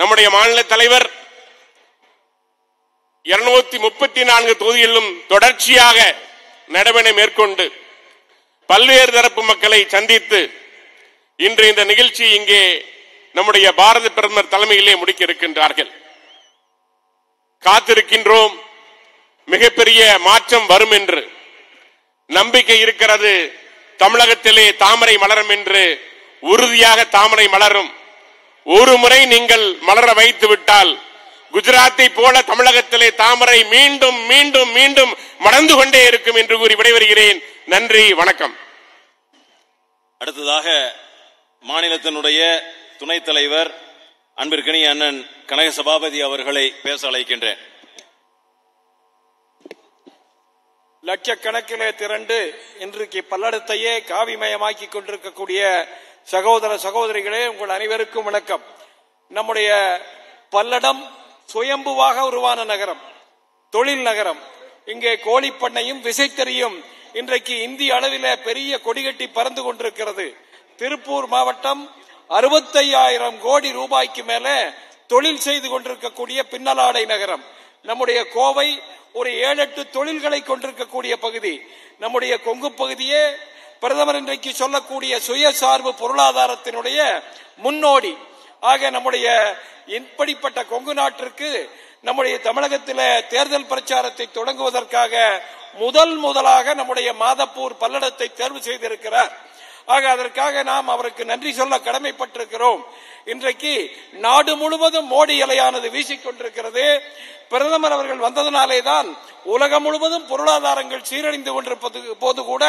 நம்முடைய மாநில தலைவர் இருநூத்தி முப்பத்தி நான்கு தொகுதிகளிலும் தொடர்ச்சியாக நடவடிக்கை மேற்கொண்டு பல்வேறு தரப்பு மக்களை சந்தித்து இன்று இந்த நிகழ்ச்சி இங்கே நம்முடைய பாரத பிரதமர் தலைமையிலே முடிக்க இருக்கின்றார்கள் காத்திருக்கின்றோம். மிகப்பெரிய மாற்றம் வரும் என்று. நம்பிக்கை இருக்கிறது. தமிழகத்திலே தாமரை மலரும் என்று உறுதியாக தாமரை மலரும். ஒரு முறை நீங்கள் மலர வைத்து விட்டால் குஜராத்தை போல தமிழகத்திலே தாமரை மீண்டும் மீண்டும் மீண்டும் மலர்ந்து கொண்டே இருக்கும் என்று கூறி விடைபெறுகிறேன். நன்றி வணக்கம். அடுத்ததாக மாநிலத்தினுடைய துணைத் தலைவர் அன்பிற்கினிய அண்ணன் கனக சபாபதி அவர்களை பேச அழைக்கின்றேன். லட்சக்கணக்கிலே திரண்டு இன்றைக்கு பல்லடத்தையே காவிமயமாக்கி கொண்டிருக்கக்கூடிய சகோதர சகோதரிகளே உங்கள் அனைவருக்கும் வணக்கம். நம்முடைய பல்லடம் சுயம்புவாக உருவான நகரம் தொழில் நகரம். இங்கே கோழிப்பண்ணையும் விசைத்தறியும் இன்றைக்கு இந்திய அளவில் பெரிய கொடிகட்டி பறந்து கொண்டிருக்கிறது. திருப்பூர் மாவட்டம் அறுபத்தையாயிரம் கோடி ரூபாய்க்கு மேலே தொழில் செய்து கொண்டிருக்கக்கூடிய பின்னலாடை நகரம். நம்முடைய கோவை ஒரு ஏழு எட்டு தொழில்களை கொண்டிருக்கக்கூடிய பகுதி. நம்முடைய கொங்கு பகுதியே பிரதமர் இன்றைக்கு சொல்லக்கூடிய சுயசார்பு பொருளாதாரத்தினுடைய முன்னோடி. ஆக நம்முடைய இப்படிப்பட்ட கொங்கு நாட்டிற்கு நம்முடைய தமிழகத்தில் தேர்தல் பிரச்சாரத்தை தொடங்குவதற்காக முதல் முதலாக நம்முடைய மாதப்பூர் பல்லடத்தை தேர்வு செய்திருக்கிறார். ஆக அதற்காக நாம் அவருக்கு நன்றி சொல்ல கடமைப்பட்டிருக்கிறோம். இன்றைக்கு நாடு முழுவதும் மோடி இலையானது வீசிக்கொண்டிருக்கிறது பிரதமர் அவர்கள் வந்ததனாலே தான் உலகம் முழுவதும் பொருளாதாரங்கள் சீரழிந்து கொண்டிருப்பது போது கூட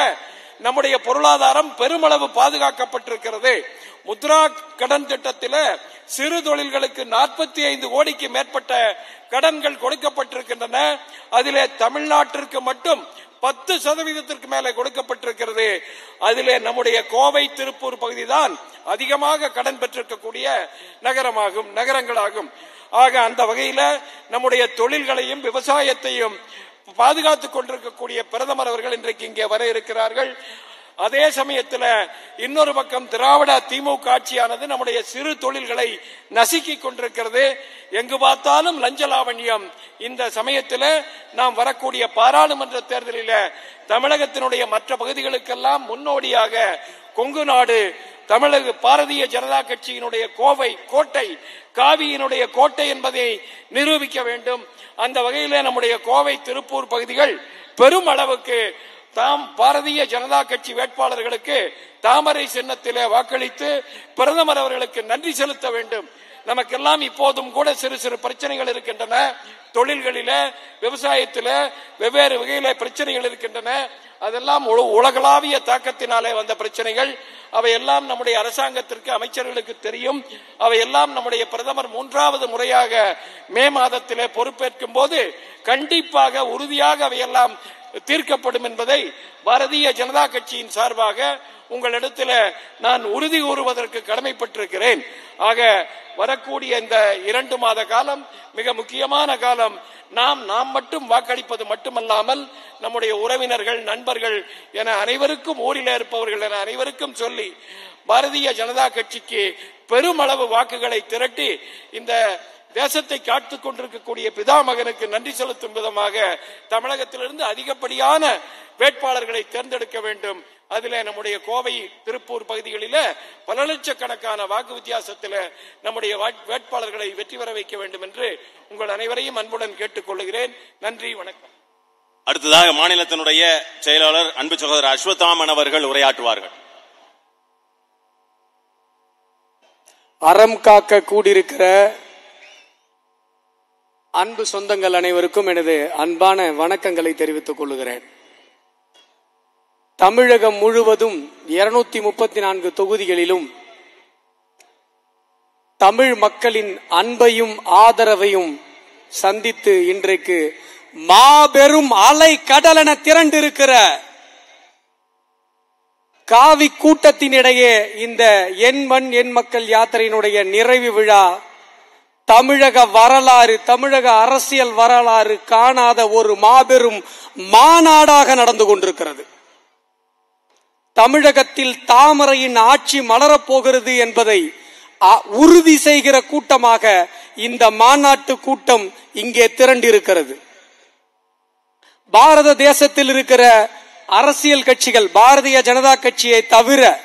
நம்முடைய பொருளாதாரம் பெருமளவு பாதுகாக்கப்பட்டிருக்கிறது. முத்ரா கடன் திட்டத்தில் சிறு தொழில்களுக்கு நாற்பத்தி ஐந்து கோடிக்கு மேற்பட்ட கடன்கள் கொடுக்கப்பட்டிருக்கின்றன. அதிலே தமிழ்நாட்டிற்கு மட்டும் பத்து சதவீதத்திற்கு மேலே கொடுக்கப்பட்டிருக்கிறது. அதிலே நம்முடைய கோவை திருப்பூர் பகுதி தான் அதிகமாக கடன் பெற்றிருக்கக்கூடிய நகரமாகும் நகரங்களாகும். ஆக அந்த வகையில நம்முடைய தொழில்களையும் விவசாயத்தையும் பாதுகாத்துக் கொண்டிருக்கக்கூடிய பிரதமர் அவர்கள் இன்றைக்கு இங்கே வர இருக்கிறார்கள். அதே சமயத்தில் இன்னொரு பக்கம் திராவிட திமுக ஆட்சியானது நம்முடைய சிறு தொழில்களை நசுக்கி கொண்டிருக்கிறது. எங்கு பார்த்தாலும் லஞ்ச லாவண்யம். இந்த சமயத்தில் நாம் வரக்கூடிய பாராளுமன்ற தேர்தலில் தமிழகத்தினுடைய மற்ற பகுதிகளுக்கெல்லாம் முன்னோடியாக கொங்கு நாடு தமிழக பாரதிய ஜனதா கட்சியினுடைய கோவை கோட்டை காவியினுடைய கோட்டை என்பதை நிரூபிக்க வேண்டும். அந்த வகையில் நம்முடைய கோவை திருப்பூர் பகுதிகள் பெரும் அளவுக்கு தாம் பாரதிய ஜனதா கட்சி வேட்பாளர்களுக்கு தாமரை சின்னத்திலே வாக்களித்து பிரதமர் அவர்களுக்கு நன்றி செலுத்த வேண்டும். நமக்கெல்லாம் இப்போதும் கூட சிறு சிறு பிரச்சனைகள் இருக்கின்றன. தொழில்களில விவசாயத்தில வெவ்வேறு வகையில பிரச்சனைகள் இருக்கின்றன. அதெல்லாம் உல- உலகளாவிய தாக்கத்தினாலே வந்த பிரச்சனைகள். அவையெல்லாம் நம்முடைய அரசாங்கத்திற்கு அமைச்சர்களுக்கு தெரியும். அவையெல்லாம் நம்முடைய பிரதமர் மூன்றாவது முறையாக மே மாதத்திலே பொறுப்பேற்கும் போது கண்டிப்பாக உறுதியாக அவையெல்லாம் தீர்க்கப்படும் என்பதை பாரதிய ஜனதா கட்சியின் சார்பாக உங்களிடத்தில் நான் உறுதி கூறுவதற்கு கடமைப்பட்டிருக்கிறேன். ஆக வரக்கூடிய இந்த இரண்டு மாத காலம் மிக முக்கியமான காலம் நாம் நாம் மட்டும் வாக்களிப்பது மட்டுமல்லாமல் நம்முடைய உறவினர்கள் நண்பர்கள் என அனைவருக்கும் ஊரில் இருப்பவர்கள் என அனைவருக்கும் சொல்லி பாரதிய ஜனதா கட்சிக்கு பெருமளவு வாக்குகளை திரட்டி இந்த தேசத்தை காத்து கொண்டிருக்கக்கூடிய பிதாமகனுக்கு நன்றி செலுத்தும் விதமாக தமிழகத்திலிருந்து அதிகப்படியான வேட்பாளர்களை தேர்ந்தெடுக்க வேண்டும். அதிலே நம்முடைய கோவை திருப்பூர் பகுதிகளில பல லட்சக்கணக்கான வாக்கு வித்தியாசத்தில் நம்முடைய வாட்- வேட்பாளர்களை வெற்றி பெற வைக்க வேண்டும் என்று உங்கள் அனைவரையும் அன்புடன் கேட்டுக்கொள்கிறேன். நன்றி வணக்கம். அடுத்ததாக மாநிலத்தினுடைய செயலாளர் அன்பு சகோதரர் அஸ்வத்தாமன் அவர்கள் உரையாற்றுவார்கள். அறம் காக்க கூடியிருக்கிற அன்பு சொந்தங்கள் அனைவருக்கும் எனது அன்பான வணக்கங்களை தெரிவித்துக் கொள்கிறேன். தமிழகம் முழுவதும் இருநூத்தி முப்பத்தி நான்கு தொகுதிகளிலும் தமிழ் மக்களின் அன்பையும் ஆதரவையும் சந்தித்து இன்றைக்கு மாபெரும் அலை கடலென திரண்டிருக்கிற காவி கூட்டத்தினிடையே இந்த என் மண் என் மக்கள் யாத்திரையினுடைய நிறைவு விழா தமிழக வரலாறு தமிழக அரசியல் வரலாறு காணாத ஒரு மாபெரும் மாநாடாக நடந்து கொண்டிருக்கிறது. தமிழகத்தில் தாமரையின் ஆட்சி மலரப் போகிறது என்பதை அ- உறுதி செய்கிற கூட்டமாக இந்த மாநாட்டு கூட்டம் இங்கே திரண்டிருக்கிறது. பாரத தேசத்தில் இருக்கிற அரசியல் கட்சிகள் பாரதிய ஜனதா கட்சியை தவிர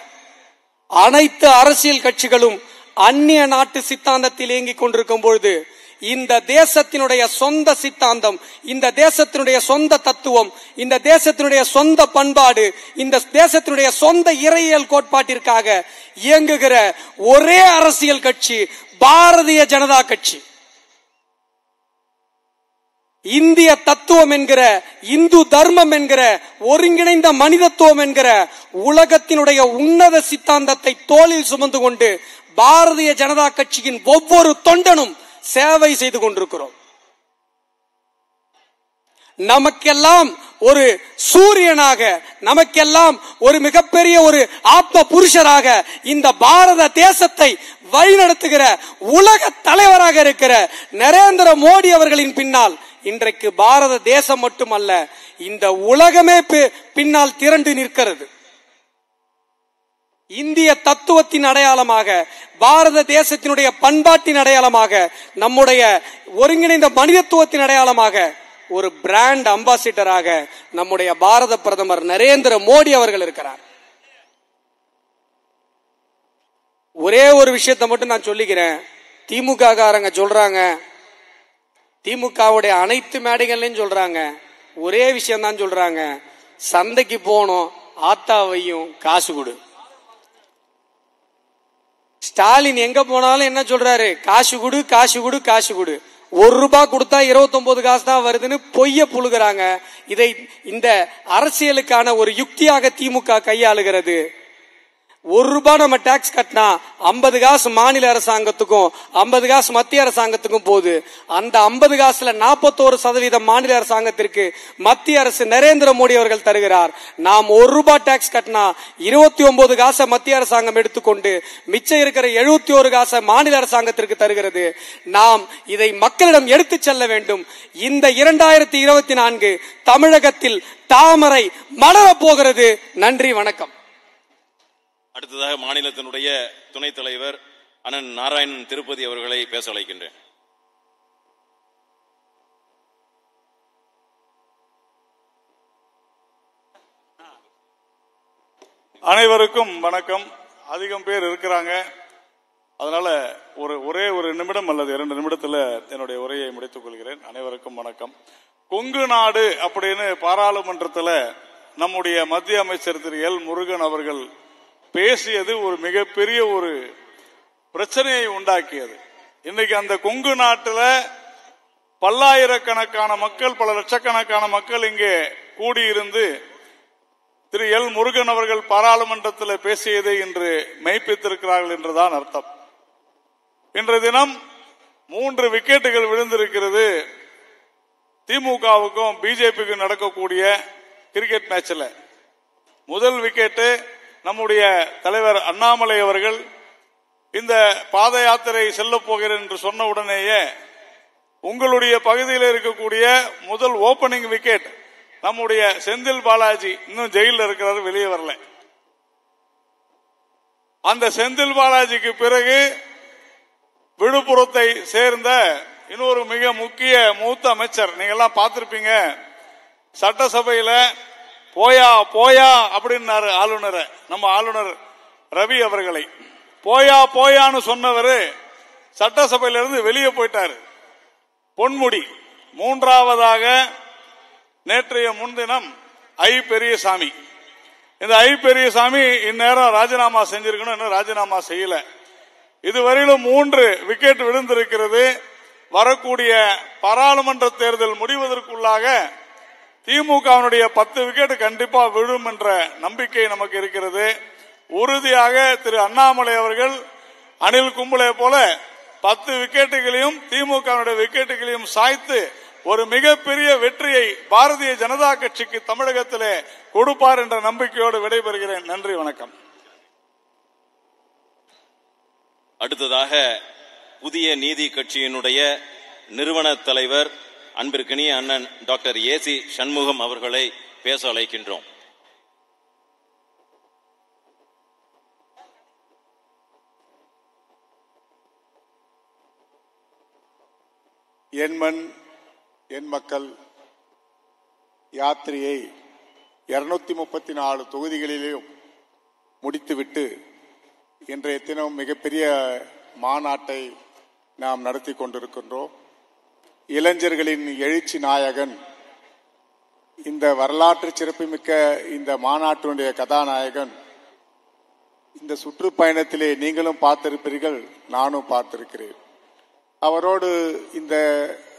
அனைத்து அரசியல் கட்சிகளும் அந்நிய நாட்டு சித்தாந்தத்தில் இயங்கிக் கொண்டிருக்கும் பொழுது இந்த தேசத்தினுடைய சொந்த சித்தாந்தம் இந்த தேசத்தினுடைய சொந்த தத்துவம் இந்த தேசத்தினுடைய சொந்த பண்பாடு இந்த தேசத்தினுடைய சொந்த இறையியல் கோட்பாட்டிற்காக இயங்குகிற ஒரே அரசியல் கட்சி பாரதிய ஜனதா கட்சி. இந்திய தத்துவம் என்கிற இந்து தர்மம் என்கிற ஒருங்கிணைந்த மனிதத்துவம் என்கிற உலகத்தினுடைய உன்னத சித்தாந்தத்தை தோளில் சுமந்து கொண்டு பாரதிய ஜனதா கட்சியின் ஒவ்வொரு தொண்டனும் சேவை செய்து கொண்டிருக்கிறோம். நமக்கெல்லாம் ஒரு சூரியனாக நமக்கெல்லாம் ஒரு மிகப்பெரிய ஒரு ஆத்ம புருஷராக இந்த பாரத தேசத்தை வழிநடத்துகிற உலக தலைவராக இருக்கிற நரேந்திர மோடி அவர்களின் பின்னால் இன்றைக்கு பாரத தேசம் மட்டுமல்ல இந்த உலகமே பின்னால் திரண்டு நிற்கிறது. இந்திய தத்துவத்தின் அடையாளமாக பாரத தேசத்தினுடைய பண்பாட்டின் அடையாளமாக நம்முடைய ஒருங்கிணைந்த மனிதத்துவத்தின் அடையாளமாக ஒரு பிராண்ட் அம்பாசிடராக நம்முடைய பாரத பிரதமர் நரேந்திர மோடி அவர்கள் இருக்கிறார். ஒரே ஒரு விஷயத்தை மட்டும் நான் சொல்லிக்கிறேன். திமுக காரங்க சொல்றாங்க. திமுகவுடைய அனைத்து மேடைகள்லையும் சொல்றாங்க. ஒரே விஷயம் தான் சொல்றாங்க. சந்தைக்கு போனோம் ஆத்தாவையும் காசு கொடு. ஸ்டாலின் எங்க போனாலும் என்ன சொல்றாரு? காசு கொடு காசு கொடு காசு கொடு. ஒரு ரூபாய் கொடுத்தா 29 காசு தான் வருதுன்னு பொய்ய புழுகிறாங்க. இதை இந்த அரசியலுக்கான ஒரு யுக்தியாக திமுக கையாளுகிறது. ஒரு ரூபாய் நம்ம டாக்ஸ் கட்டினா ஐம்பது காசு மாநில அரசாங்கத்துக்கும் ஐம்பது காசு மத்திய அரசாங்கத்துக்கும் போகுது. அந்த ஐம்பது காசுல நாற்பத்தோரு சதவீதம் மாநில அரசாங்கத்திற்கு மத்திய அரசு நரேந்திர மோடி அவர்கள் தருகிறார். நாம் ஒரு ரூபாய் டாக்ஸ் கட்டினா இருபத்தி ஒன்பது காசை மத்திய அரசாங்கம் எடுத்துக்கொண்டு மிச்சம் இருக்கிற எழுபத்தி ஒரு காசை மாநில அரசாங்கத்திற்கு தருகிறது. நாம் இதை மக்களிடம் எடுத்துச் செல்ல வேண்டும். இந்த இரண்டாயிரத்தி இருபத்தி நான்கு தமிழகத்தில் தாமரை மலரப் போகிறது. நன்றி வணக்கம். அடுத்ததாக மாநிலத்தினுடைய துணைத் தலைவர் அண்ணன் நாராயணன் திருப்பதி அவர்களை பேச அழைக்கின்றேன். அனைவருக்கும் வணக்கம். அதிகம் பேர் இருக்கிறாங்க. அதனால ஒரு ஒரே ஒரு நிமிடம் அல்லது இரண்டு நிமிடத்துல என்னுடைய உரையை முடித்துக் கொள்கிறேன். அனைவருக்கும் வணக்கம். கொங்கு நாடு அப்படின்னு பாராளுமன்றத்தில் நம்முடைய மத்திய அமைச்சர் திரு எல் முருகன் அவர்கள் பேசியது ஒரு மிகப்பெரிய ஒரு பிரச்சனையை உண்டாக்கியது. இன்னைக்கு அந்த கொங்கு நாட்டில் பல்லாயிரக்கணக்கான மக்கள் பல லட்சக்கணக்கான மக்கள் இங்கே கூடியிருந்து திரு எல் முருகன் அவர்கள் பாராளுமன்றத்தில் பேசியதை இன்று மெய்ப்பித்திருக்கிறார்கள் என்றுதான் அர்த்தம். இன்று தினம் மூன்று விக்கெட்டுகள் விழுந்திருக்கிறது. திமுகவுக்கும் பிஜேபிக்கும் நடக்கக்கூடிய கிரிக்கெட் மேட்சில். முதல் விக்கெட்டு நம்முடைய தலைவர் அண்ணாமலை அவர்கள் இந்த பாத யாத்திரை செல்ல போகிறேன் என்று சொன்ன உடனேயே உங்களுடைய பகுதியில் இருக்கக்கூடிய முதல் ஓபனிங் விக்கெட் நம்முடைய செந்தில் பாலாஜி இன்னும் ஜெயில இருக்கிறார் வெளியே வரல. அந்த செந்தில் பாலாஜிக்கு பிறகு விழுப்புரத்தை சேர்ந்த இன்னொரு மிக முக்கிய மூத்த அமைச்சர் நீங்க எல்லாம் பார்த்திருப்பீங்க சட்டசபையில போயா போயா அப்படின்னாரு ஆளுநரை நம்ம ஆளுநர் ரவி அவர்களை. போயா போயான்னு சொன்னவர் சட்டசபையிலிருந்து வெளியே போயிட்டாரு. பொன்முடி மூன்றாவதாக நேற்றைய முன்தினம் ஐ பெரியசாமி. இந்த ஐ பெரியசாமி இந்நேரம் ராஜினாமா செஞ்சிருக்கணும் இன்னும் ராஜினாமா செய்யல. இதுவரையிலும் மூன்று விக்கெட் விழுந்திருக்கிறது. வரக்கூடிய பாராளுமன்ற தேர்தல் முடிவதற்குள்ளாக திமுகவினுடைய பத்து விக்கெட் கண்டிப்பா விழும் என்ற நம்பிக்கை நமக்கு இருக்கிறது. உறுதியாக திரு அண்ணாமலை அவர்கள் அனில் கும்பலை போல பத்து விக்கெட்டுகளையும் திமுகவினுடைய விக்கெட்டுகளையும் சாய்த்து ஒரு மிகப்பெரிய வெற்றியை பாரதிய ஜனதா கட்சிக்கு தமிழகத்திலே கொடுப்பார் என்ற நம்பிக்கையோடு விடைபெறுகிறேன். நன்றி வணக்கம். அடுத்ததாக புதிய நீதி கட்சியினுடைய நிறுவன தலைவர் அன்பிற்கினிய அண்ணன் டாக்டர் ஏசி சி சண்முகம் அவர்களை பேச அழைக்கின்றோம். என்மண் என் மக்கள் யாத்திரையை இருநூத்தி முப்பத்தி நாலு தொகுதிகளிலேயும் முடித்துவிட்டு இன்றைய தினம் மிகப்பெரிய மாநாட்டை நாம் நடத்தி கொண்டிருக்கின்றோம். இளைஞர்களின் எழுச்சி நாயகன். இந்த வரலாற்று சிறப்புமிக்க இந்த மாநாட்டினுடைய கதாநாயகன். இந்த சுற்றுப்பயணத்திலே நீங்களும் பார்த்திருப்பீர்கள் நானும் பார்த்திருக்கிறேன். அவரோடு இந்த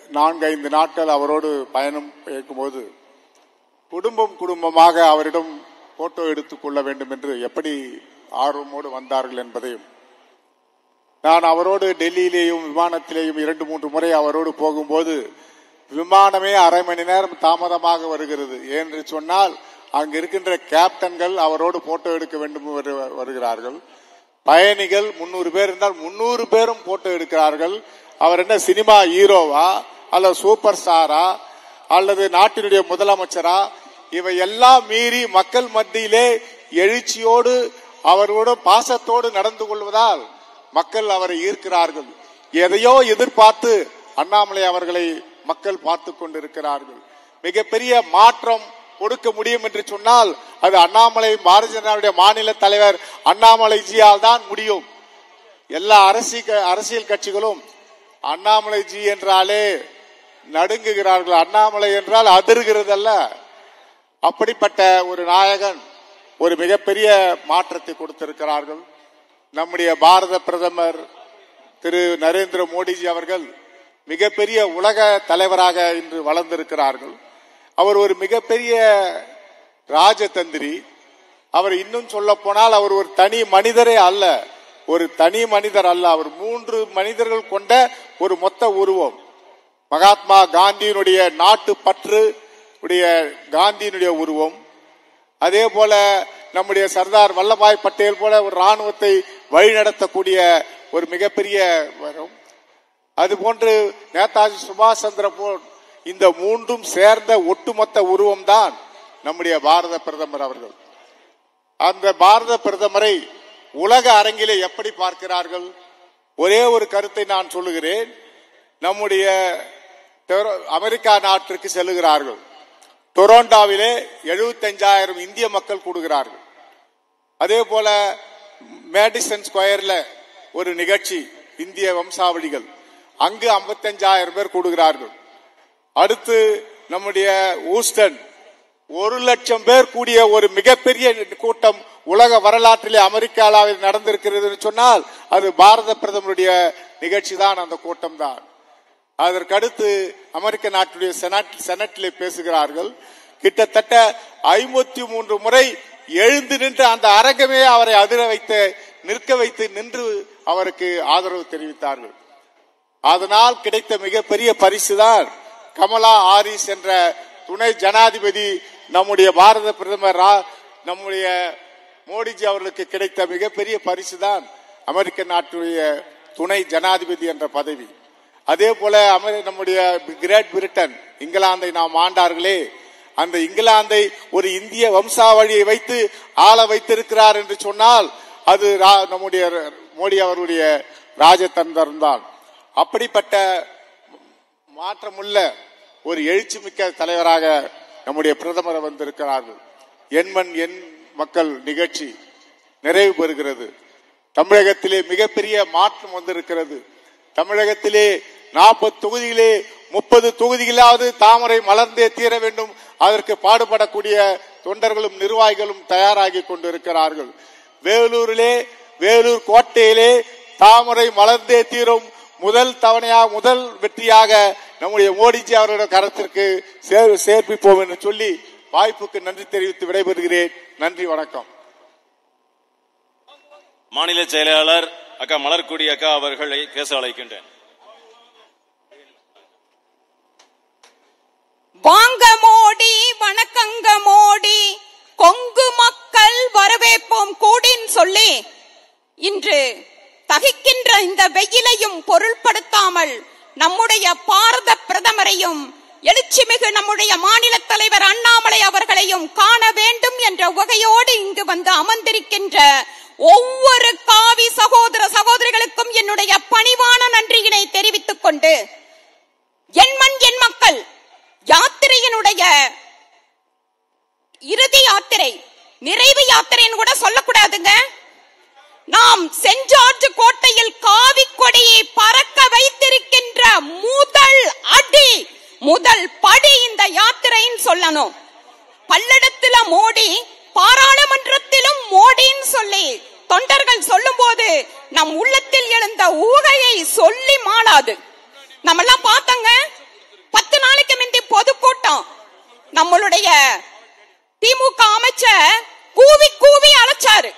நான்கு ஐந்து நாட்கள் அவரோடு பயணம் இயக்கும்போது குடும்பம் குடும்பமாக அவரிடம் போட்டோ எடுத்துக் கொள்ள வேண்டும் என்று எப்படி ஆர்வமோடு வந்தார்கள் என்பதையும் நான் அவரோடு டெல்லியிலேயும் விமானத்திலேயும் இரண்டு மூன்று முறை அவரோடு போகும்போது விமானமே அரை மணி நேரம் தாமதமாக வருகிறது. என்று சொன்னால் அங்கு இருக்கின்ற கேப்டன்கள் அவரோடு போட்டோ எடுக்க வேண்டும் வரு- வருகிறார்கள். பயணிகள் முன்னூறு பேர் இருந்தால் முன்னூறு பேரும் போட்டோ எடுக்கிறார்கள். அவர் என்ன சினிமா ஹீரோவா அல்லது சூப்பர் ஸ்டாரா அல்லது நாட்டினுடைய முதலமைச்சரா? இவை எல்லாம் மீறி மக்கள் மத்தியிலே எழுச்சியோடு அவரோட பாசத்தோடு நடந்து கொள்வதால் மக்கள் அவரை ஈர்க்கிறார்கள். எதையோ எதிர்பார்த்து அண்ணாமலை அவர்களை மக்கள் பார்த்து கொண்டிருக்கிறார்கள். மிகப்பெரிய மாற்றம் கொடுக்க முடியும் என்று சொன்னால் அது அண்ணாமலை பாரதிய ஜனதாவுடைய மாநில தலைவர் அண்ணாமலை ஜியால் தான் முடியும். எல்லா அரசியல் அரசியல் கட்சிகளும் அண்ணாமலை ஜி என்றாலே நடுங்குகிறார்கள். அண்ணாமலை என்றால் அதிர்கிறது அல்ல அப்படிப்பட்ட ஒரு நாயகன் ஒரு மிகப்பெரிய மாற்றத்தை கொடுத்திருக்கிறார்கள். நம்முடைய பாரத பிரதமர் திரு நரேந்திர மோடிஜி அவர்கள் மிகப்பெரிய உலக தலைவராக இன்று வளர்ந்திருக்கிறார்கள். அவர் ஒரு மிகப்பெரிய ராஜதந்திரி. அவர் இன்னும் சொல்ல போனால் அவர் ஒரு தனி மனிதரே அல்ல. ஒரு தனி மனிதர் அல்ல. அவர் மூன்று மனிதர்கள் கொண்ட ஒரு மொத்த உருவம். மகாத்மா காந்தியினுடைய நாட்டு பற்று உடைய காந்தியினுடைய உருவம். அதே போல நம்முடைய சர்தார் வல்லபாய் பட்டேல் போல ஒரு ராணுவத்தை வழிநடத்தக்கூடிய ஒரு மிகப்பெரிய வரும். அது போன்று நேதாஜி சுபாஷ் சந்திர போஸ் இந்த மூன்றும் சேர்ந்த ஒட்டுமொத்த உருவம் தான் நம்முடைய பாரத பிரதமர் அவர்கள். அந்த பாரத பிரதமரை உலக அரங்கிலே எப்படி பார்க்கிறார்கள்? ஒரே ஒரு கருத்தை நான் சொல்லுகிறேன். நம்முடைய அமெரிக்கா நாட்டிற்கு செல்லுகிறார்கள். டொரோண்டாவிலே 75000 இந்திய மக்கள் கூடுகிறார்கள். அதே போல மேடிசன் ஸ்கொயர்ல ஒரு நிகழ்ச்சி இந்திய வம்சாவளிகள். அங்கு 55000 பேர் கூடுகிறார்கள். அடுத்து நம்முடைய ஊஸ்டன் ஒரு லட்சம் பேர் கூடிய ஒரு மிகப்பெரிய கூட்டம் உலக வரலாற்றிலே அமெரிக்காவில் நடந்திருக்கிறது சொன்னால் அது பாரத பிரதமருடைய நிகழ்ச்சி தான் அந்த கூட்டம் தான் அதற்கடுத்து அமெரிக்க நாட்டுடைய செனட் செனட்டிலே பேசுகிறார்கள் கிட்டத்தட்ட ஐம்பத்தி மூன்று முறை எழுந்து நின்று அந்த அரங்கமே அவரை அதிர வைத்து நிற்க வைத்து நின்று அவருக்கு ஆதரவு தெரிவித்தார்கள். அதனால் கிடைத்த மிகப்பெரிய பரிசுதான் கமலா ஹாரிஸ் என்ற துணை ஜனாதிபதி நம்முடைய பாரத பிரதமர் ரா- நம்முடைய மோடிஜி அவர்களுக்கு கிடைத்த மிகப்பெரிய பரிசுதான் அமெரிக்க நாட்டுடைய துணை ஜனாதிபதி என்ற பதவி. அதே போல அமெரி- நம்முடைய கிரேட் பிரிட்டன் இங்கிலாந்தை நாம் ஆண்டார்களே. அந்த இங்கிலாந்தை ஒரு இந்திய வம்சாவழியை வைத்து ஆள வைத்திருக்கிறார் என்று சொன்னால் அது ரா- நம்முடைய மோடி அவருடைய ராஜதந்திரம் தான் அப்படிப்பட்ட மாற்றமுள்ள ஒரு எழுச்சிமிக்க தலைவராக நம்முடைய பிரதமர் வந்திருக்கிறார்கள். எண்மண் எண் என் மக்கள் நிகழ்ச்சி நிறைவு பெறுகிறது. தமிழகத்திலே மிகப்பெரிய மாற்றம் வந்திருக்கிறது. தமிழகத்திலே நாற்பது தொகுதியிலே முப்பது தொகுதிகளாவது தாமரை மலர்ந்தே தீர வேண்டும். அதற்கு பாடுபடக்கூடிய தொண்டர்களும் நிர்வாகிகளும் தயாராகி கொண்டிருக்கிறார்கள். வேலூரிலே வேலூர் கோட்டையிலே தாமரை மலர்ந்தே தீரும். முதல் தவணையாக முதல் வெற்றியாக நம்முடைய மோடிஜி அவர்களுடைய கரத்திற்கு சேர்ப்பிப்போம் என்று சொல்லி வாய்ப்புக்கு நன்றி தெரிவித்து விடைபெறுகிறேன். நன்றி வணக்கம். மாநில செயலாளர் அக்கா மலர்கொடி அக்கா அவர்களை பேச அழைக்கின்றேன். வாங்க மோடி வணக்கங்க மோடி கொங்கு மக்கள் வரவேற்போம் கூடின்னு சொல்லி. இன்று தகிக்கின்ற இந்த வெயிலையும் பொருள்படுத்தாமல் நம்முடைய பாரத பிரதமரையும் எழுச்சிமிகு நம்முடைய மாநில தலைவர் அண்ணாமலை அவர்களையும் காண வேண்டும் என்ற உகையோடு இங்கு வந்து அமர்ந்திருக்கின்ற ஒவ்வொரு காவி சகோதர சகோதரிகளுக்கும் என்னுடைய பணிவான நன்றியினை தெரிவித்துக் கொண்டு என் மண் என் மக்கள் யாத்திரையினுடைய இறுதி யாத்திரை நிறைவு யாத்திரைன்னு கூட சொல்லக்கூடாதுங்க. நாம் சென்ட் ஜார்ஜ் கோட்டையில் காவி கொடியை பறக்க வைத்திருக்கின்ற முதல் அடி முதல் படி இந்த யாத்திரைன்னு சொல்லணும். பல்லடத்துல மோடி பாராளுமன்றத்திலும் மோடின்னு சொல்லி தொண்டர்கள் சொல்லும் போது நம் உள்ளத்தில் எழுந்த ஊகையை சொல்லி மாளாது. நம்ம எல்லாம் பார்த்தங்க பத்து நாளைக்கு முந்தி பொதுக்கூட்டம். நம்மளுடைய திமுக அமைச்சர் கூவி கூவி அழைச்சாரு.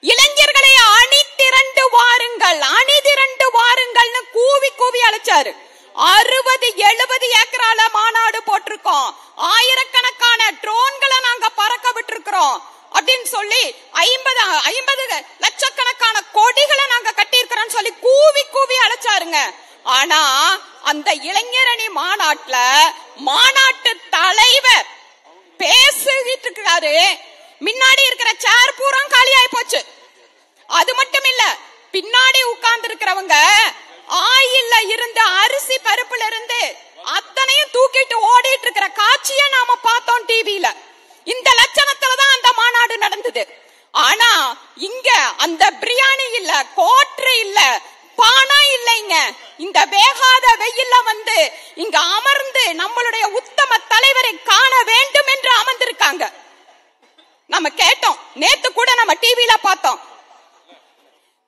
இளைஞர்களை அணி திரண்டு வாருங்கள் அணி திரண்டு வாருங்கள்னு கூவி கூவி அழைச்சாரு. அறுபது எழுபது ஏக்கரால மாநாடு போட்டிருக்கோம். ஆயிரக்கணக்கான ட்ரோன்களை நாங்க பறக்க விட்டுருக்கிறோம். அப்படின்னு சொல்லி ஐம்பது ஐம்பது லட்சக்கணக்கான கொடிகளை நாங்க கட்டியிருக்கிறோம் சொல்லி கூவி கூவி அழைச்சாருங்க. ஆனா அந்த இளைஞரணி மாநாட்டுல மாநாட்டு தலைவர் பேசிட்டு இருக்காரு. முன்னாடி இருக்கிற சேர் பூரா காலியாயி போச்சு. அது மட்டும் இல்ல பின்னாடி உட்கார்ந்து இருக்கிறவங்க ஆயில்ல இருந்த அரிசி பருப்புல இருந்து அத்தனையும் தூக்கிட்டு ஓடிட்டு இருக்கிற காட்சிய நாம பார்த்தோம் டிவில இந்த லட்சணத்துலதான் அந்த மாநாடு நடந்தது. ஆனா இங்க அந்த பிரியாணி இல்ல கோட்ரு இல்ல பானா இல்லைங்க. இந்த வேகாத வெயில்ல வந்து இங்க அமர்ந்து நம்மளுடைய உத்தம தலைவரை காண வேண்டும் என்று அமர்ந்திருக்காங்க. நம்ம கேட்டோம். நேத்து கூட நம்ம டிவில பார்த்தோம்.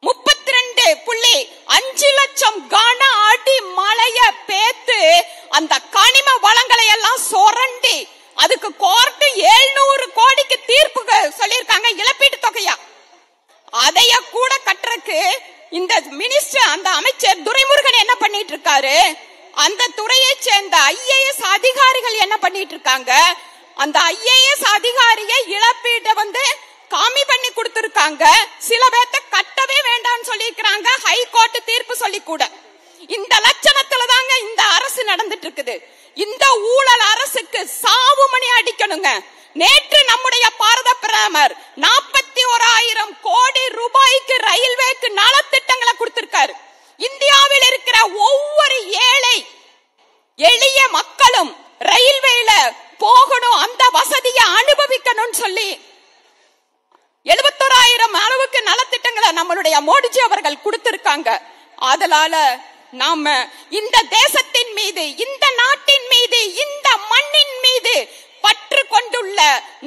முப்பத்தி ரெண்டு புள்ளி அஞ்சு லட்சம் கன அடி மழைய பேத்து அந்த கனிம வளங்களை எல்லாம் சொரண்டி அதுக்கு கோர்ட்டு எழுநூறு கோடிக்கு தீர்ப்பு சொல்லியிருக்காங்க. இழப்பீட்டு தொகையா. அதைய கூட கட்டுறக்கு இந்த மினிஸ்டர் அந்த அமைச்சர் துரைமுருகன் என்ன பண்ணிட்டு இருக்காரு அந்த துறையை சேர்ந்த ஐஏஎஸ் அதிகாரிகள் என்ன பண்ணிட்டு இருக்காங்க அந்த ஐஏஎஸ் அதிகாரியை இழப்பீட்டை வந்து காமி பண்ணி கொடுத்திருக்காங்க. சில பேர்த்த கட்டவே வேண்டாம்னு சொல்லியிருக்கிறாங்க. ஹைகோர்ட் தீர்ப்பு சொல்லி கூட இந்த லட்சணத்துல தாங்க இந்த அரசு நடந்துட்டு இருக்குது இந்த ஊழல் அரசுக்கு சாவு மணி அடிக்கணுங்க. நேற்று நம்முடைய பாரத பிரதமர் நாற்பத்தி ஓராயிரம் கோடி ரூபாய்க்கு ரயில்வேக்கு நலத்திட்டங்களை கொடுத்திருக்காரு. இந்தியாவில் இருக்கிற ஒவ்வொரு ஏழை எளிய மக்களும் ரயில்வேல போகணும் அந்த வசதியை அனுபவிக்கணும்னு சொல்லி எழுபத்தோராயிரம் அளவுக்கு நலத்திட்டங்களை நம்மளுடைய மோடிஜி அவர்கள் கொடுத்திருக்காங்க. அதனால நாம இந்த தேசத்தின் மீது இந்த நாட்டின் மீது இந்த மண்ணின் மீது பற்று கொண்டுள்ள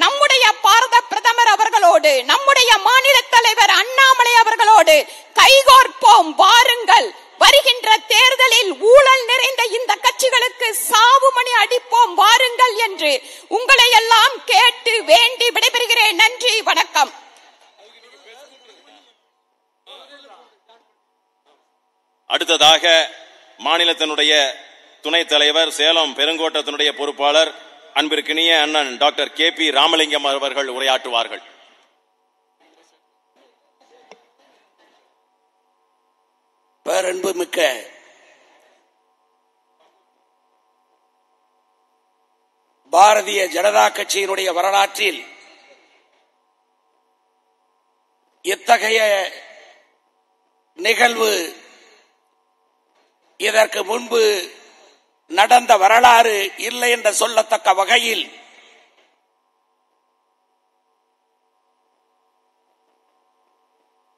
நம்முடைய பாரத பிரதமர் அவர்களோடு நம்முடைய மாநில தலைவர் அண்ணாமலை அவர்களோடு கைகோர்ப்போம் வாருங்கள். வருகின்ற தேர்தலில் ஊழல் நிறைந்த இந்த கட்சிகளுக்கு சாவு மணி அடிப்போம் வாருங்கள் என்று உங்களை எல்லாம் கேட்டு வேண்டி விடைபெறுகிறேன். நன்றி வணக்கம். அடுத்ததாக மாநிலத்தினுடைய துணைத் தலைவர் சேலம் பெருங்கோட்டத்தினுடைய பொறுப்பாளர் அன்பிற்கினிய அண்ணன் டாக்டர் கே பி ராமலிங்கம் அவர்கள் உரையாற்றுவார்கள். பேரன்பு மிக்க பாரதிய ஜனதா கட்சியினுடைய வரலாற்றில் இத்தகைய நிகழ்வு இதற்கு முன்பு நடந்த வரலாறு இல்லை என்று சொல்லத்தக்க வகையில்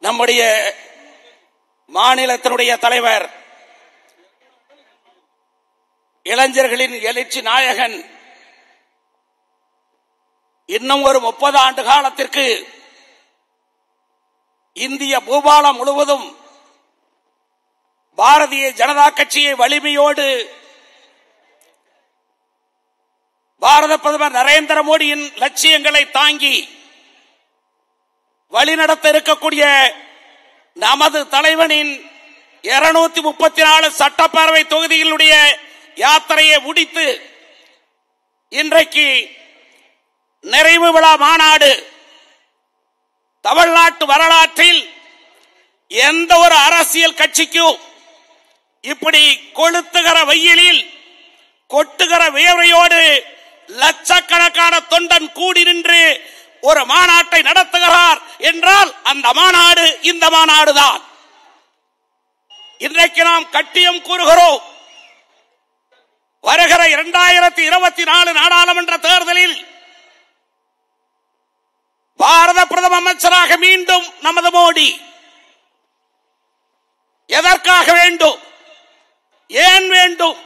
நம்முடைய மாநிலத்தினுடைய தலைவர் இளைஞர்களின் எழுச்சி நாயகன் இன்னும் ஒரு முப்பது ஆண்டு காலத்திற்கு இந்திய பூபாலம் முழுவதும் பாரதிய ஜனதா கட்சியை வலிமையோடு பாரத பிரதமர் நரேந்திர மோடியின் லட்சியங்களை தாங்கி வழிநடத்த இருக்கக்கூடிய நமது தலைவனின் இருநூத்தி முப்பத்தி நாலு சட்டப்பேரவை தொகுதிகளுடைய யாத்திரையை முடித்து இன்றைக்கு நிறைவு விழா மாநாடு தமிழ்நாட்டு வரலாற்றில் எந்த ஒரு அரசியல் கட்சிக்கும் இப்படி கொளுத்துகிற வெயிலில் கொட்டுகிற வியர்வையோடு லட்சக்கணக்கான தொண்டன் கூடி நின்று ஒரு மாநாட்டை நடத்துகிறார் என்றால் அந்த மாநாடு இந்த மாநாடு தான் இன்றைக்கு நாம் கட்டியம் கூறுகிறோம். வருகிற இரண்டாயிரத்தி இருபத்தி நாலு நாடாளுமன்ற தேர்தலில் பாரத பிரதம அமைச்சராக மீண்டும் நமது மோடி. எதற்காக வேண்டும்? ஏன் வேண்டும்?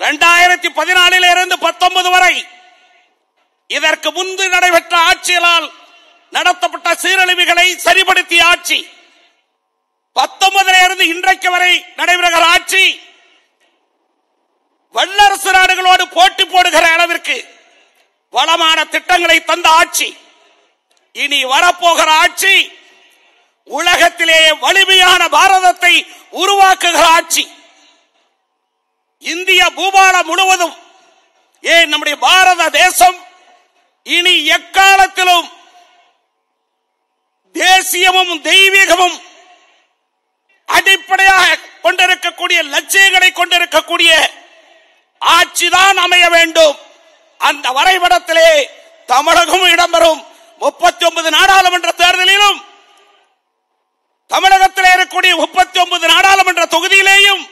இரண்டாயிரத்தி பதினாலில் இருந்து பத்தொன்பது வரை இதற்கு முன்பு நடைபெற்ற ஆட்சிகளால் நடத்தப்பட்ட சீரழிவுகளை சரிப்படுத்திய ஆட்சி. பத்தொன்பதுல இருந்து இன்றைக்கு வரை நடைபெறுகிற ஆட்சி வல்லரசு நாடுகளோடு போட்டி போடுகிற அளவிற்கு வளமான திட்டங்களை தந்த ஆட்சி. இனி வரப்போகிற ஆட்சி உலகத்திலேயே வலிமையான பாரதத்தை உருவாக்குகிற ஆட்சி. இந்திய பூபாலம் முழுவதும் ஏன் நம்முடைய பாரத தேசம் இனி எக்காலத்திலும் தேசியமும் தெய்வீகமும் அடிப்படையாக கொண்டிருக்கக்கூடிய லட்சியங்களை கொண்டிருக்கக்கூடிய ஆட்சிதான் அமைய வேண்டும். அந்த வரைபடத்திலே தமிழகமும் இடம்பெறும். முப்பத்தி ஒன்பது நாடாளுமன்ற தேர்தலிலும் தமிழகத்தில் இருக்கக்கூடிய முப்பத்தி ஒன்பது நாடாளுமன்ற தொகுதியிலேயும்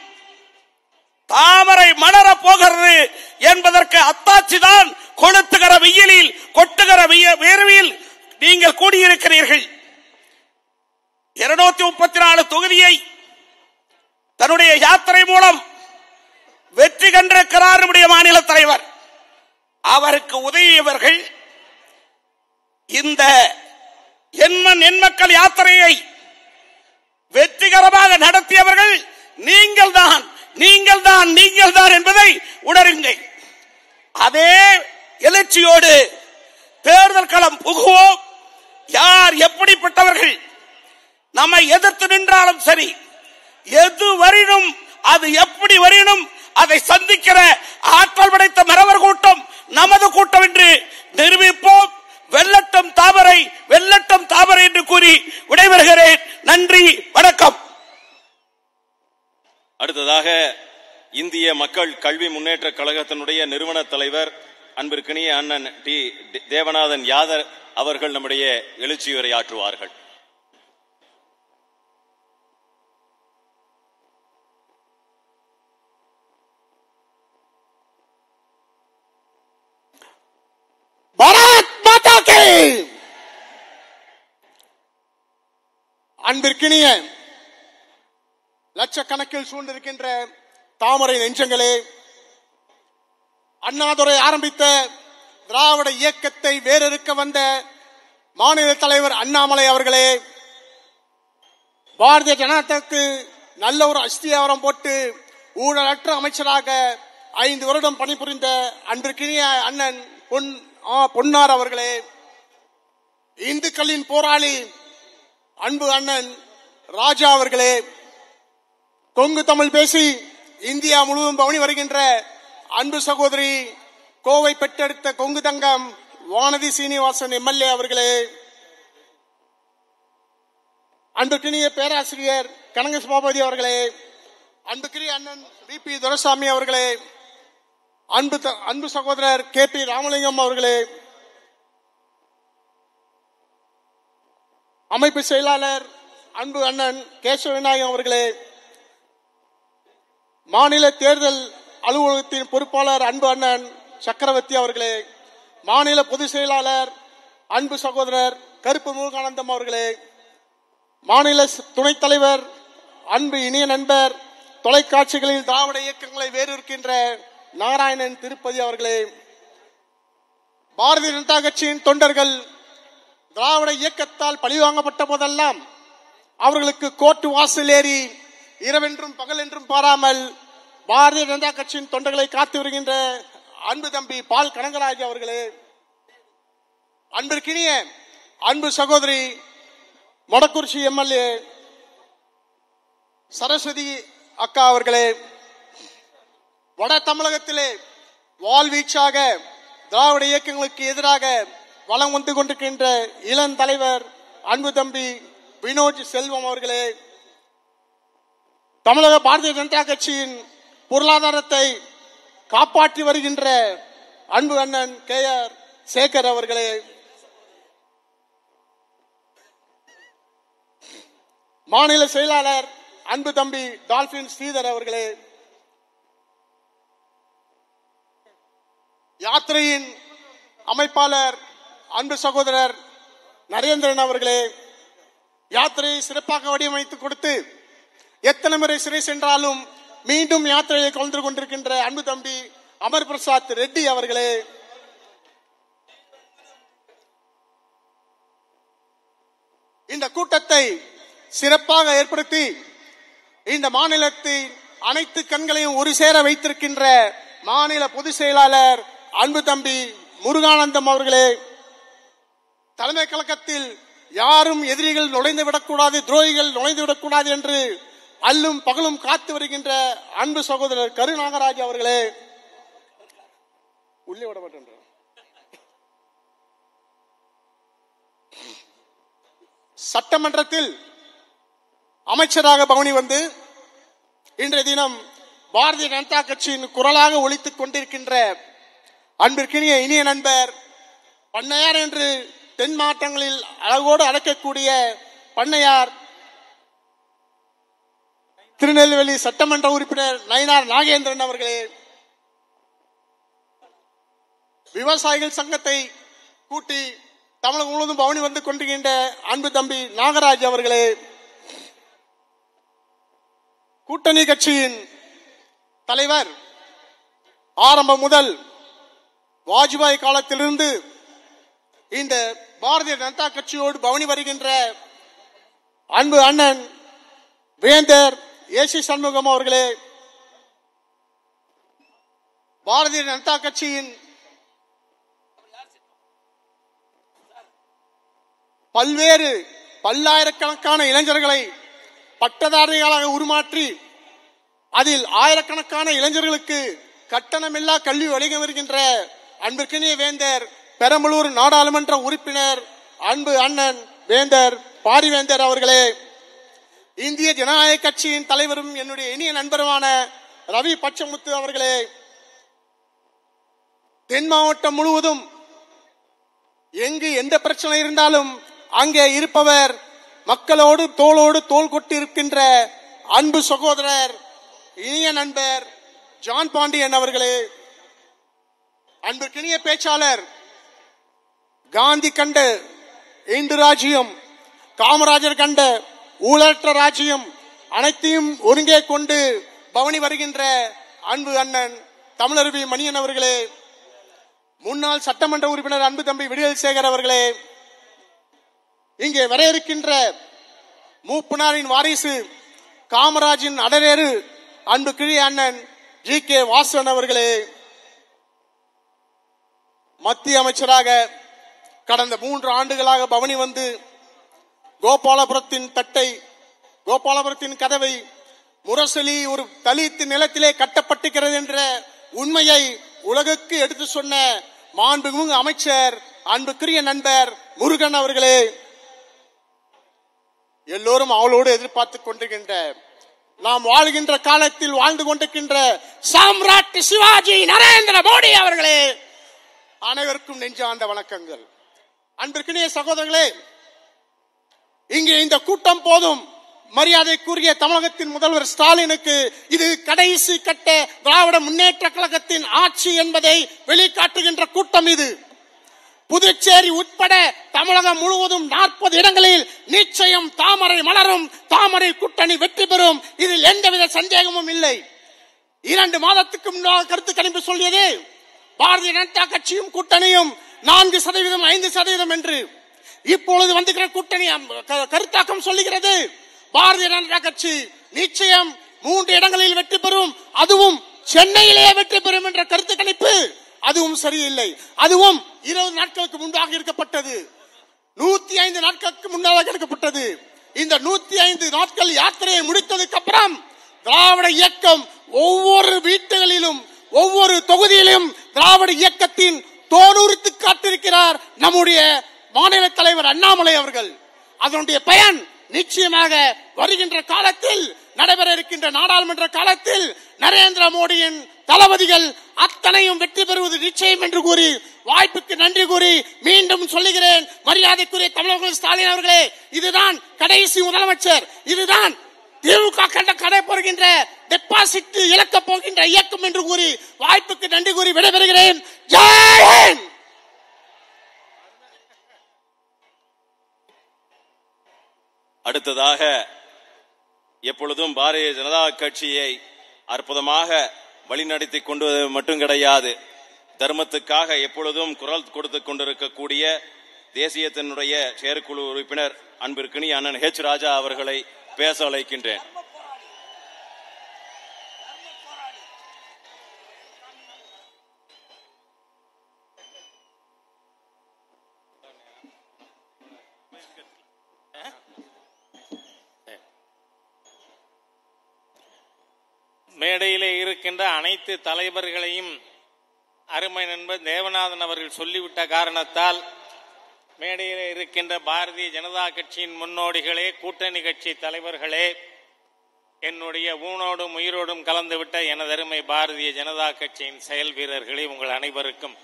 தாமரை மலர போகிறது என்பதற்கு அத்தாட்சிதான் கொளுத்துகிற வெயிலில் கொட்டுகிற வேர்வையில் நீங்கள் கூடியிருக்கிறீர்கள். இருநூத்தி முப்பத்தி நாலு தொகுதியை தன்னுடைய யாத்திரை மூலம் வெற்றி கண்டிருக்கிறார் நம்முடைய மாநில தலைவர். அவருக்கு உதவியவர்கள் இந்த எண்மன் எண்மக்கள் யாத்திரையை வெற்றிகரமாக நடத்தியவர்கள் நீங்கள் தான் நீங்கள் தான் நீங்கள் தான் என்பதை உணருங்கள். அதே எழுச்சியோடு தேர்தல் களம் புகுவோம். யார் எப்படிப்பட்டவர்கள்? நம்மை எதிர்த்து நின்றாலும் சரி எது வரினும் அது எப்படி வரினும் அதை சந்திக்கிற ஆற்றல் படைத்த மரவர் கூட்டம் நமது கூட்டம் என்று நிரூபிப்போம். வெள்ளட்டம் தாமரை வெள்ளட்டம் தாமரை என்று கூறி விடைபெறுகிறேன். நன்றி வணக்கம். அடுத்ததாக இந்திய மக்கள் கல்வி முன்னேற்ற கழகத்தினுடைய நிறுவன தலைவர் அன்பிற்கினிய அண்ணன் டி தேவநாதன் யாதர் அவர்கள் நம்முடைய எழுச்சி ஆற்றுவார்கள். பாரத் அன்பிற்கினிய லட்சக்கணக்கில் சூழ்ந்திருக்கின்ற தாமரை நெஞ்சங்களே அண்ணாதுரை ஆரம்பித்த திராவிட இயக்கத்தை வேறறுக்க வந்த மாநில தலைவர் அண்ணாமலை அவர்களே பாரதிய ஜனதாக்கு நல்ல ஒரு அஸ்தியாவரம் போட்டு ஊழலற்ற அமைச்சராக ஐந்து வருடம் பணிபுரிந்த அன்றுக்கினிய அண்ணன் பொன் ஆ, பொன்னார் அவர்களே இந்துக்களின் போராளி அன்பு அண்ணன் ராஜா அவர்களே கொங்கு தமிழ் பேசி இந்தியா முழுவதும் பவனி வருகின்ற அன்பு சகோதரி கோவை பெற்றெடுத்த கொங்கு தங்கம் வானதி சீனிவாசன் எம்எல்ஏ அவர்களே. அன்புக்கினிய பேராசிரியர் கனக சபாபதி அவர்களே. அன்புக்கிரிய அண்ணன் வி பி துரசாமி அவர்களே. அன்பு த- அன்பு சகோதரர் கே பி ராமலிங்கம் அவர்களே. அமைப்பு செயலாளர் அன்பு அண்ணன் கேசவ விநாயகம் அவர்களே. மாநில தேர்தல் அலுவலகத்தின் பொறுப்பாளர் அன்பு அண்ணன் சக்கரவர்த்தி அவர்களே மாநில பொதுச் செயலாளர் அன்பு சகோதரர் கருப்பு முருகானந்தம் அவர்களே மாநில துணைத் தலைவர் அன்பு இனிய நண்பர் தொலைக்காட்சிகளில் திராவிட இயக்கங்களை வேறிருக்கின்ற நாராயணன் திருப்பதி அவர்களே பாரதிய ஜனதா கட்சியின் தொண்டர்கள் திராவிட இயக்கத்தால் பழிவாங்கப்பட்ட போதெல்லாம் அவர்களுக்கு கோர்ட்டு வாசல் ஏறி இரவென்றும் பகல் என்றும் பாராமல் பாரதிய ஜனதா கட்சியின் தொண்டர்களை காத்து வருகின்ற அன்பு தம்பி பால் கனகராஜ் அவர்களே அன்பிற்கினிய அன்பு சகோதரி மொடக்குறிச்சி எம்எல்ஏ சரஸ்வதி அக்கா அவர்களே வட தமிழகத்திலே வாழ்வீச்சாக திராவிட இயக்கங்களுக்கு எதிராக வலம் வந்து கொண்டிருக்கின்ற இளம் தலைவர் அன்பு தம்பி வினோஜ் செல்வம் அவர்களே தமிழக பாரதிய ஜனதா கட்சியின் பொருளாதாரத்தை காப்பாற்றி வருகின்ற அன்பு அண்ணன் கே ஆர் சேகர் அவர்களே. மாநில செயலாளர் அன்பு தம்பி டால்பின் ஸ்ரீதர் அவர்களே. யாத்திரையின் அமைப்பாளர் அன்பு சகோதரர் நரேந்திரன் அவர்களே. யாத்திரையை சிறப்பாக வடிவமைத்து கொடுத்து எத்தனை முறை சிறை சென்றாலும் மீண்டும் யாத்திரையை கலந்து கொண்டிருக்கின்ற அன்பு தம்பி அமர் பிரசாத் ரெட்டி அவர்களே. இந்த கூட்டத்தை சிறப்பாக ஏற்படுத்தி இந்த மாநிலத்தின் அனைத்து கண்களையும் ஒரு சேர வைத்திருக்கின்ற மாநில பொதுச் செயலாளர் அன்பு தம்பி முருகானந்தம் அவர்களே. தலைமை கழகத்தில் யாரும் எதிரிகள் நுழைந்து விடக்கூடாது துரோகிகள் நுழைந்து விடக்கூடாது என்று அல்லும் பகலும் காத்து வருகின்ற அன்பு சகோதரர் கருநாகராஜ் அவர்களே உள்ளே விட மாட்டேன் சட்டமன்றத்தில் அமைச்சராக பவனி வந்து இன்றைய தினம் பாரதிய ஜனதா கட்சியின் குரலாக ஒழித்துக் கொண்டிருக்கின்ற அன்பிற்கினிய இனிய நண்பர் பண்ணையார் என்று தென் மாவட்டங்களில் அழகோடு அழைக்கக்கூடிய பண்ணையார் திருநெல்வேலி சட்டமன்ற உறுப்பினர் நயினார் நாகேந்திரன் அவர்களே விவசாயிகள் சங்கத்தை கூட்டி தமிழகம் முழுவதும் பவனி வந்து கொண்டிருக்கின்ற அன்பு தம்பி நாகராஜ் அவர்களே கூட்டணி கட்சியின் தலைவர் ஆரம்பம் முதல் வாஜ்பாய் காலத்திலிருந்து இந்த பாரதிய ஜனதா கட்சியோடு பவனி வருகின்ற அன்பு அண்ணன் வேந்தர் ஏசி சண்முகம் அவர்களே பாரதிய ஜனதா கட்சியின் பல்வேறு பல்லாயிரக்கணக்கான இளைஞர்களை பட்டதாரிகளாக உருமாற்றி அதில் ஆயிரக்கணக்கான இளைஞர்களுக்கு கட்டணமில்லா கல்வி வழங்கி வருகின்ற அன்பிற்கினிய வேந்தர் பெரம்பலூர் நாடாளுமன்ற உறுப்பினர் அன்பு அண்ணன் வேந்தர் பாரிவேந்தர் அவர்களே இந்திய ஜனநாயக கட்சியின் தலைவரும் என்னுடைய இனிய நண்பருமான ரவி பச்சமுத்து அவர்களே தென் மாவட்டம் முழுவதும் எங்கு எந்த பிரச்சனை இருந்தாலும் அங்கே இருப்பவர் மக்களோடு தோளோடு தோள் கொட்டி இருக்கின்ற அன்பு சகோதரர் இனிய நண்பர் ஜான் பாண்டியன் அவர்களே அன்பிற்கினிய பேச்சாளர் காந்தி கண்ட இந்து ராஜ்யம் காமராஜர் கண்ட ஊழற்ற ராஜ்யம் அனைத்தையும் ஒருங்கே கொண்டு பவனி வருகின்ற அன்பு அண்ணன் தமிழருவி மணியன் அவர்களே முன்னாள் சட்டமன்ற உறுப்பினர் அன்பு தம்பி விடுதல் சேகர் அவர்களே இங்கே வர இருக்கின்ற மூப்பனாரின் வாரிசு காமராஜின் அடரேறு அன்பு கிழி அண்ணன் ஜி கே வாசன் அவர்களே மத்திய அமைச்சராக கடந்த மூன்று ஆண்டுகளாக பவனி வந்து கோபாலபுரத்தின் தட்டை கோபாலபுரத்தின் கதவை முரசொலி ஒரு தலித்து நிலத்திலே கட்டப்பட்டிருக்கிறது என்ற உண்மையை உலகுக்கு எடுத்து சொன்ன மாண்புமிகு அமைச்சர் அன்புக்குரிய நண்பர் முருகன் அவர்களே. எல்லோரும் அவளோடு எதிர்பார்த்துக் கொண்டிருக்கின்ற நாம் வாழ்கின்ற காலத்தில் வாழ்ந்து கொண்டிருக்கின்ற சாம்ராட் சிவாஜி நரேந்திர மோடி அவர்களே அனைவருக்கும் நெஞ்சார்ந்த வணக்கங்கள். அன்பிற்கினிய சகோதரர்களே இங்கே இந்த கூட்டம் போதும். மரியாதைக்குரிய தமிழகத்தின் முதல்வர் ஸ்டாலினுக்கு இது கடைசி கட்ட திராவிட முன்னேற்ற கழகத்தின் ஆட்சி என்பதை வெளிக்காட்டுகின்ற கூட்டம் இது. புதுச்சேரி உட்பட தமிழகம் முழுவதும் நாற்பது இடங்களில் நிச்சயம் தாமரை மலரும் தாமரை கூட்டணி வெற்றி பெறும். இதில் எந்தவித சந்தேகமும் இல்லை. இரண்டு மாதத்துக்கு முன்பாக கருத்து கணிப்பு சொல்லியது பாரதிய ஜனதா கட்சியும் கூட்டணியும் நான்கு சதவீதம் ஐந்து சதவீதம் என்று. இப்பொழுது வந்துகிற கூட்டணி கருத்தாக்கம் சொல்லுகிறது. பாரதிய ஜனதா கட்சி நிச்சயம் மூன்று இடங்களில் வெற்றி பெறும். அதுவும் சென்னையிலேயே வெற்றி பெறும் என்ற கருத்து கணிப்பு. அதுவும் சரியில்லை. அதுவும் இருபது நாட்களுக்கு முன்பாக இருக்கப்பட்டது நூத்தி ஐந்து நாட்களுக்கு முன்னதாக எடுக்கப்பட்டது. இந்த நூத்தி ஐந்து நாட்கள் யாத்திரையை முடித்ததுக்கு அப்புறம் திராவிட இயக்கம் ஒவ்வொரு வீட்டுகளிலும் ஒவ்வொரு தொகுதியிலும் திராவிட இயக்கத்தின் தோலுரித்து காட்டிருக்கிறார் நம்முடைய மாநில தலைவர் அண்ணாமலை அவர்கள் அதனுடைய பயன் நிச்சயமாக வருகின்ற காலத்தில் நடைபெற இருக்கின்ற நாடாளுமன்ற காலத்தில் நரேந்திர மோடியின் தளபதிகள் அத்தனையும் வெற்றி பெறுவது நிச்சயம் என்று கூறி வாய்ப்புக்கு நன்றி கூறி மீண்டும் சொல்லுகிறேன். மரியாதைக்குரிய தமிழர்கள் ஸ்டாலின் அவர்களே இதுதான் கடைசி முதலமைச்சர் இதுதான் திமுக கண்ட கடை போகின்ற டெபாசிட் இழக்க போகின்ற இயக்கம் என்று கூறி வாய்ப்புக்கு நன்றி கூறி விடைபெறுகிறேன். ஜெய் ஹிந்த்! அடுத்ததாக எப்பொழுதும் பாரதிய ஜனதா கட்சியை அற்புதமாக வழிநடத்தி கொண்டு மட்டும் கிடையாது. தர்மத்துக்காக எப்பொழுதும் குரல் கொடுத்து கொண்டிருக்கக்கூடிய தேசியத்தினுடைய செயற்குழு உறுப்பினர் அன்பிற்கினி அண்ணன் ஹெச் ராஜா அவர்களை பேச அழைக்கின்றேன். இருக்கின்ற அனைத்து தலைவர்களையும் அருமை நண்பர் தேவநாதன் அவர்கள் சொல்லிவிட்ட காரணத்தால் மேடையில் இருக்கின்ற பாரதிய ஜனதா கட்சியின் முன்னோடிகளே கூட்டணி கட்சி தலைவர்களே என்னுடைய ஊனோடும் உயிரோடும் கலந்துவிட்ட எனதருமை பாரதிய ஜனதா கட்சியின் செயல் வீரர்களே உங்கள் அனைவருக்கும்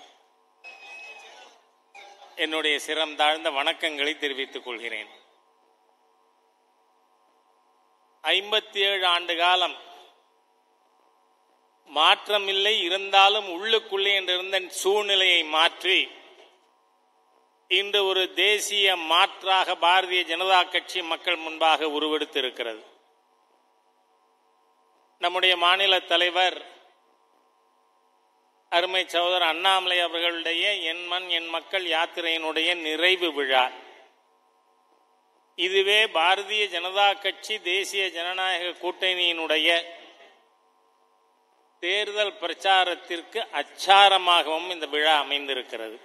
என்னுடைய சிரம் தாழ்ந்த வணக்கங்களை தெரிவித்துக் கொள்கிறேன். ஐம்பத்தி ஏழு ஆண்டு காலம் மாற்றமில்லை இருந்தாலும் உள்ளுக்குள்ளே இருந்த சூழ்நிலையை மாற்றி இன்று ஒரு தேசிய மாற்றாக பாரதிய ஜனதா கட்சி மக்கள் முன்பாக உருவெடுத்திருக்கிறது. நம்முடைய மாநில தலைவர் அருமை சகோதரர் அண்ணாமலை அவர்களுடைய என் மண் என் மக்கள் யாத்திரையினுடைய நிறைவு விழா. இதுவே பாரதிய ஜனதா கட்சி தேசிய ஜனநாயக கூட்டணியினுடைய தேர்தல் பிரச்சாரத்திற்கு அச்சாரமாகவும் இந்த விழா அமைந்திருக்கிறது.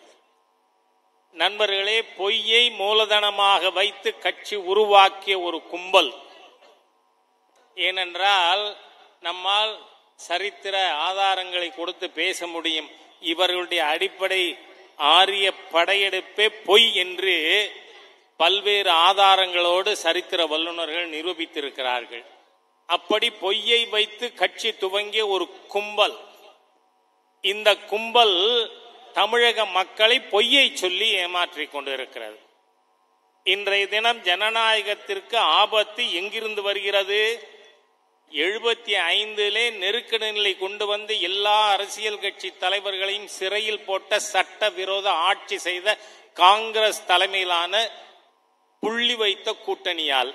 நண்பர்களே பொய்யை மூலதனமாக வைத்து கட்சி உருவாக்கிய ஒரு கும்பல். ஏனென்றால் நம்மால் சரித்திர ஆதாரங்களை கொடுத்து பேச முடியும். இவர்களுடைய அடிப்படை ஆரிய படையெடுப்பே பொய் என்று பல்வேறு ஆதாரங்களோடு சரித்திர வல்லுநர்கள் நிரூபித்திருக்கிறார்கள். அப்படி பொய்யை வைத்து கட்சி துவங்கிய ஒரு கும்பல். இந்த கும்பல் தமிழக மக்களை பொய்யை சொல்லி ஏமாற்றிக் கொண்டிருக்கிறது. இன்றைய தினம் ஜனநாயகத்திற்கு ஆபத்து எங்கிருந்து வருகிறது? எழுபத்தி ஐந்திலே நெருக்கடி நிலை கொண்டு வந்து எல்லா அரசியல் கட்சி தலைவர்களையும் சிறையில் போட்ட சட்ட விரோத ஆட்சி செய்த காங்கிரஸ் தலைமையிலான புள்ளி வைத்த கூட்டணியால்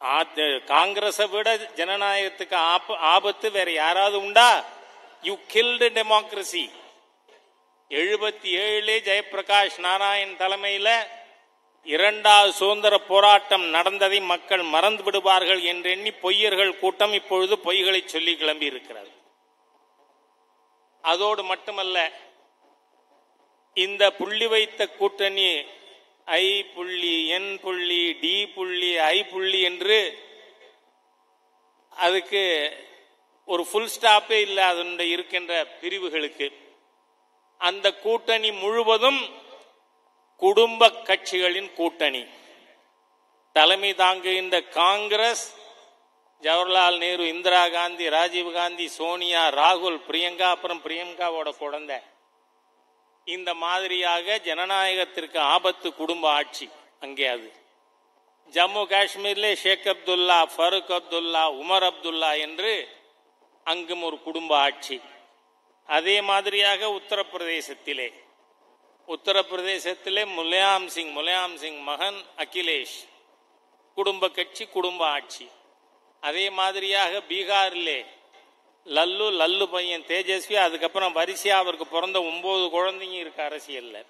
காங்கிரஸை விட ஜனநாயகத்துக்கு ஆப- ஆபத்து வேற யாராவது உண்டா? யூ கில்டு டெமோக்ரசி எழுபத்தி ஏழுலே ஜெயபிரகாஷ் நாராயண் தலைமையில இரண்டாவது சுதந்திர போராட்டம் நடந்ததை மக்கள் மறந்து விடுவார்கள் என்று எண்ணி பொய்யர்கள் கூட்டம் இப்பொழுது பொய்களை சொல்லி கிளம்பி இருக்கிறது அதோடு மட்டுமல்ல இந்த புள்ளி வைத்த கூட்டணி ஐ புள்ளி என் புள்ளி டி புள்ளி ஐ புள்ளி என்று அதுக்கு ஒரு ஃபுல் ஸ்டாப்பே இல்லை அதனுடைய இருக்கின்ற பிரிவுகளுக்கு. அந்த கூட்டணி முழுவதும் குடும்ப கட்சிகளின் கூட்டணி. தலைமை தாங்குகின்ற காங்கிரஸ் ஜவஹர்லால் நேரு இந்திரா காந்தி ராஜீவ் காந்தி சோனியா ராகுல் பிரியங்கா அப்புறம் பிரியங்காவோட குழந்தை. இந்த மாதிரியாக ஜனநாயகத்திற்கு ஆபத்து குடும்ப ஆட்சி அங்கே அது. ஜம்மு காஷ்மீர்லே ஷேக் அப்துல்லா ஃபருக் அப்துல்லா உமர் அப்துல்லா என்று அங்கும் ஒரு குடும்ப ஆட்சி. அதே மாதிரியாக உத்தரப்பிரதேசத்திலே. உத்தரப்பிரதேசத்திலே முலாயம் சிங் முலாயம் சிங் மகன் அகிலேஷ். குடும்ப கட்சி குடும்ப ஆட்சி. அதே மாதிரியாக பீகாரிலே லல்லு லல்லு பையன் தேஜஸ்வி அதுக்கப்புறம் வரிசையாக அவருக்கு பிறந்த ஒம்பது குழந்தைங்க இருக்கு அரசியலில்.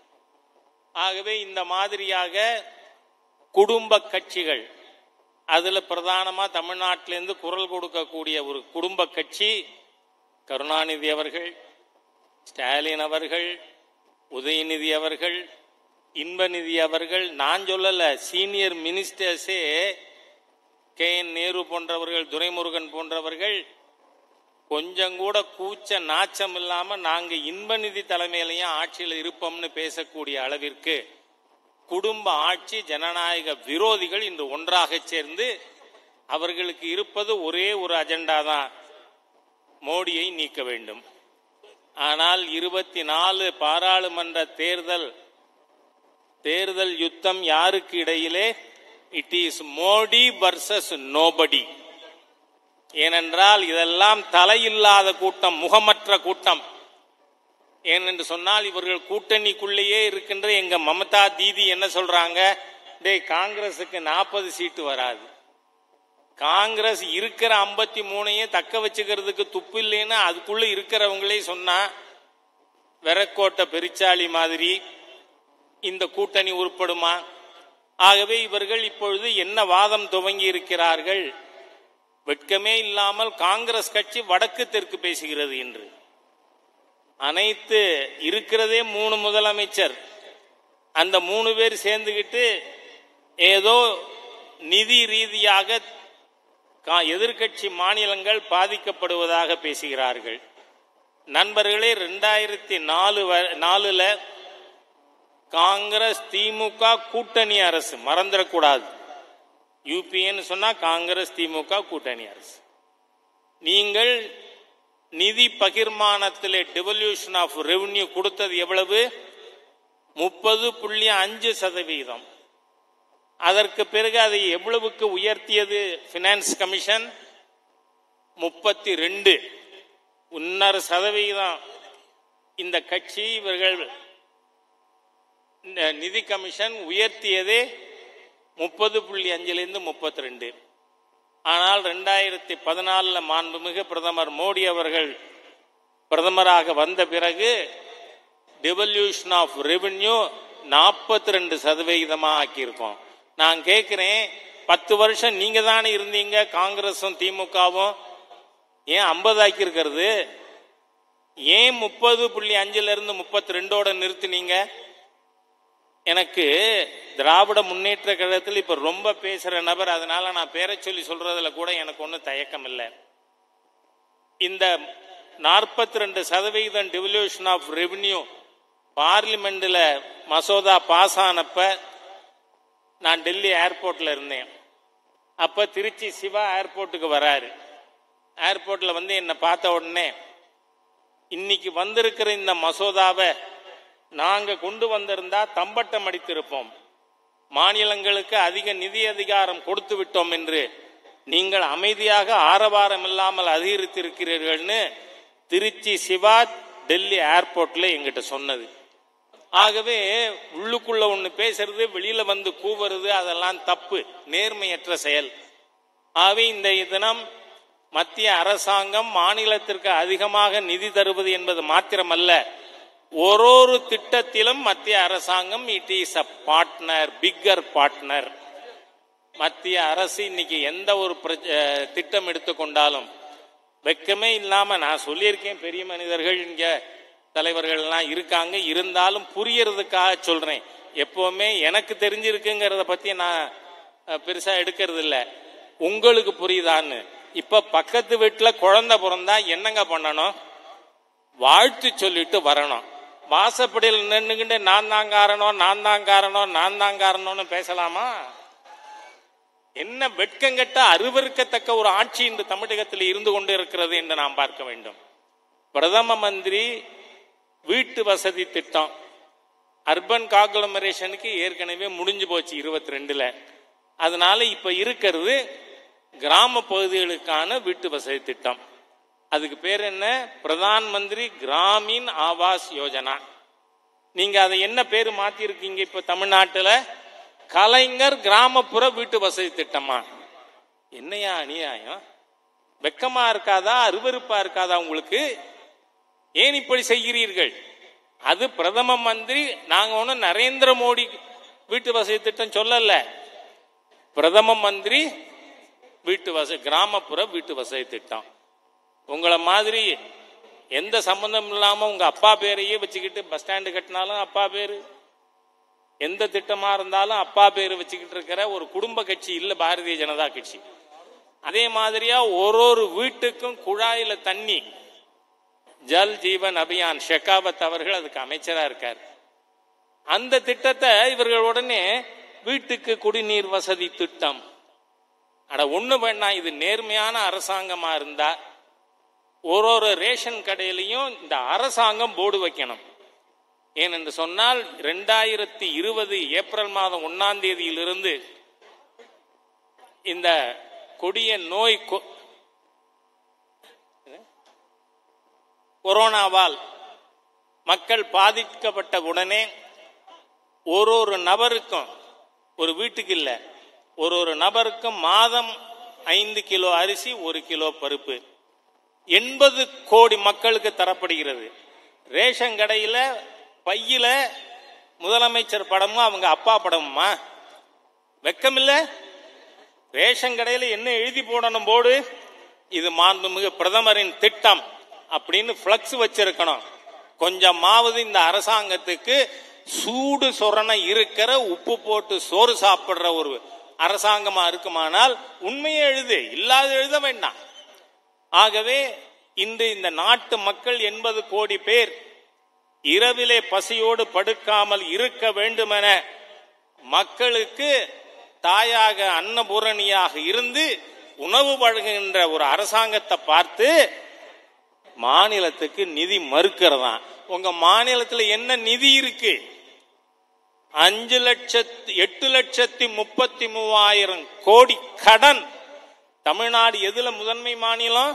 ஆகவே இந்த மாதிரியாக குடும்ப கட்சிகள் அதில் பிரதானமாக தமிழ்நாட்டிலேருந்து குரல் கொடுக்கக்கூடிய ஒரு குடும்ப கட்சி கருணாநிதி அவர்கள் ஸ்டாலின் அவர்கள் உதயநிதி அவர்கள் இன்பநிதி அவர்கள் நான் சொல்லலை சீனியர் மினிஸ்டர்ஸே கே என் நேரு போன்றவர்கள் துரைமுருகன் போன்றவர்கள் கொஞ்சம் கூட கூச்ச நாச்சம் இல்லாம நாங்க இன்பநிதி தலைமையிலையும் ஆட்சியில் இருப்போம்னு பேசக்கூடிய அளவிற்கு குடும்ப ஆட்சி ஜனநாயக விரோதிகள் இன்று ஒன்றாக சேர்ந்து அவர்களுக்கு இருப்பது ஒரே ஒரு அஜெண்டா தான். மோடியை நீக்க வேண்டும். ஆனால் இருபத்தி நாலு பாராளுமன்ற தேர்தல் தேர்தல் யுத்தம் யாருக்கு இடையிலே? It is Modi versus nobody ஏனென்றால் இதெல்லாம் தலையில்லாத கூட்டம் முகமற்ற கூட்டம். ஏனென்று சொன்னால் இவர்கள் கூட்டணிக்குள்ளேயே இருக்கின்ற எங்க மமதா தீதி என்ன சொல்றாங்க? டேய் காங்கிரஸுக்கு நாற்பது சீட்டு வராது. காங்கிரஸ் இருக்கிற ஐம்பத்தி மூணையும் தக்க வச்சுக்கிறதுக்கு துப்பு இல்லைன்னு அதுக்குள்ள இருக்கிறவங்களே சொன்னா வெறக்கோட்டை பெருச்சாளி மாதிரி இந்த கூட்டணி உருப்படுமா? ஆகவே இவர்கள் இப்பொழுது என்ன வாதம் துவங்கி இருக்கிறார்கள்? வெட்கமே இல்லாமல் காங்கிரஸ் கட்சி வடக்கு தெற்கு பேசுகிறது என்று. அனைத்து இருக்கிறதே மூணு முதலமைச்சர். அந்த மூணு பேர் சேர்ந்துகிட்டு ஏதோ நிதி ரீதியாக கா- எதிர்க்கட்சி மாநிலங்கள் பாதிக்கப்படுவதாக பேசுகிறார்கள். நண்பர்களே ரெண்டாயிரத்தி நாலு வ- நாலுல காங்கிரஸ் திமுக கூட்டணி அரசு. மறந்துடக்கூடாது. யூபிஏன்னு சொன்னால் காங்கிரஸ் திமுக கூட்டணி அரசு. நீங்கள் நிதி பகிர்மானத்தில் டிவல்யூஷன் ஆஃப் ரெவன்யூ கொடுத்தது எவ்வளவு? முப்பது புள்ளி அஞ்சு சதவீதம். அதற்கு பிறகு அதை எவ்வளவுக்கு உயர்த்தியது? ஃபினான்ஸ் கமிஷன் முப்பத்தி ரெண்டு. ஒன்னரை சதவீதம். இந்த கட்சி இவர்கள் இந்த நிதி கமிஷன் உயர்த்தியதே முப்பது புள்ளி அஞ்சுலேருந்து முப்பத்தி ரெண்டு ஆனால் ரெண்டாயிரத்தி பதினாலில் மாண்புமிகு பிரதமர் மோடி அவர்கள் பிரதமராக வந்த பிறகு டிவல்யூஷன் ஆஃப் ரெவென்யூ நாற்பத்தி ரெண்டு சதவிகிதமாக ஆக்கியிருக்கோம். நான் கேட்குறேன் பத்து வருஷம் நீங்கள் தானே இருந்தீங்க காங்கிரஸும் திமுகவும்? ஏன் ஐம்பது ஆக்கியிருக்கிறது? ஏன் முப்பது புள்ளி அஞ்சுலேருந்து முப்பத்தி ரெண்டோட நிறுத்தினீங்க? எனக்கு திராவிட முன்னேற்ற கழகத்தில் இப்ப ரொம்ப பேசுற நபர் அதனால நான் பேரை சொல்லி சொல்றதுல கூட எனக்கு ஒன்றும் தயக்கம் இல்லை. இந்த நாற்பத்தி ரெண்டு சதவிகிதம் டிவல்யூஷன் ஆஃப் ரெவன்யூ பார்லிமெண்ட்ல மசோதா பாஸ் ஆனப்ப நான் டெல்லி ஏர்போர்ட்ல இருந்தேன். அப்ப திருச்சி சிவா ஏர்போர்ட்டுக்கு வராரு. ஏர்போர்ட்ல வந்து என்னை பார்த்த உடனே இன்னைக்கு வந்திருக்கிற இந்த மசோதாவை நாங்க கொண்டு வந்திருந்தா தம்பட்டம் அடித்திருப்போம். மாநிலங்களுக்கு அதிக நிதி அதிகாரம் கொடுத்து விட்டோம் என்று நீங்கள் அமைதியாக ஆரவாரம் இல்லாமல் அதிகரித்திருக்கிறீர்கள்னு திருச்சி சிவா டெல்லி ஏர்போர்ட்ல எங்கிட்ட சொன்னது. ஆகவே உள்ளுக்குள்ள ஒன்று பேசுறது வெளியில வந்து கூவுறது அதெல்லாம் தப்பு நேர்மையற்ற செயல். ஆகவே இந்த தினம் மத்திய அரசாங்கம் மாநிலத்திற்கு அதிகமாக நிதி தருவது என்பது மாத்திரமல்ல ஒரு ஒரு திட்டத்திலும் மத்திய அரசாங்கம் it is a partner bigger partner மத்திய அரசு இன்னைக்கு எந்த ஒரு திட்டம் எடுத்துக்கொண்டாலும் வெக்கமே இல்லாம நான் சொல்லியிருக்கேன் பெரிய மனிதர்கள் இங்க தலைவர்கள்லாம் இருக்காங்க. இருந்தாலும் புரியறதுக்காக சொல்றேன். எப்பவுமே எனக்கு தெரிஞ்சிருக்குங்கிறத பத்தி நான் பெருசாக பெருசா எடுக்கிறது இல்ல உங்களுக்கு புரியுதான்னு. இப்ப பக்கத்து வீட்டுல குழந்தை பிறந்தா என்னங்க பண்ணணும்? வாழ்த்து சொல்லிட்டு வரணும். வாசப்படியில் நின்னுகிட்டு நான் தான் காரணம் நான் தான் காரணம் நான் தான் காரணம்னு பேசலாமா? என்ன வெட்கங்கெட்ட அருவருக்கத்தக்க ஒரு ஆட்சி இந்த தமிழகத்தில் இருந்து கொண்டு இருக்கிறது என்று நாம் பார்க்க வேண்டும். பிரதம மந்திரி வீட்டு வசதி திட்டம். அர்பன் காக்ளமரேஷனுக்கு ஏற்கனவே முடிஞ்சு போச்சு இருபத்தி ரெண்டுல அதனால இப்ப இருக்கிறது கிராம பகுதிகளுக்கான வீட்டு வசதி திட்டம். அதுக்கு பேர் என்ன? பிரதான் மந்திரி கிராமீன் ஆவாஸ் யோஜனா. நீங்க அதை என்ன பேர் மாத்தி இருக்கீங்க இப்ப தமிழ்நாட்டில்? கலைஞர் கிராமப்புற வீட்டு வசதி திட்டமா? என்னையா அநியாயம்? வெக்கமா இருக்காதா? அருவருப்பா இருக்காதா உங்களுக்கு? ஏன் இப்படி செய்கிறீர்கள்? அது பிரதம மந்திரி நாங்க ஒன்றும் நரேந்திர மோடி வீட்டு வசதி திட்டம் சொல்லல. பிரதம மந்திரி வீட்டு வசதி கிராமப்புற வீட்டு வசதி திட்டம். உங்களை மாதிரி எந்த சம்பந்தம் இல்லாமல் உங்கள் அப்பா பேரையே வச்சுக்கிட்டு பஸ் ஸ்டாண்டு கட்டினாலும் அப்பா பேர். எந்த திட்டமாக இருந்தாலும் அப்பா பேர் வச்சுக்கிட்டு இருக்கிற ஒரு குடும்ப கட்சி இல்லை பாரதிய ஜனதா கட்சி. அதே மாதிரியா ஒரு ஒரு வீட்டுக்கும் குழாயில் தண்ணி. ஜல் ஜீவன் அபியான் ஷெகாவத் அவர்கள் அதுக்கு அமைச்சராக இருக்கார். அந்த திட்டத்தை இவர்கள் உடனே வீட்டுக்கு குடிநீர் வசதி திட்டம். அட ஒன்று வேணா இது நேர்மையான அரசாங்கமாக இருந்தால் ஒரு ஒரு ரேஷன் கடையிலையும் இந்த அரசாங்கம் போர்டு வைக்கணும். ஏனென்று சொன்னால் ரெண்டாயிரத்தி இருபது ஏப்ரல் மாதம் ஒன்னாம் தேதியிலிருந்து இந்த கொடிய நோய் கொரோனாவால் மக்கள் பாதிக்கப்பட்ட உடனே ஒரு ஒரு நபருக்கும் ஒரு வீட்டுக்கு இல்லை ஒரு ஒரு நபருக்கும் மாதம் ஐந்து கிலோ அரிசி ஒரு கிலோ பருப்பு. எண்பது கோடி மக்களுக்கு தரப்படுகிறது. ரேஷன் கடையில் பையில் முதலமைச்சர் படமும் அவங்க அப்பா படமுமா? வெக்கமில்ல. ரேஷன் கடையில் என்ன எழுதி போடணும் போடு? இது மாண்புமிகு பிரதமரின் திட்டம் அப்படின்னு ஃப்ளக்ஸ் வச்சிருக்கணும். கொஞ்சமாவது இந்த அரசாங்கத்துக்கு சூடு சொரண இருக்கிற உப்பு போட்டு சோறு சாப்பிடுற ஒரு அரசாங்கமா இருக்குமானால் உண்மையை எழுது. இல்லாத எழுத வேண்டாம். ஆகவே இன்று இந்த நாட்டு மக்கள் எண்பது கோடி பேர் இரவிலே பசியோடு படுக்காமல் இருக்க வேண்டுமென மக்களுக்கு தாயாக அன்னபூரணியாக இருந்து உணவு வழங்குகின்ற ஒரு அரசாங்கத்தை பார்த்து மாநிலத்துக்கு நிதி மறுக்கிறதா? உங்க மாநிலத்தில் என்ன நிதி இருக்கு? அஞ்சு லட்சத்து எட்டு லட்சத்தி முப்பத்தி மூவாயிரம் கோடி கடன் தமிழ்நாடு எதுல முதன்மை மாநிலம்?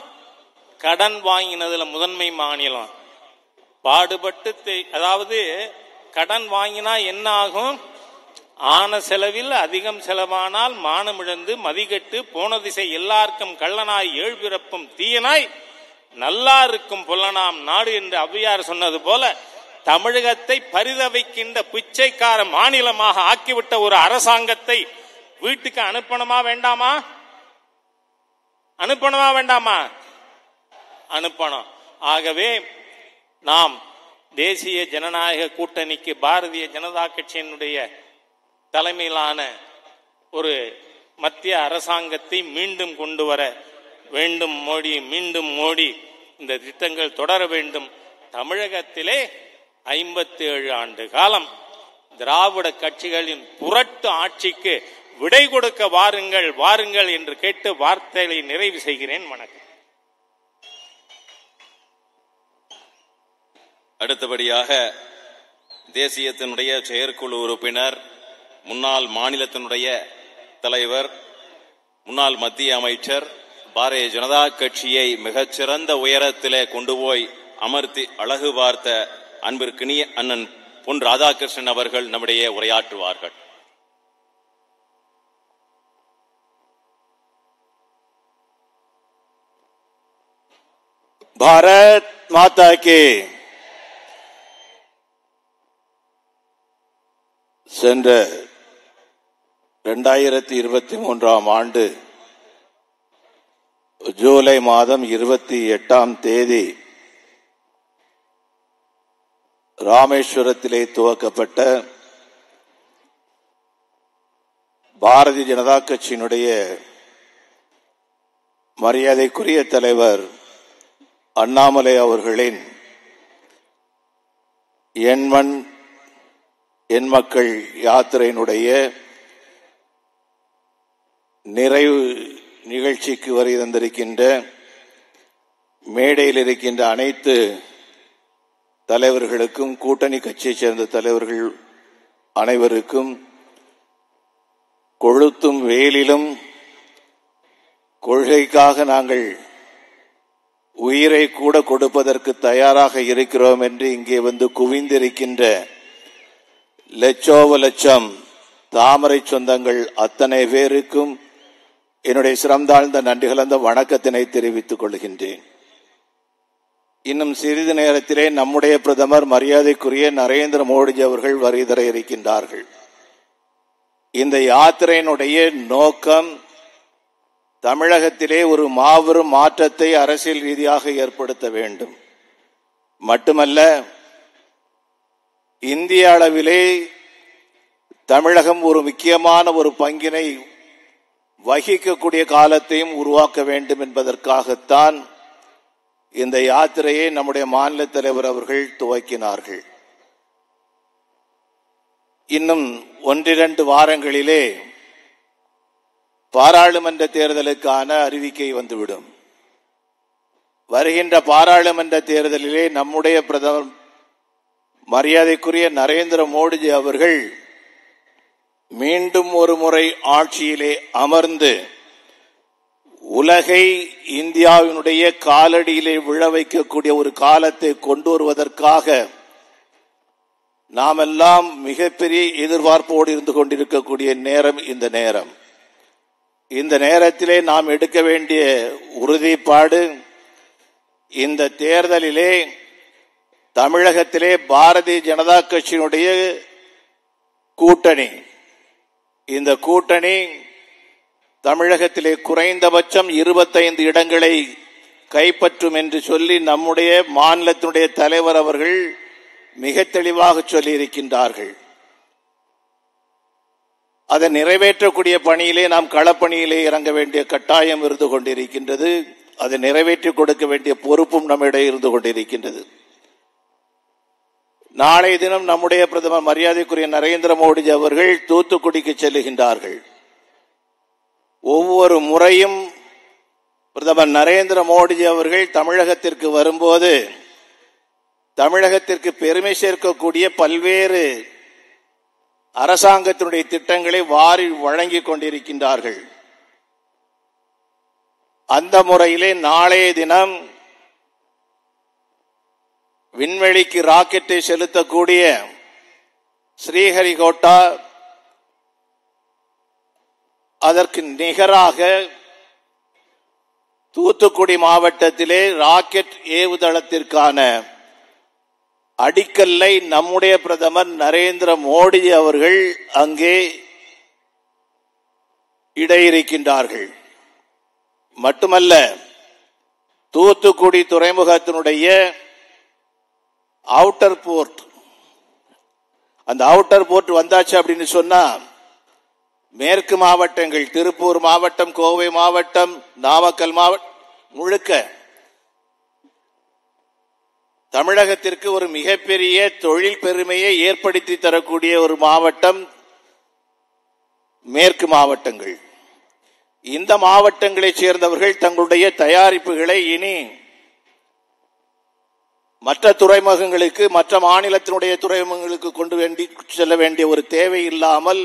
கடன் வாங்கினதுல முதன்மை மாநிலம். பாடுபட்டு அதாவது கடன் வாங்கினா என்ன ஆகும்? ஆன செலவில் அதிகம் செலவானால் மானமிழந்து மதிகட்டு போன திசை எல்லாருக்கும் கள்ளனாய் ஏழ்பிறப்பும் தீயனாய் நல்லா இருக்கும் புல்லனாம் நாடு என்று ஔவையார் சொன்னது போல தமிழகத்தை பரிதவிக்கின்ற பிச்சைக்கார மாநிலமாக ஆக்கிவிட்ட ஒரு அரசாங்கத்தை வீட்டுக்கு அனுப்பணுமா வேண்டாமா? அனுப்பணுமா வேண்டாமா? அனுப்பணும். ஆகவே நாம் தேசிய ஜனநாயக கூட்டணிக்கு பாரதிய ஜனதா கட்சியினுடைய தலைமையிலான ஒரு மத்திய அரசாங்கத்தை மீண்டும் கொண்டு வர வேண்டும் மோடி மீண்டும் மோடி. இந்த திட்டங்கள் தொடர வேண்டும். தமிழகத்திலே ஐம்பத்தி ஏழு ஆண்டு காலம் திராவிட கட்சிகளின் புரட்டு ஆட்சிக்கு விடை கொடுக்க வாருங்கள் வாருங்கள் என்று கேட்டு வார்த்தைகளை நிறைவு செய்கிறேன். வணக்கம். அடுத்தபடியாக தேசியத்தினுடைய செயற்குழு உறுப்பினர் முன்னாள் மாநிலத்தினுடைய தலைவர் முன்னாள் மத்திய அமைச்சர் பாரதிய ஜனதா கட்சியை மிகச்சிறந்த உயரத்திலே கொண்டு போய் அமர்த்தி அழகு பார்த்த அன்பிற்கினிய அண்ணன் பொன் ராதாகிருஷ்ணன் அவர்கள் நம்முடைய உரையாற்றுவார்கள். भारत माता के சென்ற இரண்டாயிரத்தி இருபத்தி மூன்றாம் ஆண்டு ஜூலை மாதம் இருபத்தி எட்டாம் தேதி ராமேஸ்வரத்திலே துவக்கப்பட்ட பாரதிய ஜனதா கட்சியினுடைய மரியாதைக்குரிய தலைவர் அண்ணாமலை அவர்களின் எண்மண் என் மக்கள் யாத்திரையினுடைய நிறைவு நிகழ்ச்சிக்கு வரை தந்திருக்கின்ற மேடையில் இருக்கின்ற அனைத்து தலைவர்களுக்கும் கூட்டணி கட்சியைச் சேர்ந்த தலைவர்கள் அனைவருக்கும் கொழுத்தும் வேலிலும் கொள்கைக்காக நாங்கள் உயிரை கூட கொடுப்பதற்கு தயாராக இருக்கிறோம் என்று இங்கே வந்து குவிந்திருக்கின்ற லட்சோவ லட்சம் தாமரை சொந்தங்கள் அத்தனை பேருக்கும் என்னுடைய சிறந்தாழ்ந்த நன்றி கலந்த வணக்கத்தினை தெரிவித்துக் கொள்கின்றேன். இன்னும் சிறிது நேரத்திலே நம்முடைய பிரதமர் மரியாதைக்குரிய நரேந்திர மோடிஜி அவர்கள் வருகை தர இருக்கின்றார்கள். இந்த யாத்திரையினுடைய நோக்கம் தமிழகத்திலே ஒரு மாபெரும் மாற்றத்தை அரசியல் ரீதியாக ஏற்படுத்த வேண்டும். மட்டுமல்ல இந்திய அளவிலே தமிழகம் ஒரு முக்கியமான ஒரு பங்கினை வகிக்கக்கூடிய காலத்தையும் உருவாக்க வேண்டும் என்பதற்காகத்தான் இந்த யாத்திரையை நம்முடைய மாநில தலைவர் அவர்கள் துவக்கினார்கள். இன்னும் ஒன்றிரண்டு வாரங்களிலே பாராளுமன்ற தேர்தலுக்கான அறிவிக்கை வந்துவிடும். வருகின்ற பாராளுமன்ற தேர்தலிலே நம்முடைய பிரதமர் மரியாதைக்குரிய நரேந்திர மோடிஜி அவர்கள் மீண்டும் ஒரு முறை ஆட்சியிலே அமர்ந்து உலகை இந்தியாவினுடைய காலடியிலே விழ வைக்கக்கூடிய ஒரு காலத்தை கொண்டு வருவதற்காக நாமெல்லாம் மிகப்பெரிய எதிர்பார்ப்போடு இருந்து கொண்டிருக்கக்கூடிய நேரம் இந்த நேரம். இந்த நேரத்திலே நாம் எடுக்க வேண்டிய உறுதிப்பாடு இந்த தேர்தலிலே தமிழகத்திலே பாரதிய ஜனதா கட்சியினுடைய கூட்டணி. இந்த கூட்டணி தமிழகத்திலே குறைந்தபட்சம் இருபத்தைந்து இடங்களை கைப்பற்றும் என்று சொல்லி நம்முடைய மாநிலத்தினுடைய தலைவர் அவர்கள் மிக தெளிவாக சொல்லியிருக்கின்றார்கள். அதை நிறைவேற்றக்கூடிய பணியிலே நாம் களப்பணியிலே இறங்க வேண்டிய கட்டாயம் இருந்து கொண்டிருக்கின்றது. அதை நிறைவேற்றி கொடுக்க வேண்டிய பொறுப்பும் நம்மிடையே இருந்து கொண்டிருக்கின்றது. நாளைய தினம் நம்முடைய பிரதமர் மரியாதைக்குரிய நரேந்திர மோடி அவர்கள் தூத்துக்குடிக்கு செல்லுகின்றார்கள் ஒவ்வொரு முறையும் பிரதமர் நரேந்திர மோடி அவர்கள் தமிழகத்திற்கு வரும்போது தமிழகத்திற்கு பெருமை சேர்க்கக்கூடிய பல்வேறு அரசாங்கத்தினுடைய திட்டங்களை வாரி வழங்கிக் கொண்டிருக்கின்றார்கள். அந்த முறையிலே நாளைய தினம் விண்வெளிக்கு ராக்கெட்டை செலுத்தக்கூடிய ஸ்ரீஹரிகோட்டா அதற்கு நிகராக தூத்துக்குடி மாவட்டத்திலே ராக்கெட் ஏவுதளத்திற்கான அடிக்கல்லை நம்முடைய பிரதமர் நரேந்திர மோடி அவர்கள் அங்கே இடையிருக்கின்றார்கள். மட்டுமல்ல தூத்துக்குடி துறைமுகத்தினுடைய அவுட்டர் போர்ட் அந்த அவுட்டர் போர்ட் வந்தாச்சு அப்படின்னு சொன்னா மேற்கு மாவட்டங்கள் திருப்பூர் மாவட்டம் கோவை மாவட்டம் நாமக்கல் மாவட்டம் முழுக்க தமிழகத்திற்கு ஒரு மிகப்பெரிய தொழில் பெருமையை ஏற்படுத்தி தரக்கூடிய ஒரு மாவட்டம் மேற்கு மாவட்டங்கள். இந்த மாவட்டங்களைச் சேர்ந்தவர்கள் தங்களுடைய தயாரிப்புகளை இனி மற்ற துறைமுகங்களுக்கு மற்ற மாநிலத்தினுடைய துறைமுகங்களுக்கு கொண்டு வேண்டி செல்ல வேண்டிய ஒரு தேவை இல்லாமல்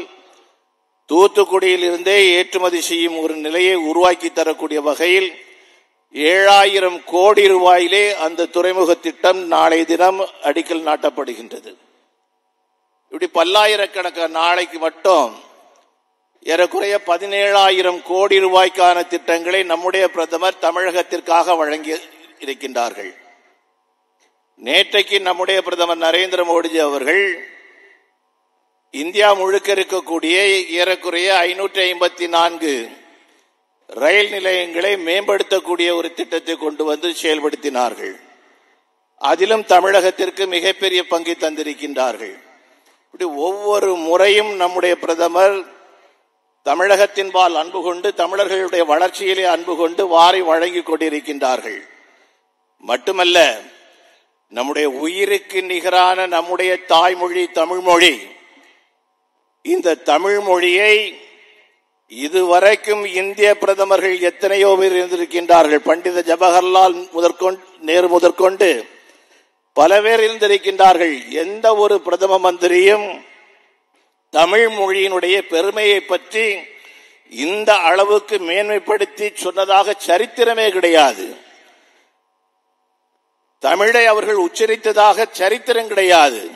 தூத்துக்குடியில் இருந்தே ஏற்றுமதி செய்யும் ஒரு நிலையை உருவாக்கி தரக்கூடிய வகையில் ஏழாயிரம் கோடி ரூபாயிலே அந்த துறைமுக திட்டம் நாளை தினம் அடிக்கல் நாட்டப்படுகின்றது. இப்படி பல்லாயிரக்கணக்கான நாளைக்கு மட்டும் ஏறக்குறைய பதினேழாயிரம் கோடி ரூபாய்க்கான திட்டங்களை நம்முடைய பிரதமர் தமிழகத்திற்காக வழங்கி இருக்கின்றார்கள். நேற்றைக்கு நம்முடைய பிரதமர் நரேந்திர மோடிஜி அவர்கள் இந்தியா முழுக்க இருக்கக்கூடிய ஏறக்குறைய ஐநூற்றி ஐம்பத்தி நான்கு ரயில் நிலையங்களை மேம்படுத்தக்கூடிய ஒரு திட்டத்தை கொண்டு வந்து செயல்படுத்தினார்கள். அதிலும் தமிழகத்திற்கு மிகப்பெரிய பங்கை தந்திருக்கின்றார்கள். இப்படி ஒவ்வொரு முறையும் நம்முடைய பிரதமர் தமிழகத்தின்பால் அன்பு கொண்டு தமிழர்களுடைய வளர்ச்சியிலே அன்பு கொண்டு வாரி வழங்கிக் கொண்டிருக்கின்றார்கள். மட்டுமல்ல நம்முடைய உயிருக்கு நிகரான நம்முடைய தாய்மொழி தமிழ்மொழி இந்த தமிழ் மொழியை இதுவரைக்கும் இந்திய பிரதமர்கள் எத்தனையோ பேர் இருந்திருக்கின்றார்கள். பண்டித ஜவஹர்லால் முதற்கொண்டு நேரு முதற்கொண்டு பல பேர் இருந்திருக்கின்றார்கள். எந்த ஒரு பிரதம மந்திரியும் தமிழ் மொழியினுடைய பெருமையை பற்றி இந்த அளவுக்கு மேன்மைப்படுத்தி சொன்னதாக சரித்திரமே கிடையாது. தமிழை அவர்கள் உச்சரித்ததாக சரித்திரம் கிடையாது.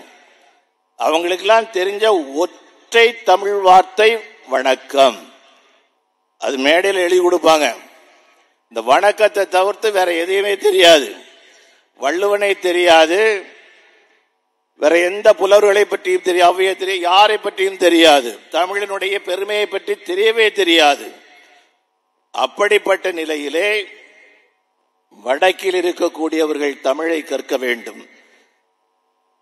அவங்களுக்கெல்லாம் தெரிஞ்ச ஒற்றை தமிழ் வார்த்தை வணக்கம். அது மேடையில் எழுதி கொடுப்பாங்க. இந்த வணக்கத்தை தவிர்த்து வேற எதையுமே தெரியாது. வள்ளுவனை தெரியாது. வேற எந்த புலவர்களை பற்றியும் தெரியாது. தெரியும் யாரை பற்றியும் தெரியாது. தமிழனுடைய பெருமையை பற்றி தெரியவே தெரியாது. அப்படிப்பட்ட நிலையிலே வடக்கில் இருக்கக்கூடியவர்கள் தமிழை கற்க வேண்டும்.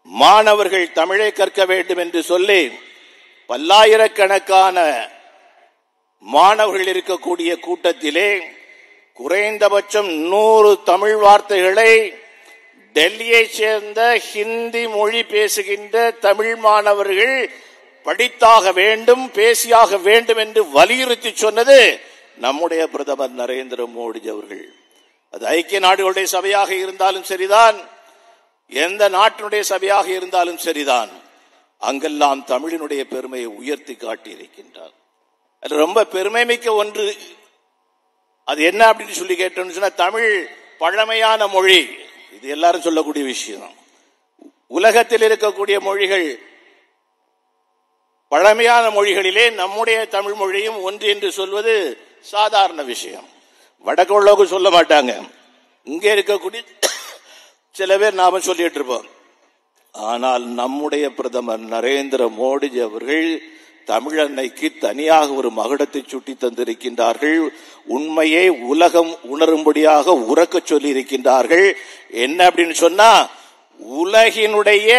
மாணவர்கள் தமிழை கற்க வேண்டும் என்று சொல்லி பல்லாயிரக்கணக்கான மாணவர்கள் இருக்கக்கூடிய கூட்டத்திலே குறைந்தபட்சம் நூறு தமிழ் வார்த்தைகளை டெல்லியை சேர்ந்த ஹிந்தி மொழி பேசுகின்ற தமிழ் மாணவர்கள் படித்தாக வேண்டும் பேசியாக வேண்டும் என்று வலியுறுத்தி சொன்னது நம்முடைய பிரதமர் நரேந்திர மோடி அவர்கள். அது ஐக்கிய நாடுகளுடைய சபையாக இருந்தாலும் சரிதான் எந்த நாட்டினுடைய சபையாக இருந்தாலும் சரிதான். அங்கெல்லாம் தமிழினுடைய பெருமையை உயர்த்தி காட்டியிருக்கின்றார். அது ரொம்ப பெருமை மிக்க ஒன்று. அது என்ன அப்படின்னு சொல்லி கேட்டோம்னு சொன்னா தமிழ் பழமையான மொழி. இது எல்லாரும் சொல்லக்கூடிய விஷயம். உலகத்தில் இருக்கக்கூடிய மொழிகள் பழமையான மொழிகளிலே நம்முடைய தமிழ் மொழியும் ஒன்று என்று சொல்வது சாதாரண விஷயம். வடக்கு உள்ளவங்க சொல்ல மாட்டாங்க. இங்கே இருக்கக்கூடிய சில பேர் நாம சொல்லிட்டு இருப்போம். ஆனால் நம்முடைய பிரதமர் நரேந்திர மோடி அவர்கள் தமிழன்னைக்கு தனியாக ஒரு மகுடத்தை சுட்டி தந்திருக்கின்றார்கள். உண்மையை உலகம் உணரும்படியாக உறக்க சொல்லி இருக்கின்றார்கள் என்ன அப்படின்னு சொன்னா உலகினுடைய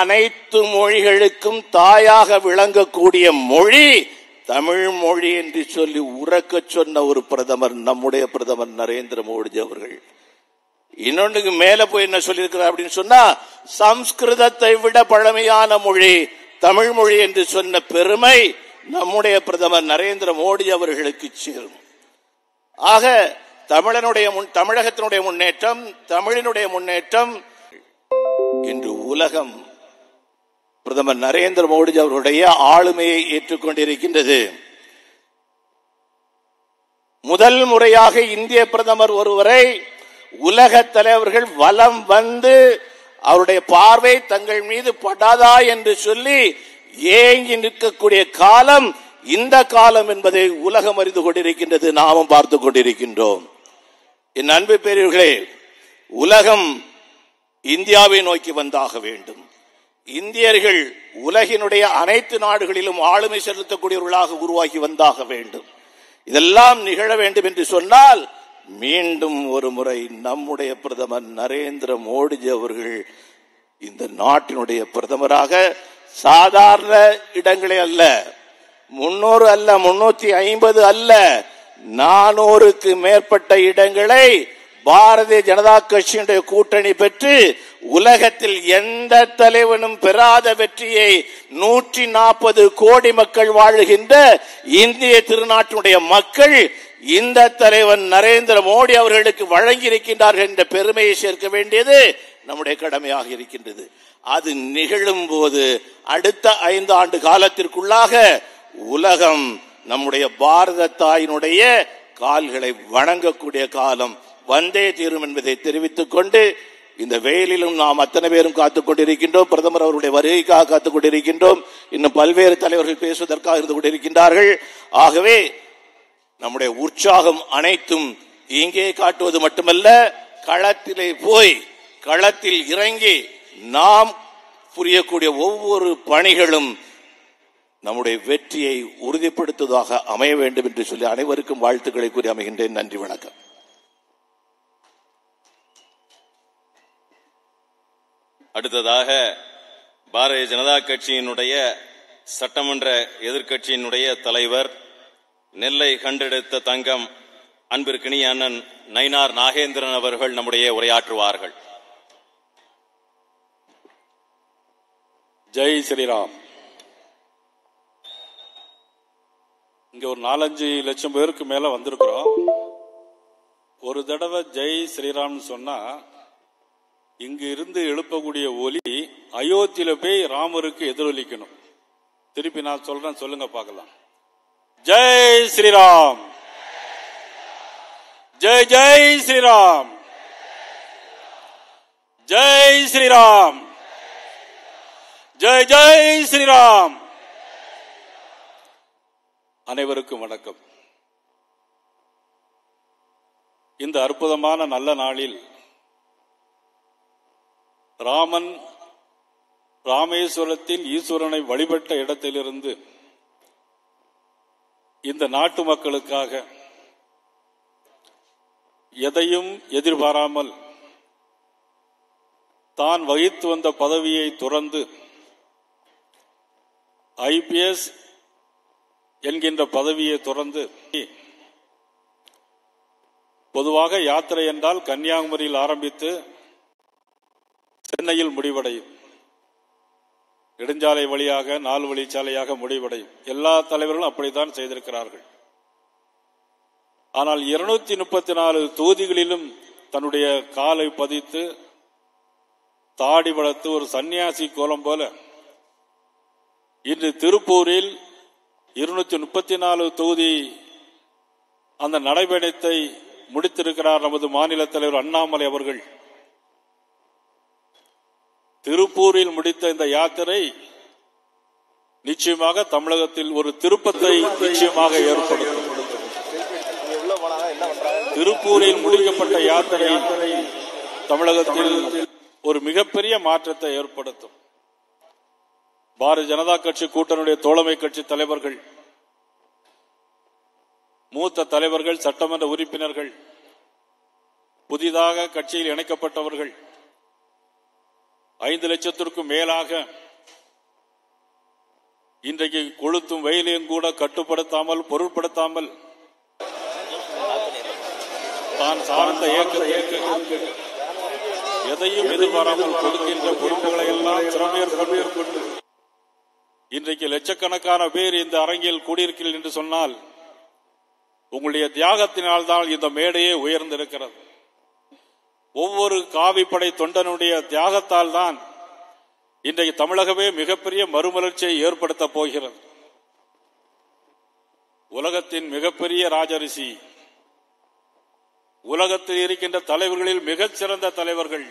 அனைத்து மொழிகளுக்கும் தாயாக விளங்கக்கூடிய மொழி தமிழ் மொழி என்று சொல்லி உறக்க சொன்ன ஒரு பிரதமர் நம்முடைய பிரதமர் நரேந்திர மோடி அவர்கள். இன்னொன்றுக்கு மேல போய் என்ன சொல்லியிருக்கிறார் அப்படின்னு சொன்னா சம்ஸ்கிருதத்தை விட பழமையான மொழி தமிழ் மொழி என்று சொன்ன பெருமை நம்முடைய பிரதமர் நரேந்திர மோடி அவர்களுக்கு சேரும். ஆக தமிழனுடைய முன் தமிழகத்தினுடைய முன்னேற்றம் தமிழினுடைய முன்னேற்றம் இன்று உலகம் பிரதமர் நரேந்திர மோடி அவர்களுடைய ஆளுமையை ஏற்றுக்கொண்டிருக்கின்றது. முதல் முறையாக இந்திய பிரதமர் ஒருவரை உலக தலைவர்கள் வலம் வந்து அவருடைய பார்வை தங்கள் மீது படாதா என்று சொல்லி ஏங்கி நிற்கக்கூடிய காலம் இந்த காலம் என்பதை உலகம் அறிந்து கொண்டிருக்கின்றது நாமும் பார்த்து கொண்டிருக்கின்றோம். என் அன்பு பெரியவர்களே உலகம் இந்தியாவை நோக்கி வந்தாக வேண்டும். இந்தியர்கள் உலகினுடைய அனைத்து நாடுகளிலும் ஆளுமை செலுத்தக்கூடியவர்களாக உருவாகி வந்தாக வேண்டும். இதெல்லாம் நிகழ வேண்டும் என்று சொன்னால் மீண்டும் ஒரு முறை நம்முடைய பிரதமர் நரேந்திர மோடிஜி அவர்கள் இந்த நாட்டினுடைய பிரதமராக சாதாரண இடங்களே அல்ல. முன்னூறு அல்ல முன்னூத்தி ஐம்பது அல்ல நானூறுக்கு மேற்பட்ட இடங்களை பாரதிய ஜனதா கட்சியினுடைய கூட்டணி பெற்று உலகத்தில் எந்த தலைவனும் பெறாத வெற்றியை நூற்றி நாற்பது கோடி மக்கள் வாழுகின்ற இந்திய திருநாட்டினுடைய மக்கள் இந்த தலைவன் நரேந்திர மோடி அவர்களுக்கு வழங்கி இருக்கின்றார்கள் என்ற பெருமையை சேர்க்க வேண்டியது நம்முடைய கடமையாக இருக்கின்றது. அது நிகழும் போது அடுத்த ஐந்து ஆண்டு காலத்திற்குள்ளாக உலகம் நம்முடைய பாரத தாயினுடைய கால்களை வணங்கக்கூடிய காலம் வந்தே தீரும் என்பதை தெரிவித்துக் கொண்டு இந்த வெயிலிலும் நாம் அத்தனை பேரும் காத்துக் கொண்டிருக்கின்றோம். பிரதமர் அவருடைய வருகைக்காக காத்துக் கொண்டிருக்கின்றோம். இன்னும் பல்வேறு தலைவர்கள் பேசுவதற்காக இருந்து கொண்டிருக்கின்றார்கள். ஆகவே நம்முடைய உற்சாகம் அனைத்தும் இங்கே காட்டுவது மட்டுமல்ல களத்திலே போய் களத்தில் இறங்கி நாம் புரியக்கூடிய ஒவ்வொரு பணிகளும் நம்முடைய வெற்றியை உறுதிப்படுத்துவதாக அமைய வேண்டும் என்று சொல்லி அனைவருக்கும் வாழ்த்துக்களை கூறி அமைகின்றேன். நன்றி வணக்கம். அடுத்ததாக பாரதிய ஜனதா கட்சியினுடைய சட்டமன்ற எதிர்க்கட்சியினுடைய தலைவர் நெல்லை கண்டெடுத்த தங்கம் அன்பிற்கினிய அண்ணன் நயினார் நாகேந்திரன் அவர்கள் நம்முடைய உரையாற்றுவார்கள். ஜெய் ஸ்ரீராம். இங்க ஒரு நாலஞ்சு லட்சம் பேருக்கு மேல வந்திருக்கிறோம். ஒரு தடவை ஜெய் ஸ்ரீராம்னு சொன்னா இங்க இருந்து எழுப்பக்கூடிய ஒலி அயோத்தியில போய் ராமருக்கு எதிரொலிக்கணும். திருப்பி நான் சொல்றேன் சொல்லுங்க பார்க்கலாம். ஜெய் ஸ்ரீராம். ஜெய் ஜெய் ஸ்ரீராம். ஜெய் ஸ்ரீராம். ஜெய் ஜெய் ஸ்ரீராம். அனைவருக்கும் வணக்கம். இந்த அற்புதமான நல்ல நாளில் ராமன் ராமேஸ்வரத்தில் ஈஸ்வரனை வழிபட்ட இடத்திலிருந்து இந்த நாட்டு மக்களுக்காக எதையும் எதிர்பாராமல் தான் வகித்து வந்த பதவியை துறந்து ஐபிஎஸ் என்கின்ற பதவியை துறந்து பொதுவாக யாத்திரை என்றால் கன்னியாகுமரியில் ஆரம்பித்து சென்னையில் முடிவடையும். நெடுஞ்சாலை வழியாக நாலு வழிச்சாலையாக முடிவடையும். எல்லா தலைவர்களும் அப்படித்தான் செய்திருக்கிறார்கள். ஆனால் இருநூத்தி முப்பத்தி நாலு தொகுதிகளிலும் தன்னுடைய காலை பதித்து தாடி வளர்த்து ஒரு சன்னியாசி கோலம் போல இன்று திருப்பூரில் இருநூத்தி முப்பத்தி நாலு தொகுதி அந்த நடைபயணத்தை முடித்திருக்கிறார் நமது மாநில தலைவர் அண்ணாமலை அவர்கள். திருப்பூரில் முடித்த இந்த யாத்திரை நிச்சயமாக தமிழகத்தில் ஒரு திருப்பத்தை நிச்சயமாக ஏற்படுத்தும். திருப்பூரில் முடிக்கப்பட்ட யாத்திரை தமிழகத்தில் ஒரு மிகப்பெரிய மாற்றத்தை ஏற்படுத்தும். பாரதிய ஜனதா கட்சி கூட்டணியுடைய தோழமை கட்சி தலைவர்கள் மூத்த தலைவர்கள் சட்டமன்ற உறுப்பினர்கள் புதிதாக கட்சியில் இணைக்கப்பட்டவர்கள் ஐந்து லட்சத்திற்கும் மேலாக இன்றைக்கு கொளுத்தும் வெயிலையும் கூட கட்டுப்படுத்தாமல் பொருட்படுத்தாமல் தான் சார்ந்த இயக்கத்திற்கு எதையும் எதிர்பாராமல் கொடுக்கின்ற பொறுப்புகளை எல்லாம் சிறமையற்கொண்டு இன்றைக்கு லட்சக்கணக்கான பேர் இந்த அரங்கில் கூடியிருக்கிறீர்கள் என்று சொன்னால் உங்களுடைய தியாகத்தினால் தான் இந்த மேடையே உயர்ந்திருக்கிறது. ஒவ்வொரு காவிப்படை தொண்டனுடைய தியாகத்தால் தான் இன்றைக்கு தமிழகமே மிகப்பெரிய மறுமலர்ச்சியை ஏற்படுத்தப் போகிறது. உலகத்தின் மிகப்பெரிய ராஜரிசி உலகத்தில் இருக்கின்ற தலைவர்களில் மிகச்சிறந்த தலைவர்கள்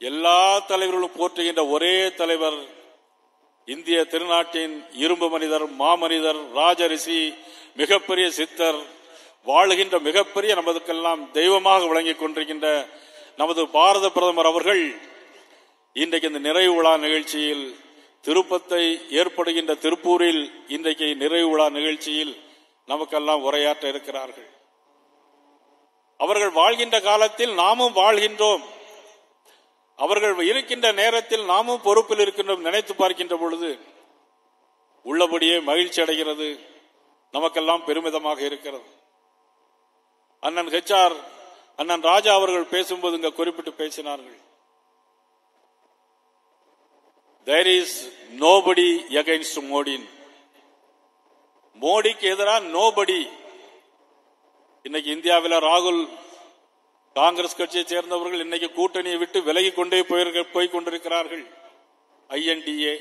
எல்லா தலைவர்களும் போற்றுகின்ற ஒரே தலைவர் இந்திய திருநாட்டின் இரும்பு மனிதர் மாமனிதர் ராஜரிசி மிகப்பெரிய சித்தர் வாழுகின்ற மிகப்பெரிய நமதுக்கெல்லாம் தெய்வமாக விளங்கிக் கொண்டிருக்கின்ற நமது பாரத பிரதமர் அவர்கள் இன்றைக்கு இந்த நிறைவு விழா நிகழ்ச்சியில் திருப்பத்தை ஏற்படுகின்ற திருப்பூரில் இன்றைக்கு நிறைவு விழா நிகழ்ச்சியில் நமக்கெல்லாம் உரையாற்ற இருக்கிறார்கள். அவர்கள் வாழ்கின்ற காலத்தில் நாமும் வாழ்கின்றோம். அவர்கள் இருக்கின்ற நேரத்தில் நாமும் பொறுப்பில் இருக்கின்றோம் நினைத்து பார்க்கின்ற பொழுது உள்ளபடியே மகிழ்ச்சி அடைகிறது. நமக்கெல்லாம் பெருமிதமாக இருக்கிறது. அண்ணன் ஹெச்ஆர் அண்ணன் ராஜா அவர்கள் பேசும்போது இங்க குறிப்பிட்டு பேசினார்கள். தேர் இஸ் நோபடி எகைன்ஸ்ட் மோடின் மோடிக்கு எதிராக நோபடி இன்னைக்கு இந்தியாவில் ராகுல் காங்கிரஸ் கட்சியை சேர்ந்தவர்கள் இன்னைக்கு கூட்டணியை விட்டு விலகி கொண்டே போயிருக்க- போய் கொண்டிருக்கிறார்கள். ஐஎன்டிஏ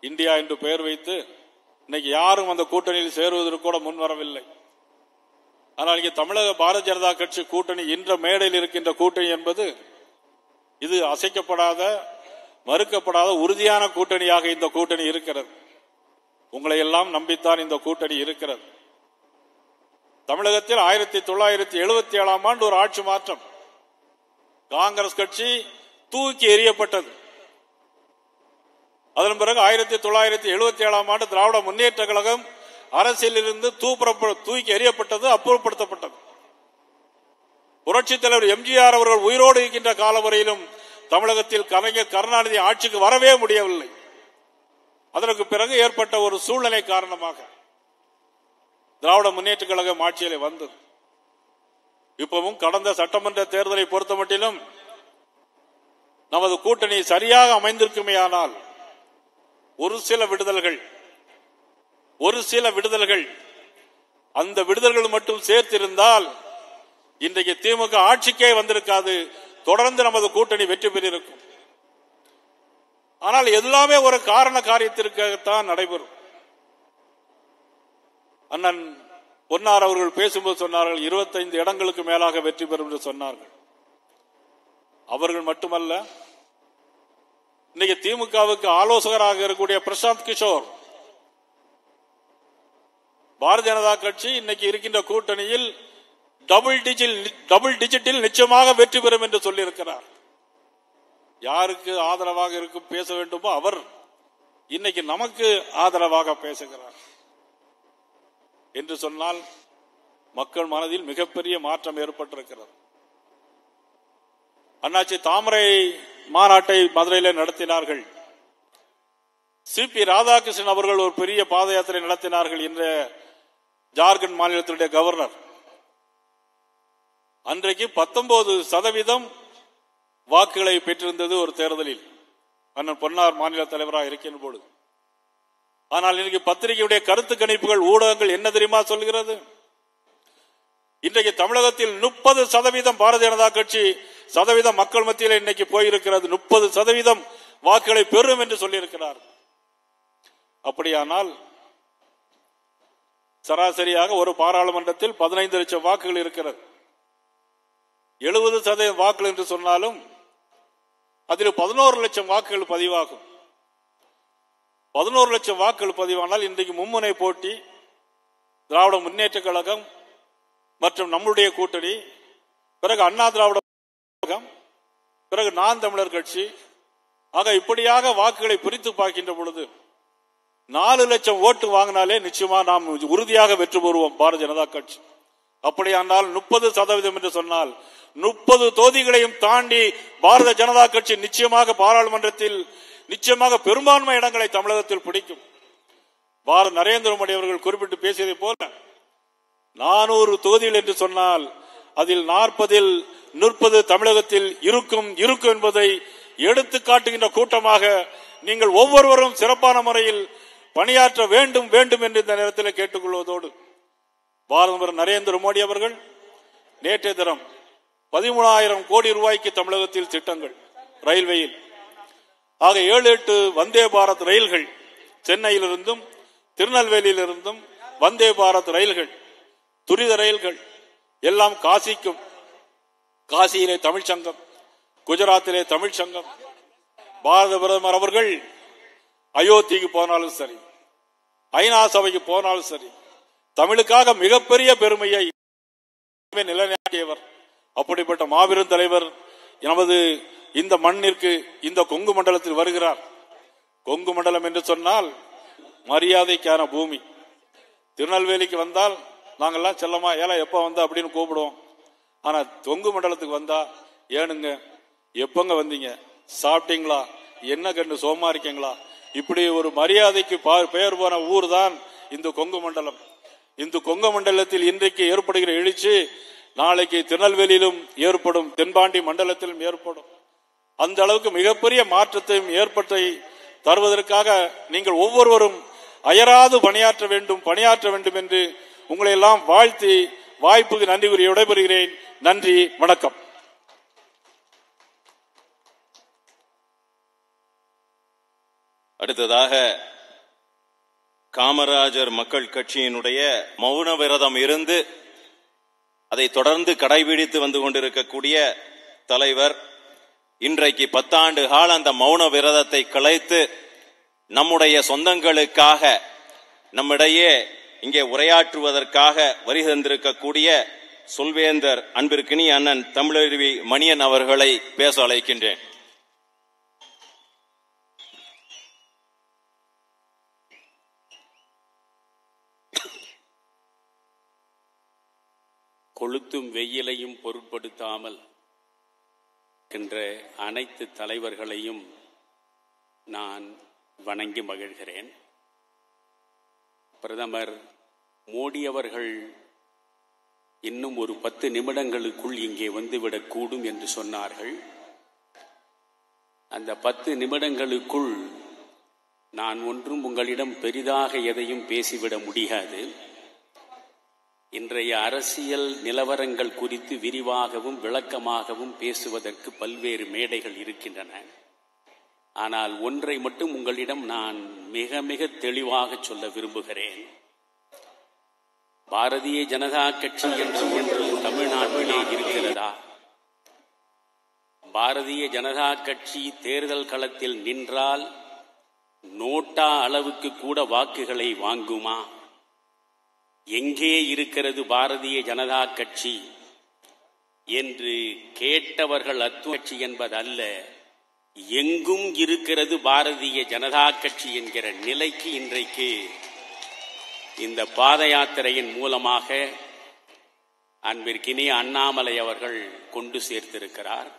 இந்தியா என்று பெயர் வைத்து இன்னைக்கு யாரும் அந்த கூட்டணியில் சேருவதற்கு கூட முன்வரவில்லை ஆனால் இங்கே தமிழக பாரதிய ஜனதா கட்சி கூட்டணி இன்ற மேடையில் இருக்கின்ற கூட்டணி என்பது இது அசைக்கப்படாத மறுக்கப்படாத உறுதியான கூட்டணியாக இந்த கூட்டணி இருக்கிறது. உங்களை எல்லாம் நம்பித்தான் இந்த கூட்டணி இருக்கிறது. தமிழகத்தில் ஆயிரத்தி தொள்ளாயிரத்தி எழுபத்தி ஏழாம் ஆண்டு ஒரு ஆட்சி மாற்றம். காங்கிரஸ் கட்சி தூக்கி எறியப்பட்டது. அதன் பிறகு ஆயிரத்தி தொள்ளாயிரத்தி எழுபத்தி ஏழாம் ஆண்டு திராவிட முன்னேற்ற கழகம் அரசியலிருந்து தூப்புறப்ப தூக்கி எறியப்பட்டது அப்புறப்படுத்தப்பட்டது. புரட்சித் தலைவர் எம்ஜிஆர் அவர்கள் உயிரோடு இருக்கின்ற காலம் வரையிலும் தமிழகத்தில் கலைஞர் கருணாநிதி ஆட்சிக்கு வரவே முடியவில்லை. அதற்கு பிறகு ஏற்பட்ட ஒரு சூழ்நிலை காரணமாக திராவிட முன்னேற்ற கழகம் ஆட்சியிலே வந்தது. இப்பவும் கடந்த சட்டமன்ற தேர்தலை பொறுத்த மட்டிலும் நமது கூட்டணி சரியாக அமைந்திருக்குமேயானால் ஒரு சில விடுதல்கள் ஒரு சில விடுதல்கள். அந்த விடுதல்கள் மட்டும் சேர்த்திருந்தால் இன்றைக்கு திமுக ஆட்சிக்கே வந்திருக்காது. தொடர்ந்து நமது கூட்டணி வெற்றி பெற்றிருக்கும். ஆனால் எல்லாமே ஒரு காரண காரியத்திற்காகத்தான் நடைபெறும். அண்ணன் பொன்னார் அவர்கள் பேசும்போது சொன்னார்கள் இருபத்தைந்து இடங்களுக்கு மேலாக வெற்றி பெறும் என்று சொன்னார்கள். அவர்கள் மட்டுமல்ல இன்னைக்கு திமுகவுக்கு ஆலோசகராக இருக்கக்கூடிய பிரசாந்த் கிஷோர் பாரதிய ஜனதா கட்சி இன்னைக்கு இருக்கின்ற கூட்டணியில் டபுள் டிஜிட் டபுள் டிஜிட்டில் நிச்சயமாக வெற்றி பெறும் என்று சொல்லியிருக்கிறார். யாருக்கு ஆதரவாக இருக்கும் பேச வேண்டுமோ அவர் இன்னைக்கு நமக்கு ஆதரவாக பேசுகிறார். என்று சொன்னால் மக்கள் மனதில் மிகப்பெரிய மாற்றம் ஏற்பட்டிருக்கிறது. அண்ணாச்சி தாமரை மாநாட்டை மதுரையில் நடத்தினார்கள். சி பி ராதாகிருஷ்ணன் அவர்கள் ஒரு பெரிய பாத யாத்திரை நடத்தினார்கள். என்ற ஜார்க்கண்ட் மாநிலத்தினுடைய கவர்னர். அன்றைக்கு பத்தொன்பது சதவீதம் வாக்குகளை பெற்றிருந்தது ஒரு தேர்தலில். அண்ணன் பொன்னார் மாநில தலைவராக இருக்கின்ற பொழுது ஆனால் இன்னைக்கு பத்திரிகையுடைய கருத்து கணிப்புகள் ஊடகங்கள் என்ன தெரியுமா சொல்கிறது இன்றைக்கு தமிழகத்தில் முப்பது சதவீதம் பாரதிய ஜனதா கட்சி சதவீதம் மக்கள் மத்தியில் இன்னைக்கு போயிருக்கிறது. முப்பது சதவீதம் வாக்குகளை பெறும் என்று சொல்லியிருக்கிறார். அப்படியானால் சராசரியாக ஒரு பாராளுமன்றத்தில் பதினைந்து லட்சம் வாக்குகள் இருக்கிறது. எழுபது சதவீதம் வாக்குகள் என்று சொன்னாலும் அதில் பதினோரு லட்சம் வாக்குகள் பதிவாகும். பதினோரு லட்சம் வாக்குகள் பதிவானால் இன்றைக்கு மும்முனை போட்டி திராவிட முன்னேற்ற கழகம் மற்றும் நம்முடைய கூட்டணி பிறகு அண்ணா திராவிட கழகம் பிறகு நான் தமிழர் கட்சி ஆக இப்படியாக வாக்குகளை பிரித்து பார்க்கின்ற பொழுது நாலு லட்சம் ஓட்டு வாங்கினாலே நிச்சயமா நாம் உறுதியாக வெற்றி பெறுவோம் பாரதிய ஜனதா கட்சி. அப்படியானால் முப்பது சதவீதம் என்று சொன்னால் முப்பது தொகுதிகளையும் தாண்டி பாரதிய ஜனதா கட்சி நிச்சயமாக பாராளுமன்றத்தில் நிச்சயமாக பெரும்பான்மை இடங்களை தமிழகத்தில் பிடிக்கும். பாரத நரேந்திர மோடி அவர்கள் குறிப்பிட்டு பேசியதை போல நானூறு தொகுதிகள் என்று சொன்னால் அதில் நாற்பதில் நிற்பது தமிழகத்தில் இருக்கும் இருக்கும் என்பதை எடுத்து காட்டுகின்ற கூட்டமாக நீங்கள் ஒவ்வொருவரும் சிறப்பான முறையில் பணியாற்ற வேண்டும் வேண்டும் என்று இந்த நேரத்தில் கேட்டுக்கொள்வதோடு பாரதமர் நரேந்திர மோடி அவர்கள் நேற்றைய தினம் பதிமூணாயிரம் கோடி ரூபாய்க்கு தமிழகத்தில் திட்டங்கள் ரயில்வேயில். ஆக ஏழு எட்டு வந்தே பாரத் ரயில்கள் சென்னையிலிருந்தும் திருநெல்வேலியிலிருந்தும் வந்தே பாரத் ரயில்கள் துரித ரயில்கள் எல்லாம் காசிக்கும். காசியிலே தமிழ்ச்சங்கம் குஜராத்திலே தமிழ்ச்சங்கம் பாரத பிரதமர் அவர்கள் அயோத்திக்கு போனாலும் சரி ஐநா சபைக்கு போனாலும் சரி தமிழுக்காக மிகப்பெரிய பெருமையை நிலைநாட்டியவர். அப்படிப்பட்ட மாபெரும் தலைவர் நமது இந்த மண்ணிற்கு இந்த கொங்கு மண்டலத்தில் வருகிறார். கொங்கு மண்டலம் என்று சொன்னால் மரியாதைக்கான பூமி. திருநெல்வேலிக்கு வந்தால் நாங்கள்லாம் செல்லமா ஏலா எப்போ வந்தா அப்படின்னு கூப்பிடுவோம். ஆனால் தொங்கு மண்டலத்துக்கு வந்தா ஏனுங்க எப்பங்க வந்தீங்க? சாப்பிட்டீங்களா? என்ன கண்டு சோமா இருக்கீங்களா இப்படி ஒரு மரியாதைக்கு பா- பெயர் போன ஊர் தான் இந்த கொங்கு மண்டலம். இந்த கொங்கு மண்டலத்தில் இன்றைக்கு ஏற்படுகிற எழுச்சி நாளைக்கு திருநெல்வேலியிலும் ஏற்படும் தென்பாண்டி மண்டலத்திலும் ஏற்படும். அந்த அளவுக்கு மிகப்பெரிய மாற்றத்தையும் ஏற்பட்டை தருவதற்காக நீங்கள் ஒவ்வொருவரும் அயராது பணியாற்ற வேண்டும் பணியாற்ற வேண்டும் என்று உங்களை எல்லாம் வாழ்த்தி வாய்ப்புக்கு நன்றி கூறி விடைபெறுகிறேன். நன்றி வணக்கம். அடுத்ததாக காமராஜர் மக்கள் கட்சியினுடைய மௌன விரதம் இருந்து அதை தொடர்ந்து கடைபிடித்து வந்து கொண்டிருக்கக்கூடிய தலைவர் இன்றைக்கு பத்தாண்டு கால அந்த மௌன விரதத்தை கலைத்து நம்முடைய சொந்தங்களுக்காக நம்மிடையே இங்கே உரையாற்றுவதற்காக வரி தந்திருக்கக்கூடிய சொல்வேந்தர் அன்பிற்கினி அண்ணன் தமிழருவி மணியன் அவர்களை பேச அழைக்கின்றேன். கொளுத்தும் வெயிலையும் பொருட்படுத்தாமல் என்ற அனைத்து தலைவர்களையும் நான் வணங்கி மகிழ்கிறேன். பிரதமர் மோடி அவர்கள் இன்னும் ஒரு பத்து நிமிடங்களுக்குள் இங்கே வந்துவிடக்கூடும் என்று சொன்னார்கள். அந்த பத்து நிமிடங்களுக்குள் நான் ஒன்றும் உங்களிடம் பெரிதாக எதையும் பேசிவிட முடியாது. இன்றைய அரசியல் நிலவரங்கள் குறித்து விரிவாகவும் விளக்கமாகவும் பேசுவதற்கு பல்வேறு மேடைகள் இருக்கின்றன. ஆனால் ஒன்றை மட்டும் உங்களிடம் நான் மிக மிக தெளிவாக சொல்ல விரும்புகிறேன். பாரதிய ஜனதா கட்சி என்று ஒன்று தமிழ்நாட்டிலே இருக்கிறதா? பாரதிய ஜனதா கட்சி தேர்தல் களத்தில் நின்றால் நோட்டா அளவுக்கு கூட வாக்குகளை வாங்குமா? எங்கே இருக்கிறது பாரதிய ஜனதா கட்சி என்று கேட்டவர்கள் அத்துவட்சி என்பதல்ல எங்கும் இருக்கிறது பாரதிய ஜனதா கட்சி என்கிற நிலைக்கு இன்றைக்கு இந்த பாத யாத்திரையின் மூலமாக அன்பிற்கினே அண்ணாமலை அவர்கள் கொண்டு சேர்த்திருக்கிறார்.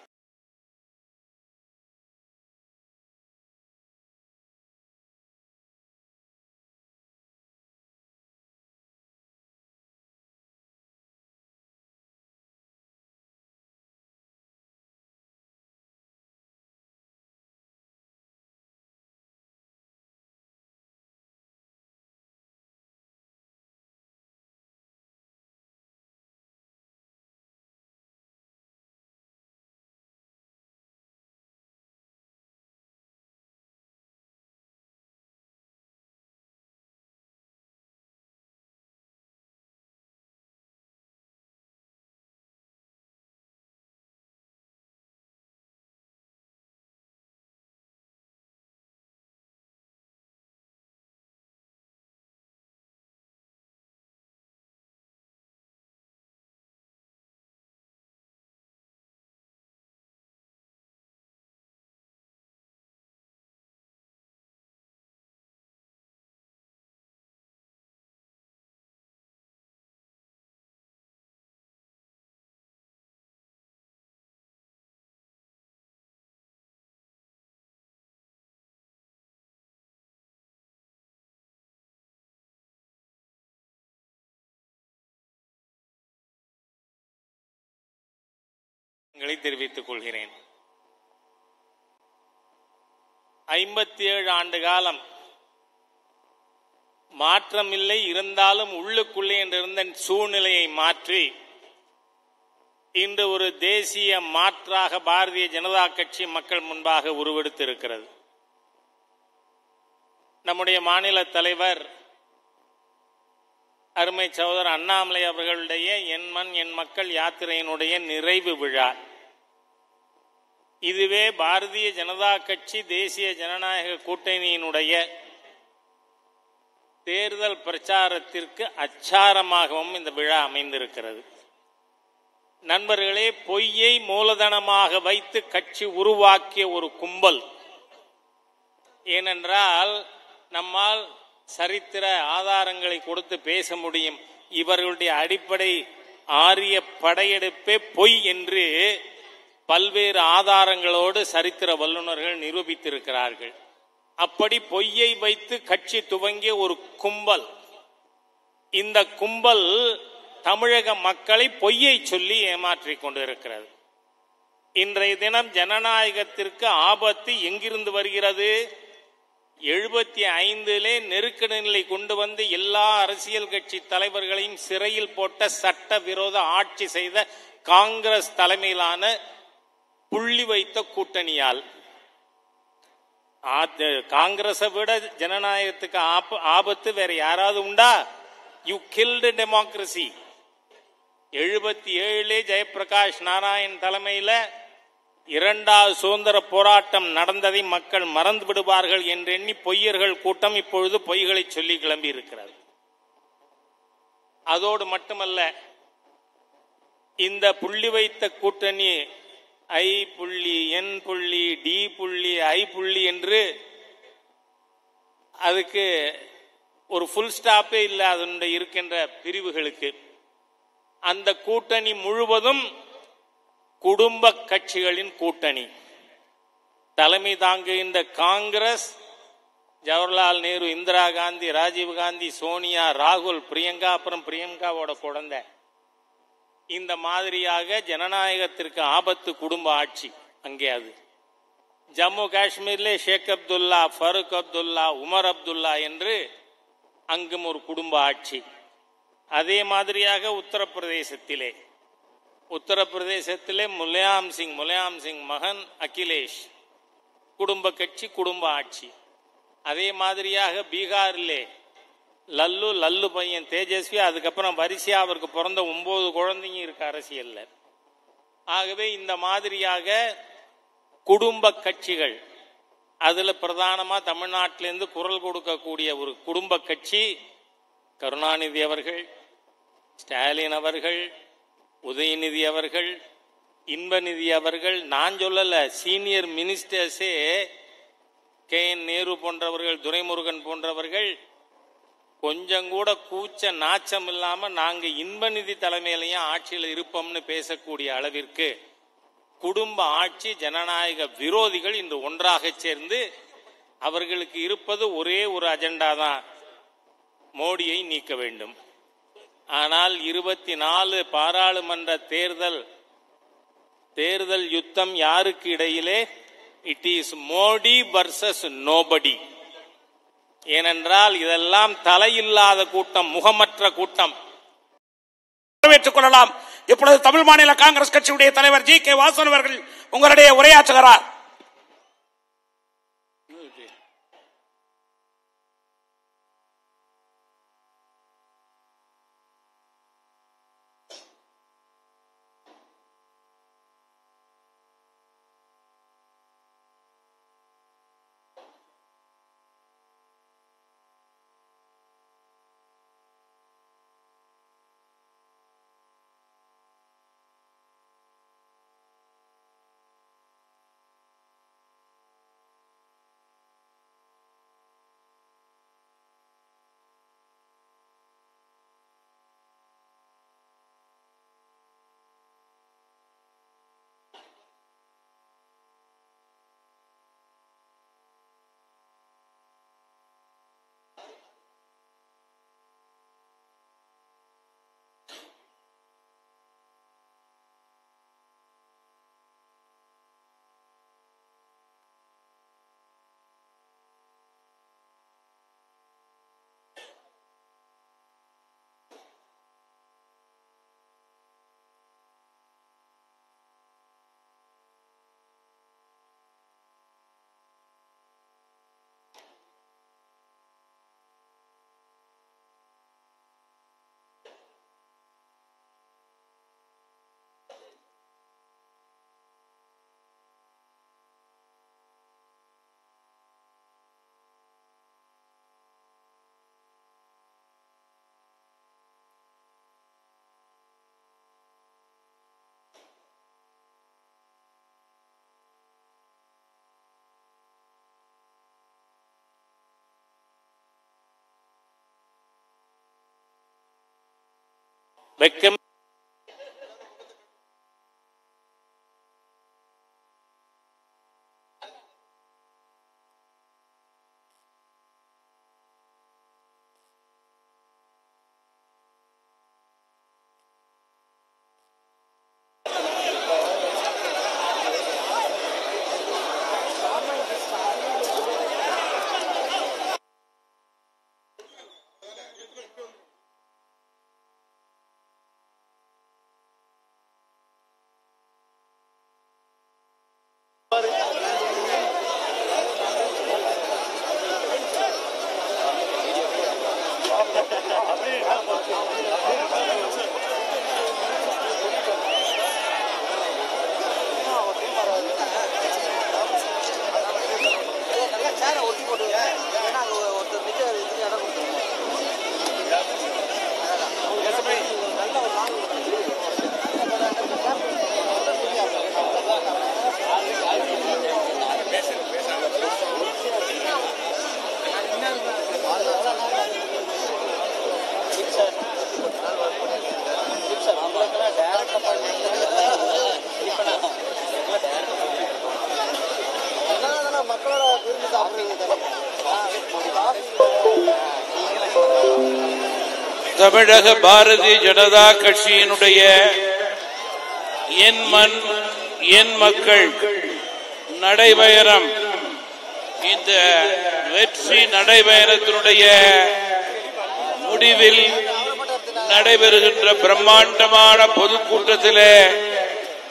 ங்களை தெரிவித்துக் கொள்கிறேன். ஐம்பத்தி ஏழு ஆண்டு காலம் மாற்றமில்லை இருந்தாலும் உள்ளுக்குள்ளே என்றிருந்த சூழ்நிலையை மாற்றி இன்று ஒரு தேசிய மாற்றாக பாரதிய ஜனதா கட்சி மக்கள் முன்பாக உருவெடுத்திருக்கிறது. நம்முடைய மாநில தலைவர் அருமை சகோதரர் அண்ணாமலை அவர்களுடைய என் மண் என் மக்கள் யாத்திரையினுடைய நிறைவு விழா. இதுவே பாரதிய ஜனதா கட்சி தேசிய ஜனநாயக கூட்டணியினுடைய தேர்தல் பிரச்சாரத்திற்கு அச்சாரமாகவும் இந்த விழா அமைந்திருக்கிறது. நண்பர்களே பொய்யை மூலதனமாக வைத்து கட்சி உருவாக்கிய ஒரு கும்பல். ஏனென்றால் நம்மால் சரித்திர ஆதாரங்களை கொடுத்து பேச முடியும். இவர்களுடைய அடிப்படை ஆரிய படையெடுப்பே பொய் என்று பல்வேறு ஆதாரங்களோடு சரித்திர வல்லுநர்கள் நிரூபித்திருக்கிறார்கள். அப்படி பொய்யை வைத்து கட்சி துவங்கிய ஒரு கும்பல். இந்த கும்பல் தமிழக மக்களை பொய்யை சொல்லி ஏமாற்றி கொண்டிருக்கிறது. இன்றைய தினம் ஜனநாயகத்திற்கு ஆபத்து எங்கிருந்து வருகிறது? எழுபத்தி ஐந்திலே நெருக்கடி நிலை கொண்டு வந்து எல்லா அரசியல் கட்சி தலைவர்களையும் சிறையில் போட்ட சட்ட விரோத ஆட்சி செய்த காங்கிரஸ் தலைமையிலான புள்ளி வைத்த கூட்டணியால் காங்கிரஸை விட ஜனநாயகத்துக்கு ஆப- ஆபத்து வேற யாராவது உண்டா? யூ கில்டு டெமோக்ரசி எழுபத்தி ஏழுலே ஜெயபிரகாஷ் நாராயண் தலைமையில இரண்டாவது சுதந்திர போராட்டம் நடந்ததை மக்கள் மறந்து விடுவார்கள் என்று எண்ணி பொய்யர்கள் கூட்டம் இப்பொழுது பொய்களை சொல்லி கிளம்பி இருக்கிறது அதோடு மட்டுமல்ல இந்த புள்ளி வைத்த கூட்டணி ஐ புள்ளி என் புள்ளி டி புள்ளி ஐ புள்ளி என்று அதுக்கு ஒரு ஃபுல் ஸ்டாப்பே இல்லை அதனுடைய இருக்கின்ற பிரிவுகளுக்கு. அந்த கூட்டணி முழுவதும் குடும்ப கட்சிகளின் கூட்டணி. தலைமை தாங்குகின்ற காங்கிரஸ் ஜவஹர்லால் நேரு இந்திரா காந்தி ராஜீவ் காந்தி சோனியா ராகுல் பிரியங்கா அப்புறம் பிரியங்காவோட குழந்தை. இந்த மாதிரியாக ஜனநாயகத்திற்கு ஆபத்து குடும்ப ஆட்சி அங்கே அது. ஜம்மு காஷ்மீர்லே ஷேக் அப்துல்லா ஃபருக் அப்துல்லா உமர் அப்துல்லா என்று அங்கும் ஒரு குடும்ப ஆட்சி. அதே மாதிரியாக உத்தரப்பிரதேசத்திலே. உத்தரப்பிரதேசத்திலே முலையாம் சிங் முலையாம் சிங் மகன் அகிலேஷ். குடும்ப கட்சி குடும்ப ஆட்சி. அதே மாதிரியாக பீகாரிலே லல்லு லல்லு பையன் தேஜஸ்வி அதுக்கப்புறம் வரிசையாக அவருக்கு பிறந்த ஒம்பது குழந்தைங்க இருக்கு அரசியல்ல. ஆகவே இந்த மாதிரியாக குடும்ப கட்சிகள் அதில் பிரதானமாக தமிழ்நாட்டிலேருந்து குரல் கொடுக்கக்கூடிய ஒரு குடும்ப கட்சி கருணாநிதி அவர்கள் ஸ்டாலின் அவர்கள் உதயநிதி அவர்கள் இன்பநிதி அவர்கள் நான் சொல்லலை சீனியர் மினிஸ்டர்ஸே கே என் நேரு போன்றவர்கள் துரைமுருகன் போன்றவர்கள் கொஞ்சம் கூட கூச்ச நாச்சம் இல்லாம நாங்க இன்பநிதி தலைமையிலையும் ஆட்சியில் இருப்போம்னு பேசக்கூடிய அளவிற்கு குடும்ப ஆட்சி ஜனநாயக விரோதிகள் இன்று ஒன்றாக சேர்ந்து அவர்களுக்கு இருப்பது ஒரே ஒரு அஜெண்டா தான். மோடியை நீக்க வேண்டும். ஆனால் இருபத்தி நாலு பாராளுமன்ற தேர்தல் தேர்தல் யுத்தம் யாருக்கு இடையிலே? It is Modi versus nobody ஏனென்றால் இதெல்லாம் தலையில்லாத கூட்டம் முகமற்ற கூட்டம். வரவேற்றுக் கொள்ளலாம். இப்பொழுது தமிழ் மாநில காங்கிரஸ் கட்சியுடைய தலைவர் ஜி கே வாசன் அவர்கள் உங்களுடைய உரையாற்றுகிறார். வெக்கம் தமிழக பாரதிய ஜனதா கட்சியினுடைய என் மண் என் மக்கள் நடைபயணம். இந்த வெற்றி நடைபயணத்தினுடைய முடிவில் நடைபெறுகின்ற பிரம்மாண்டமான பொதுக்கூட்டத்திலே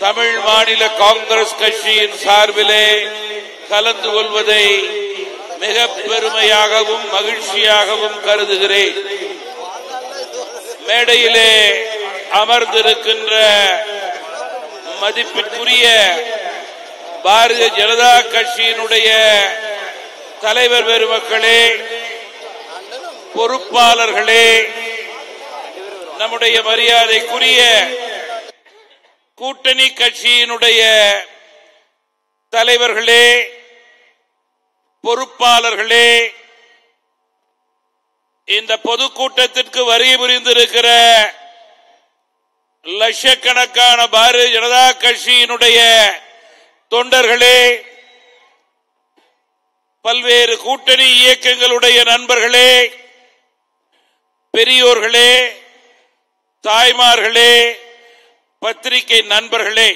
தமிழ் மாநில காங்கிரஸ் கட்சியின் சார்பிலே கலந்து கொள்வதை மிக பெருமையாகவும் மகிழ்ச்சியாகவும் கருதுகிறேன். மேடையிலே அமர்ந்திருக்கின்ற மதிப்பிற்குரிய பாரதிய ஜனதா கட்சியினுடைய தலைவர் பெருமக்களே பொறுப்பாளர்களே நம்முடைய மரியாதைக்குரிய கூட்டணி கட்சியினுடைய தலைவர்களே பொறுப்பாளர்களே இந்த பொதுக்கூட்டத்திற்கு வரி புரிந்திருக்கிற லட்சக்கணக்கான பாரதிய ஜனதா கட்சியினுடைய தொண்டர்களே பல்வேறு கூட்டணி இயக்கங்களுடைய நண்பர்களே பெரியோர்களே தாய்மார்களே பத்திரிகை நண்பர்களே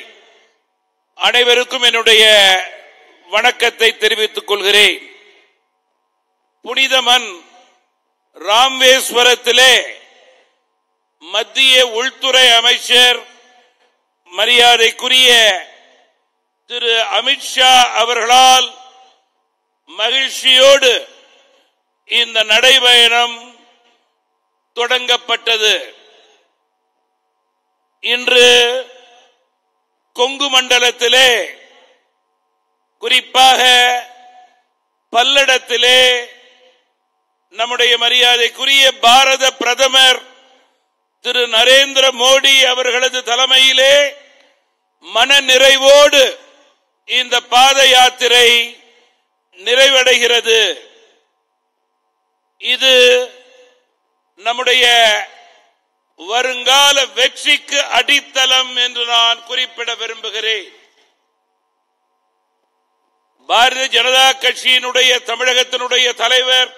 அனைவருக்கும் என்னுடைய வணக்கத்தை தெரிவித்துக் கொள்கிறேன். புனிதமன் ராமேஸ்வரத்திலே மத்திய உள்துறை அமைச்சர் மரியாதைக்குரிய திரு அமித்ஷா அவர்களால் மகிழ்ச்சியோடு இந்த நடைபயணம் தொடங்கப்பட்டது. இன்று கொங்கு மண்டலத்திலே குறிப்பாக பல்லடத்திலே நம்முடைய மரியாதைக்குரிய பாரத பிரதமர் திரு நரேந்திர மோடி அவர்களது தலைமையிலே மன நிறைவோடு இந்த பாத யாத்திரை நிறைவடைகிறது. இது நம்முடைய வருங்கால வெற்றிக்கு அடித்தளம் என்று நான் குறிப்பிட விரும்புகிறேன். பாரதிய ஜனதா கட்சியினுடைய தமிழகத்தினுடைய தலைவர்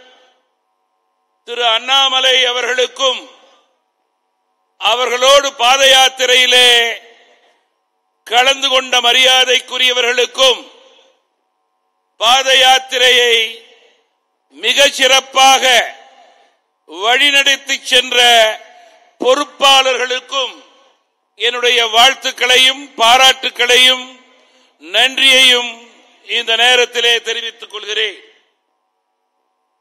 திரு அண்ணாமலை அவர்களுக்கும் அவர்களோடு பாத யாத்திரையிலே கலந்து கொண்ட மரியாதைக்குரியவர்களுக்கும் பாத யாத்திரையை மிக சிறப்பாக வழிநடத்தி சென்ற பொறுப்பாளர்களுக்கும் என்னுடைய வாழ்த்துக்களையும் பாராட்டுக்களையும் நன்றியையும் இந்த நேரத்திலே தெரிவித்துக் கொள்கிறேன்.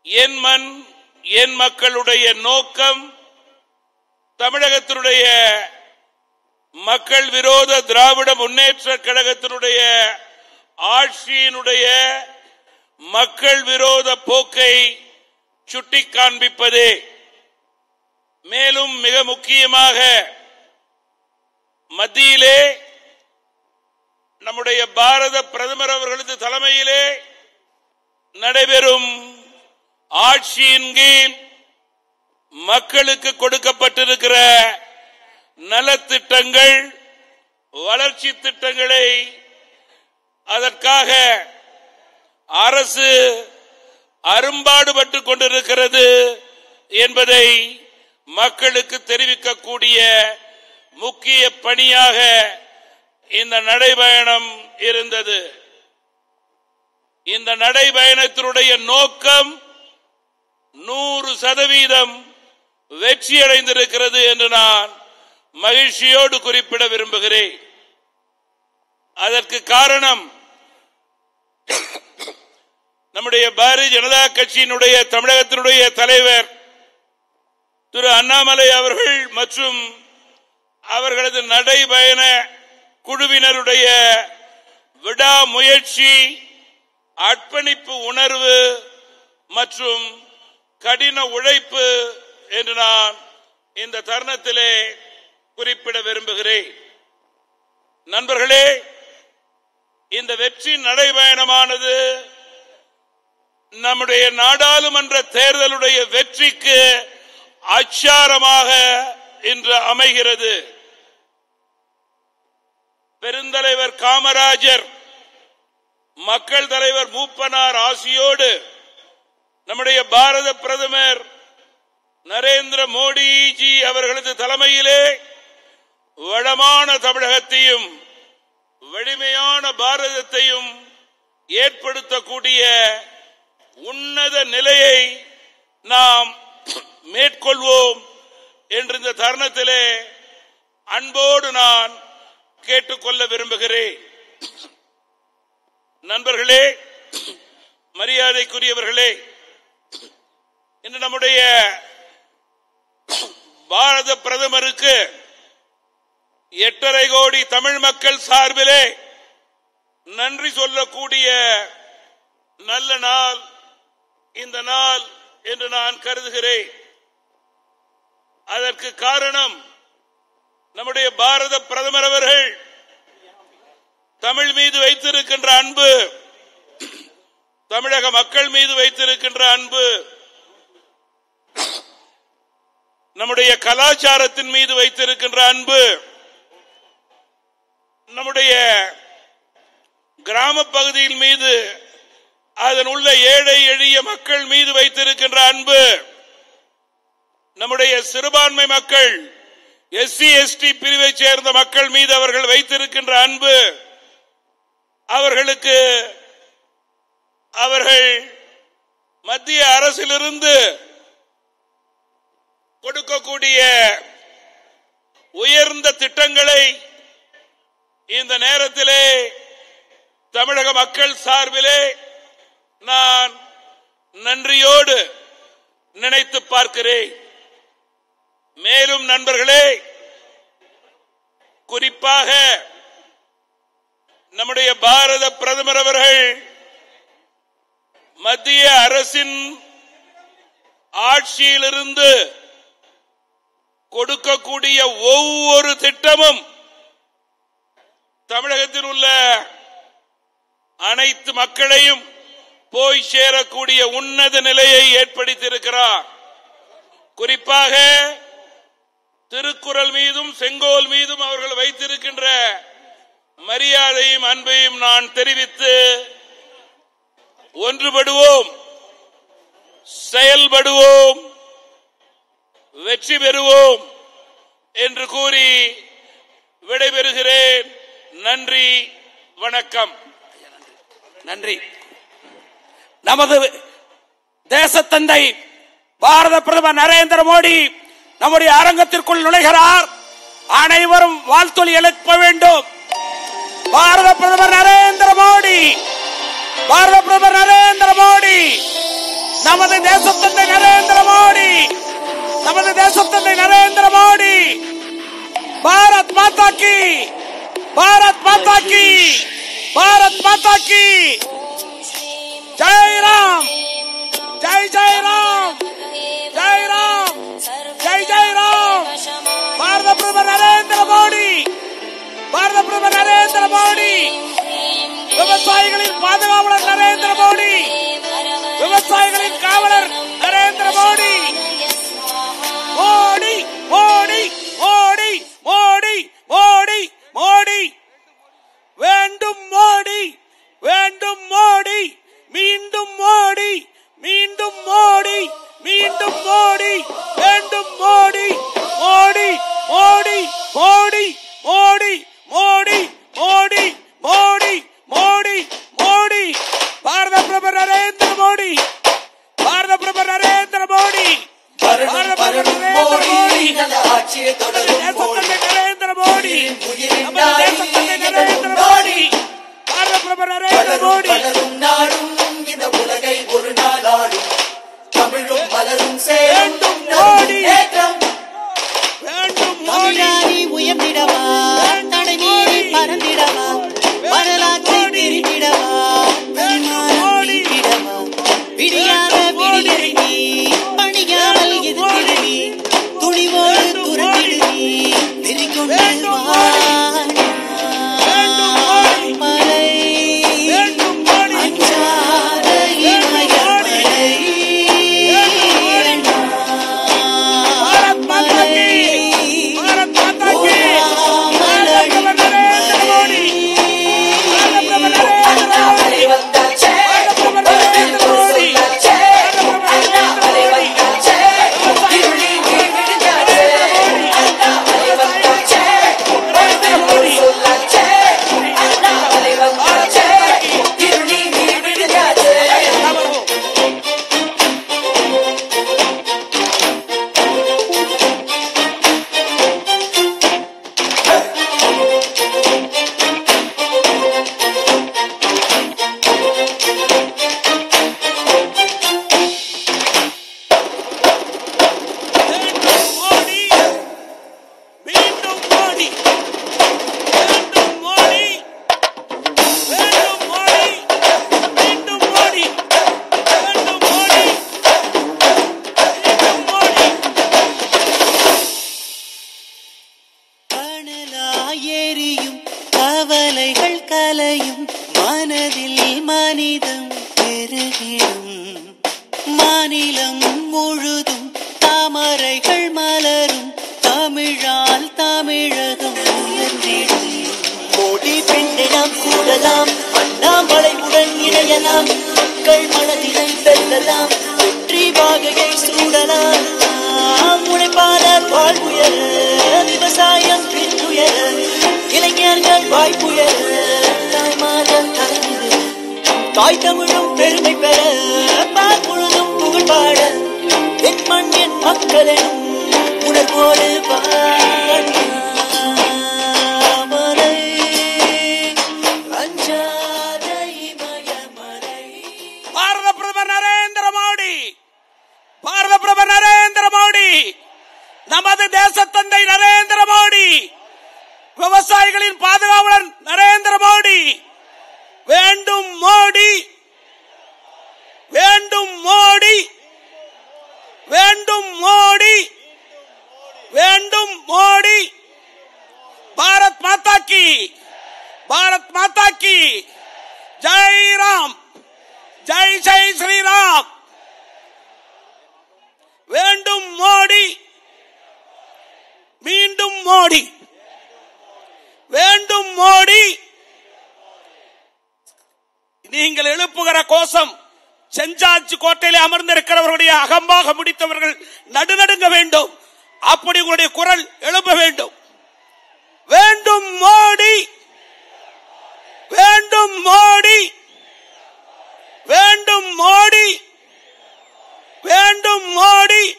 என் மண் என் மக்களுடைய நோக்கம் தமிழகத்தினுடைய மக்கள் விரோத திராவிட முன்னேற்ற கழகத்தினுடைய ஆட்சியினுடைய மக்கள் விரோத போக்கை சுட்டி காண்பிப்பதே மேலும் மிக முக்கியமாக மத்தியிலே நம்முடைய பாரத பிரதமர் அவர்களது தலைமையிலே நடைபெறும் ஆட்சியின் கீழ் மக்களுக்கு கொடுக்கப்பட்டிருக்கிற நலத்திட்டங்கள் வளர்ச்சி திட்டங்களை அதற்காக அரசு அரும்பாடுபட்டு கொண்டிருக்கிறது என்பதை மக்களுக்கு தெரிவிக்கக்கூடிய முக்கிய பணியாக இந்த நடைபயணம் இருந்தது. இந்த நடைபயணத்தினுடைய நோக்கம் நூறு சதவீதம் வெற்றியடைந்திருக்கிறது என்று நான் மகிழ்ச்சியோடு குறிப்பிட விரும்புகிறேன். அதற்கு காரணம் நம்முடைய பாரதிய ஜனதா கட்சியினுடைய தமிழகத்தினுடைய தலைவர் திரு அண்ணாமலை அவர்கள் மற்றும் அவர்களது நடைபயண குழுவினருடைய விடாமுயற்சி அர்ப்பணிப்பு உணர்வு மற்றும் கடின உழைப்பு என்று நான் இந்த தருணத்திலே குறிப்பிட விரும்புகிறேன். நண்பர்களே இந்த வெற்றி நடைபயணமானது நம்முடைய நாடாளுமன்ற தேர்தலுடைய வெற்றிக்கு அச்சாரமாக இன்று அமைகிறது. பெருந்தலைவர் காமராஜர் மக்கள் தலைவர் மூப்பனார் ஆசியோடு நம்முடைய பாரத பிரதமர் நரேந்திர மோடிஜி அவர்களது தலைமையிலே வளமான தமிழகத்தையும் வலிமையான பாரதத்தையும் ஏற்படுத்தக்கூடிய உன்னத நிலையை நாம் மேற்கொள்வோம் என்று இந்த தருணத்திலே அன்போடு நான் கேட்டுக்கொள்ள விரும்புகிறேன். நண்பர்களே மரியாதைக்குரியவர்களே இன்று நம்முடைய பாரத பிரதமருக்கு எட்டரை கோடி தமிழ் மக்கள் சார்பிலே நன்றி சொல்லக்கூடிய நல்ல நாள் இந்த நாள் என்று நான் கருதுகிறேன். அதற்கு காரணம் நம்முடைய பாரத பிரதமர் அவர்கள் தமிழ் மீது வைத்திருக்கின்ற அன்பு தமிழக மக்கள் மீது வைத்திருக்கின்ற அன்பு நம்முடைய கலாச்சாரத்தின் மீது வைத்திருக்கின்ற அன்பு நம்முடைய கிராம பகுதியின் மீது அதன் உள்ள ஏழை எளிய மக்கள் மீது வைத்திருக்கின்ற அன்பு நம்முடைய சிறுபான்மை மக்கள் எஸ்சி எஸ்டி பிரிவை சேர்ந்த மக்கள் மீது அவர்கள் வைத்திருக்கின்ற அன்பு அவர்களுக்கு அவர்கள் மத்திய அரசிலிருந்து கொடுக்கக்கூடிய உயர்ந்த திட்டங்களை இந்த நேரத்திலே தமிழக மக்கள் சார்பிலே நான் நன்றியோடு நினைத்து பார்க்கிறேன். மேலும் நண்பர்களே குறிப்பாக நம்முடைய பாரத பிரதமர் அவர்கள் மத்திய அரசின் ஆட்சியிலிருந்து கொடுக்கக்கூடிய ஒவ்வொரு திட்டமும் தமிழகத்தில் உள்ள அனைத்து மக்களையும் போய் சேரக்கூடிய உன்னத நிலையை ஏற்படுத்தியிருக்கிறார். குறிப்பாக திருக்குறள் மீதும் செங்கோல் மீதும் அவர்கள் வைத்திருக்கின்ற மரியாதையும் அன்பையும் நான் தெரிவித்து ஒன்றுபடுவோம் செயல்படுவோம். வெற்றி பெறுவோம் என்று கூறி விடைபெறுகிறேன். நன்றி வணக்கம். நன்றி. நமது தேசத்தந்தை பாரத பிரதமர் நரேந்திர மோடி நம்முடைய அரங்கத்திற்குள் நுழைகிறார். அனைவரும் வாழ்த்தொலி எழுப்ப வேண்டும். பாரத பிரதமர் நரேந்திர மோடி பாரத பிரதமர் நரேந்திர மோடி நமது தேசத்தந்தை நரேந்திர மோடி நமது தேசத்தந்தை நரேந்திர மோடி. பாரத் மாதா கி. பாரத் மாதா கி. பாரத் மாதா கி. ஜெய் ராம். ஜெய் ஜெய் ராம். ஜெய் ராம். ஜெய் ஜெய் ராம். பாரத பிரதமர் நரேந்திர மோடி. பாரத பிரதமர் நரேந்திர மோடி. விவசாயிகளின் பாதுகாவலர் நரேந்திர மோடி. விவசாயிகளின் காவலர் நரேந்திர மோடி. மோடி மோடி மோடி மோடி மோடி வேண்டும் மோடி வேண்டும் மோடி மீண்டும் மோடி மீண்டும் மோடி மீண்டும் மோடி வேண்டும் மோடி மோடி மோடி மோடி மோடி மோடி மோடி மோடி மோடி மோடி பாரத பிரதமர் நரேந்திர மோடி பாரத பிரதமர் நரேந்திர மோடி தருணம் தருணம் மோடி. நல்ல ஆட்சியை தொடரும் மோடி. நரேந்திர மோடி. உயிரின் நாடி பாரத பிரதமர் நரேந்திர மோடி. வளரும் நாடும் இந்த உலகை ஒரு நாள் ஆடும் தமிழும் பலரும் சேர்ந்தும் மோடி. ஏற்றம் வேண்டும் மோடி. உயர்ந்திடவா? தடை மீறி பறந்திடவா? வரலாற்றை தெரிந்திடவா? தாய் தமிழும் பெருமை பெற பார்ப்பொழுதும் புகழ் பாட என் மண் என் மக்களும் உணர்வோடு பாட நமது தேசத்தந்தை நரேந்திர மோடி விவசாயிகளின் பாதுகாவலன் பாரத் மாதா கி. ஜெய் ராம். ஜெய் ஜெய் ஸ்ரீராம். வேண்டும் மோடி. மீண்டும் மோடி. வேண்டும் மோடி. நீங்கள் எழுப்புகிற கோஷம் செஞ்சாச்சி கோட்டையிலே அமர்ந்திருக்கிறவர்களுடைய அகம்பாக முடித்தவர்கள் நடுநடுங்க வேண்டும். அப்படி உங்களுடைய குரல் எழுப்ப வேண்டும். வேண்டும் மோடி. வேண்டும் மோடி. வேண்டும் மோடி. வேண்டும் மோடி.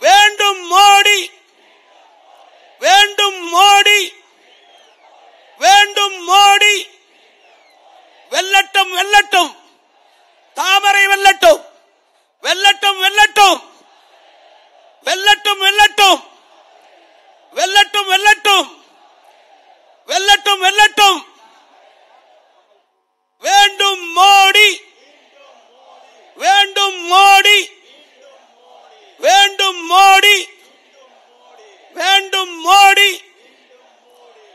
வேண்டும் மோடி. வேண்டும் மோடி. வேண்டும் மோடி. வெல்லட்டும் வெல்லட்டும். தாமரை வெல்லட்டும். வெல்லட்டும் வெல்லட்டும். வெல்லட்டும் வெல்லட்டும். வெல்லட்டும் வெல்லட்டும். வெல்லட்டும் வெல்லட்டும். வேண்டும் மோடி. வேண்டும் மோடி. வேண்டும் மோடி. வேண்டும் மோடி.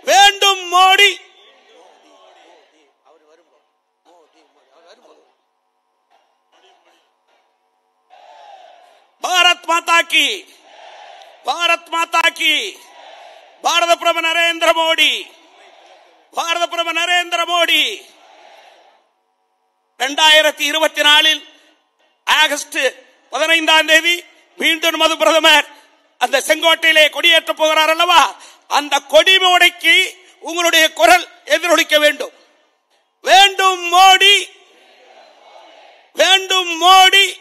வேண்டும் மோடி. பாரத் மாதா கி. பாரத் மாதா கி பாரத பிரபு நரேந்திர மோடி. பாரத பிரபு நரேந்திர மோடி. இரண்டாயிரத்தி இருபத்தி நாலில் ஆகஸ்ட் பதினைந்தாம் தேதி மீண்டும் மது பிரதமர் அந்த செங்கோட்டையிலே கொடியேற்ற போகிறார் அல்லவா? அந்த கொடிமோடைக்கு உங்களுடைய குரல் எதிரொலிக்க வேண்டும். வேண்டும் மோடி. வேண்டும் மோடி.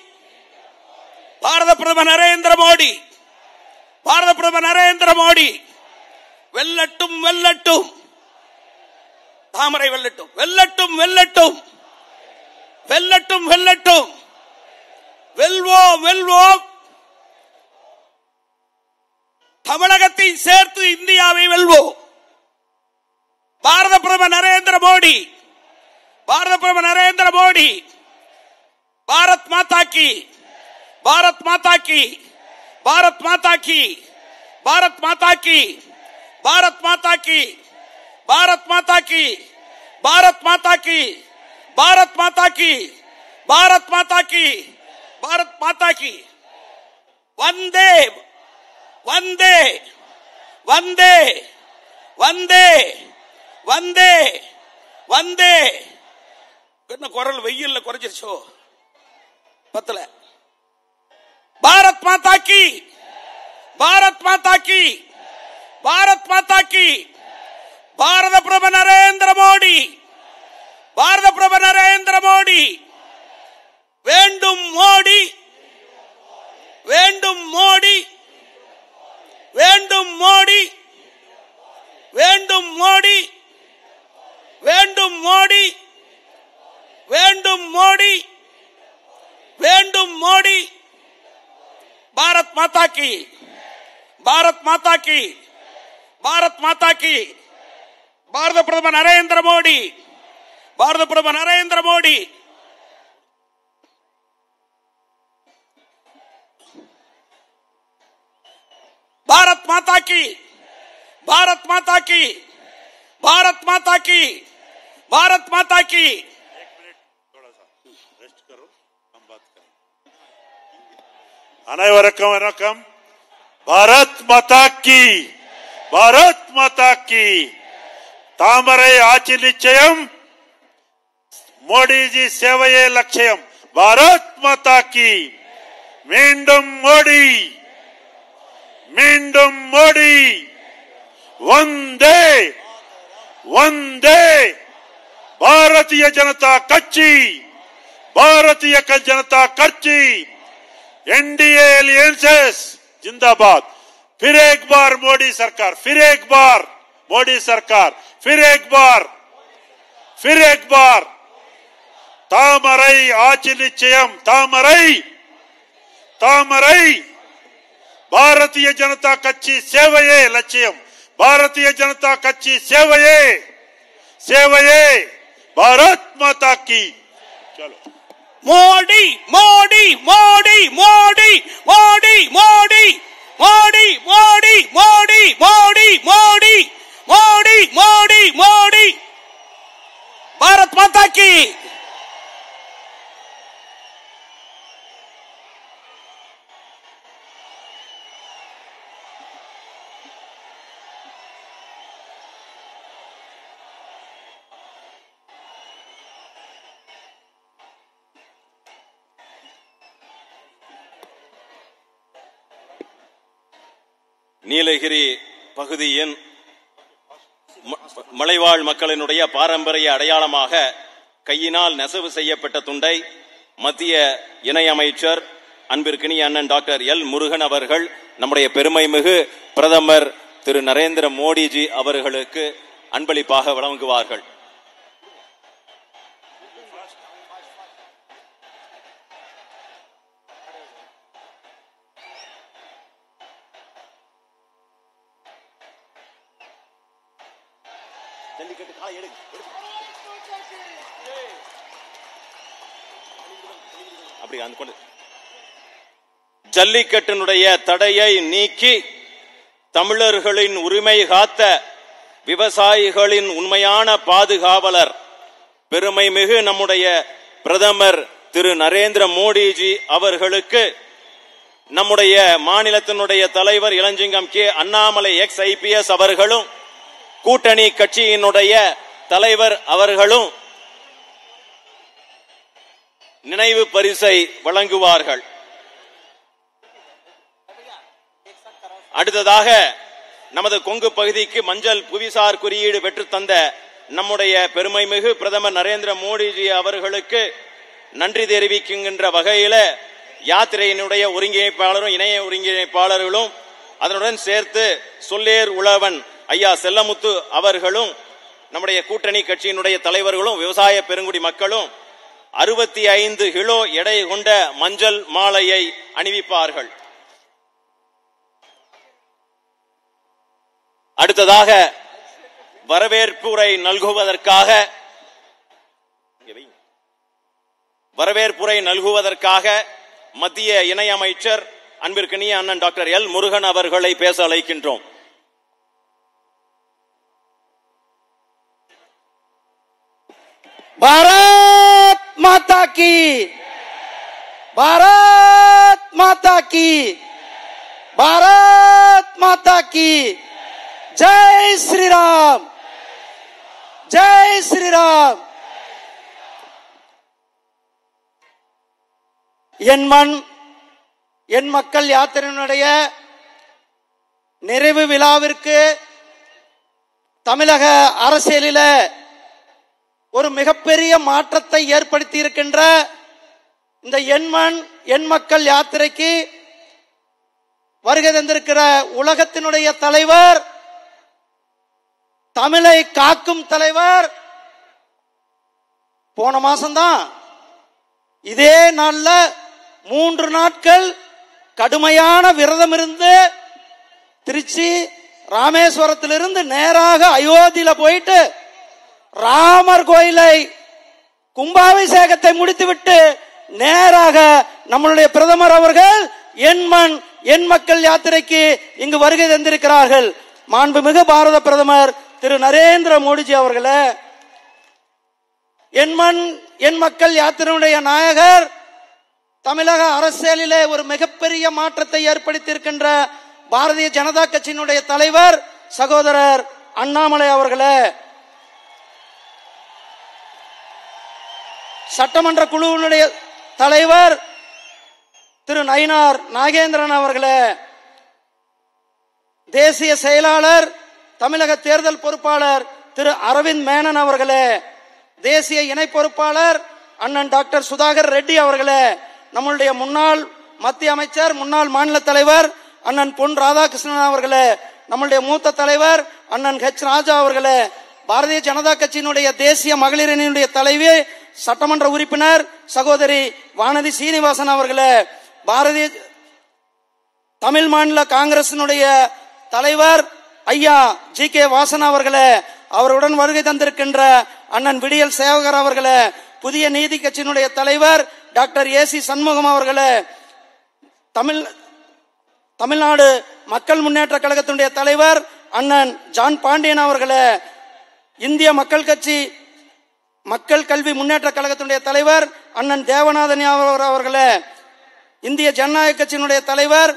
பாரத பிரதமர் நரேந்திர மோடி. பாரத பிரதமர் நரேந்திர மோடி. வெல்லட்டும் வெல்லட்டும். தாமரை வெல்லட்டும் வெல்லட்டும் வெல்லட்டும். வெல்லட்டும் வெல்லட்டும். வெல்வோம் வெல்வோம். தமிழகத்தை சேர்த்து இந்தியாவை வெல்வோம். பாரத பிரதமர் நரேந்திர மோடி. பாரத பிரதமர் நரேந்திர மோடி. பாரத் மாதா கி. பாரத் மாதா கி. பாரத் மாதா கி பாரத் மாதா கி பாரத் மாதா கி பாரத் மாதா கி பாரத் மாதா கி பாரத் மாதா கி பாரத் மாதா கி பாரத் மாதா கி வந்தே வந்தே வந்தே வந்தே வந்தே வந்தே என்ன குரல் வெயில்ல குறைஞ்சிருச்சோ? பத்தல. பாரத் மாதா கி. பாரத் மாதா கி. பாரத் மாதா கி. பாரத பிரப நரேந்திர மோடி. பாரத பிரப நரேந்திர மோடி. வேண்டும் மோடி. வேண்டும் மோடி. வேண்டும் மோடி. வேண்டும் மோடி. வேண்டும் மோடி. வேண்டும் மோடி. வேண்டும் மோடி. भारत माता की। भारत माता की। भारत माता की। भारत प्रदम नरेंद्र मोदी। भारत प्रदम नरेंद्र मोदी। भारत माता की। भारत माता की। भारत माता की। भारत माता की। थोड़ा सा। அனைவருக்கும் வணக்கம். பாரத் மாதா கி. பாரத் மாதா கி. தாமரை ஆட்சி நிச்சயம். மோடிஜி சேவையே லட்சியம். பாரத் மாதா கி. மீண்டும் மோடி. மீண்டும் மோடி. வந்தே. வந்தே. பாரதிய ஜனதா கட்சி. பாரதிய ஜனதா கட்சி. एनडीए एलियंसेस जिंदाबाद फिर एक बार मोदी सरकार फिर एक बार मोदी सरकार फिर एक बार फिर एक बार தாமரை ஆட்சி நிச்சயம் தாமரை தாமரை பாரதிய ஜனதா கட்சி சேவையே லட்சியம் பாரதிய ஜனதா கட்சி சேவையே சேவையே பாரத் மாதா கி மோடி மோடி மோடி மோடி மோடி மோடி மோடி மோடி மோடி மோடி மோடி மோடி மோடி மோடி பாரத் மாதா கி நீலகிரி பகுதியின் மலைவாழ் மக்களினுடைய பாரம்பரிய அடையாளமாக கையினால் நெசவு செய்யப்பட்ட துண்டை மத்திய இணையமைச்சர் அன்பிற்கினிய அண்ணன் டாக்டர் எல் முருகன் அவர்கள் நம்முடைய பெருமை மிகு பிரதமர் திரு நரேந்திர மோடிஜி அவர்களுக்கு அன்பளிப்பாக வழங்குவார்கள். ஜல்லிக்கட்டினுடைய தடையை நீக்கி தமிழர்களின் உரிமை காத்த விவசாயிகளின் உண்மையான பாதுகாவலர் பெருமை மிகு நம்முடைய பிரதமர் திரு நரேந்திர மோடிஜி அவர்களுக்கு நம்முடைய மாநிலத்தினுடைய தலைவர் இளஞ்சிங்கம் கே. அண்ணாமலை எக்ஸ் ஐபிஎஸ் அவர்களும் கூட்டணி கட்சியினுடைய தலைவர் அவர்களும் நினைவு பரிசை வழங்குவார்கள். அடுத்ததாக நமது கொங்கு பகுதிக்கு மஞ்சள் புவிசார் குறியீடு பெற்று தந்த நம்முடைய பெருமைமிகு பிரதமர் நரேந்திர மோடிஜி அவர்களுக்கு நன்றி தெரிவிக்கின்ற வகையில யாத்திரையினுடைய ஒருங்கிணைப்பாளரும் இணைய ஒருங்கிணைப்பாளர்களும் அதனுடன் சேர்த்து சொல்லேர் உழவன் ஐயா செல்லமுத்து அவர்களும் நம்முடைய கூட்டணி கட்சியினுடைய தலைவர்களும் விவசாய பெருங்குடி மக்களும் அறுபத்தி ஐந்து கிலோ எடை கொண்ட மஞ்சள் மாலையை அணிவிப்பார்கள். அடுத்ததாக வரவேற்புரை நல்குவதற்காக வரவேற்புரை நல்குவதற்காக மத்திய இணையமைச்சர் அன்பிற்கினிய அண்ணன் டாக்டர் எல் முருகன் அவர்களை பேச அழைக்கின்றோம். பாரத் மாதா கி பாரத் மாதா கி பாரத் மாதா கி ஜெய் ஸ்ரீராம். ஜெய் ஸ்ரீராம். என் மண் என் மக்கள் யாத்திரையினுடைய நிறைவு விழாவிற்கு தமிழக அரசியலில் ஒரு மிகப்பெரிய மாற்றத்தை ஏற்படுத்தி இருக்கின்ற இந்த எண்மண் எண் மக்கள் யாத்திரைக்கு வருகை தந்திருக்கிற உலகத்தினுடைய தலைவர் தமிழை காக்கும் தலைவர் போன மாசம்தான். இதே நாள்ல மூன்று நாட்கள் கடுமையான விரதம் இருந்து திருச்சி ராமேஸ்வரத்திலிருந்து நேராக அயோத்தியில போயிட்டு ராமர் கோயிலை கும்பாபிஷேகத்தை முடித்துவிட்டு நேராக நம்மளுடைய பிரதமர் அவர்கள் என் மண் என் மக்கள் யாத்திரைக்கு இங்கு வருகை தந்திருக்கிறார்கள். மாண்புமிகு பாரத பிரதமர் திரு நரேந்திர மோடிஜி அவர்களே என் மண் என் மக்கள் யாத்திரையுடைய நாயகர் தமிழக அரசியலிலே ஒரு மிகப்பெரிய மாற்றத்தை ஏற்படுத்தியிருக்கின்ற பாரதிய ஜனதா கட்சியினுடைய தலைவர் சகோதரர் அண்ணாமலை அவர்களே சட்டமன்ற குழுவினுடைய தலைவர் திரு நயினார் நாகேந்திரன் அவர்களே தேசிய செயலாளர் தமிழக தேர்தல் பொறுப்பாளர் திரு அரவிந்த் மேனன் அவர்களே தேசிய இணை பொறுப்பாளர் அண்ணன் டாக்டர் சுதாகர் ரெட்டி அவர்களே நம்மளுடைய முன்னாள் மத்திய அமைச்சர் முன்னாள் மாநில தலைவர் அண்ணன் பொன் ராதாகிருஷ்ணன் அவர்களே நம்மளுடைய மூத்த தலைவர் அண்ணன் ஹெச் ராஜா அவர்களே பாரதிய ஜனதா கட்சியினுடைய தேசிய மகளிரணியினுடைய தலைவி சட்டமன்ற உறுப்பினர் சகோதரி வானதி சீனிவாசன் அவர்களே பாரதிய தமிழ் மாநில காங்கிரசினுடைய தலைவர் ஐயா ஜி கே வாசன் அவர்களே அவருடன் வருகை தந்திருக்கின்ற அண்ணன் விடியல் சேவகர் அவர்களே புதிய நீதி கட்சியினுடைய தலைவர் டாக்டர் ஏ சி சண்முகம் அவர்களே தமிழ் தமிழ்நாடு மக்கள் முன்னேற்ற கழகத்தினுடைய தலைவர் அண்ணன் ஜான் பாண்டியன் அவர்களே இந்திய மக்கள் கட்சி மக்கள் கல்வி முன்னேற்ற கழகத்தினுடைய தலைவர் அண்ணன் தேவநாதன் அவர் அவர்களே இந்திய ஜனநாயக கட்சியினுடைய தலைவர்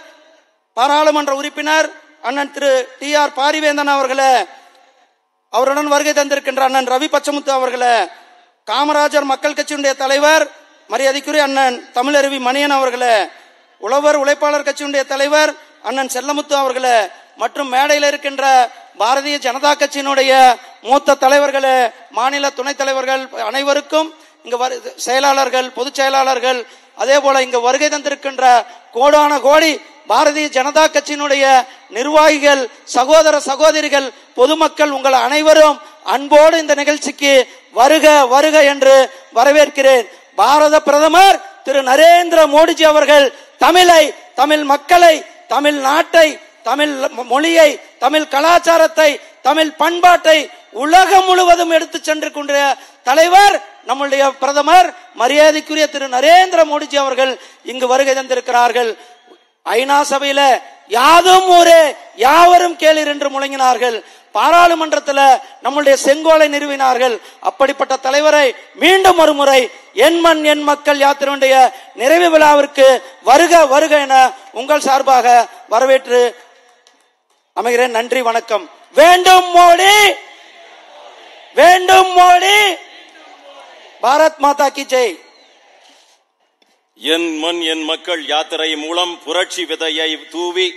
பாராளுமன்ற உறுப்பினர் அண்ணன் திரு டி ஆர் பாரிவேந்தன் அவர்களே அவருடன் வருகை தந்திருக்கின்ற அண்ணன் ரவி பச்சமுத்து அவர்களே காமராஜர் மக்கள் கட்சியினுடைய தலைவர் மரியாதைக்குரிய அண்ணன் தமிழருவி மணியன் அவர்களே உழவர் உழைப்பாளர் கட்சியினுடைய தலைவர் அண்ணன் செல்லமுத்து அவர்களே மற்றும் மேடையில் இருக்கின்ற பாரதிய ஜனதா கட்சியினுடைய மூத்த தலைவர்களே மாநில துணைத் தலைவர்கள் அனைவருக்கும் இங்கு வரு- செயலாளர்கள் பொதுச் செயலாளர்கள் அதே போல இங்கு வருகை தந்திருக்கின்ற கோடான கோடி பாரதிய ஜனதா கட்சியினுடைய நிர்வாகிகள் சகோதர சகோதரிகள் பொதுமக்கள் உங்கள் அனைவரும் அன்போடு இந்த நிகழ்ச்சிக்கு வருக வருக என்று வரவேற்கிறேன். பாரத பிரதமர் திரு நரேந்திர மோடிஜி அவர்கள் தமிழை தமிழ் மக்களை தமிழ் நாட்டை தமிழ் மொழியை தமிழ் கலாச்சாரத்தை தமிழ் பண்பாட்டை உலகம் முழுவதும் எடுத்து சென்று கொண்ட தலைவர் நம்முடைய பிரதமர் மரியாதைக்குரிய திரு நரேந்திர மோடிஜி அவர்கள் இங்கு வருகை தந்திருக்கிறார்கள். ஐநா சபையில யாதும் ஊரே யாவரும் கேளீர் என்று முழங்கினார்கள். பாராளுமன்றத்தில் நம்முடைய செங்கோலை நிறுவினார்கள். அப்படிப்பட்ட தலைவரை மீண்டும் ஒரு முறை என் மண் என் மக்கள் யாத்திரையுடைய நிறைவு விழாவிற்கு வருக வருக என உங்கள் சார்பாக வரவேற்று அமைகிறேன். நன்றி வணக்கம். வேண்டும் மோடி! வேண்டும் மோடி! பாரத் மாதா கி ஜெய்! என் மண் என் மக்கள் யாத்திரை மூலம் புரட்சி விதையை தூவி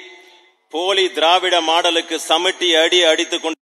போலி திராவிட மாடலுக்கு சமிட்டி அடி அடித்துக் கொண்டு